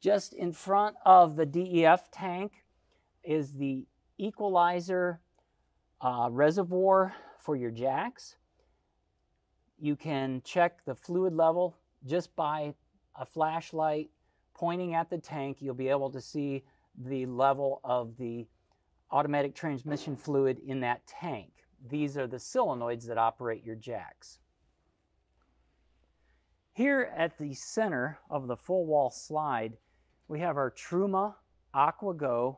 [SPEAKER 1] Just in front of the DEF tank is the equalizer uh, reservoir for your jacks. You can check the fluid level just by a flashlight pointing at the tank, you'll be able to see the level of the automatic transmission fluid in that tank. These are the solenoids that operate your jacks. Here at the center of the full wall slide, we have our Truma AquaGo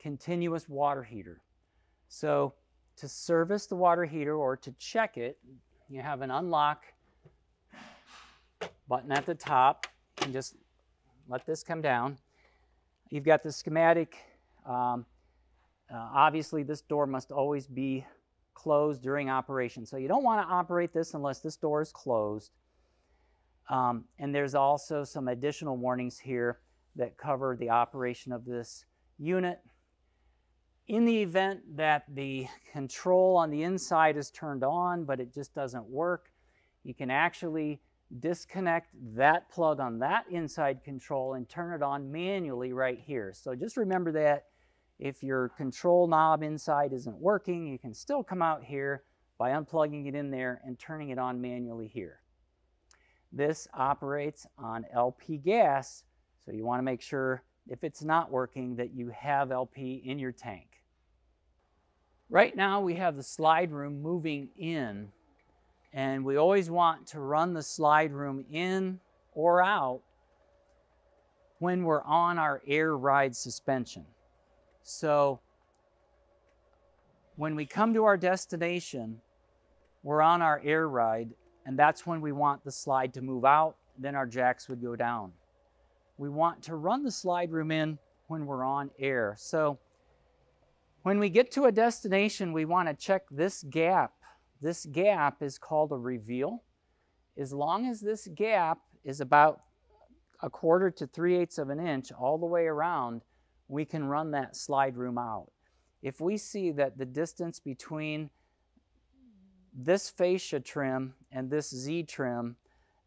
[SPEAKER 1] continuous water heater. So to service the water heater or to check it, you have an unlock button at the top and just let this come down. You've got the schematic. Um, uh, obviously, this door must always be closed during operation. So you don't want to operate this unless this door is closed. Um, and there's also some additional warnings here that cover the operation of this unit. In the event that the control on the inside is turned on, but it just doesn't work, you can actually disconnect that plug on that inside control and turn it on manually right here. So just remember that if your control knob inside isn't working, you can still come out here by unplugging it in there and turning it on manually here. This operates on LP gas, so you want to make sure if it's not working that you have LP in your tank. Right now we have the slide room moving in and we always want to run the slide room in or out when we're on our air ride suspension. So when we come to our destination, we're on our air ride, and that's when we want the slide to move out, then our jacks would go down. We want to run the slide room in when we're on air. So when we get to a destination, we want to check this gap this gap is called a reveal. As long as this gap is about a quarter to three eighths of an inch all the way around, we can run that slide room out. If we see that the distance between this fascia trim and this Z trim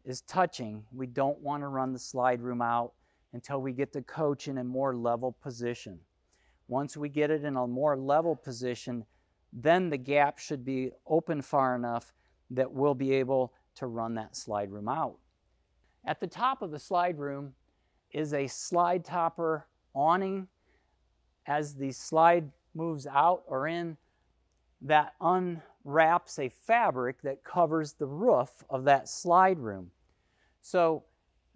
[SPEAKER 1] is touching, we don't want to run the slide room out until we get the coach in a more level position. Once we get it in a more level position, then the gap should be open far enough that we'll be able to run that slide room out. At the top of the slide room is a slide topper awning. As the slide moves out or in, that unwraps a fabric that covers the roof of that slide room. So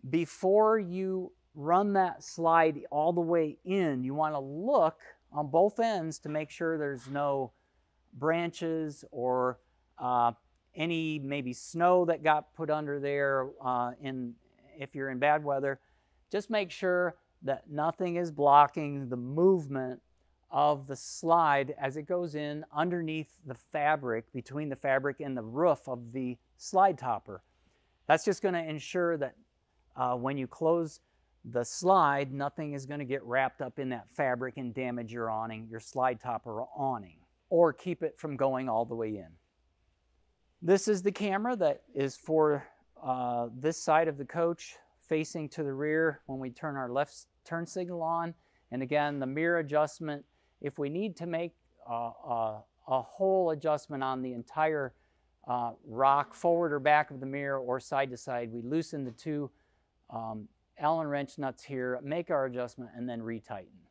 [SPEAKER 1] before you run that slide all the way in, you want to look on both ends to make sure there's no branches or uh, any maybe snow that got put under there uh, in if you're in bad weather. Just make sure that nothing is blocking the movement of the slide as it goes in underneath the fabric, between the fabric and the roof of the slide topper. That's just going to ensure that uh, when you close the slide, nothing is going to get wrapped up in that fabric and damage your awning, your slide topper awning, or keep it from going all the way in. This is the camera that is for uh, this side of the coach facing to the rear when we turn our left turn signal on. And again, the mirror adjustment, if we need to make uh, uh, a whole adjustment on the entire uh, rock forward or back of the mirror or side to side, we loosen the two um, Allen wrench nuts here, make our adjustment, and then retighten.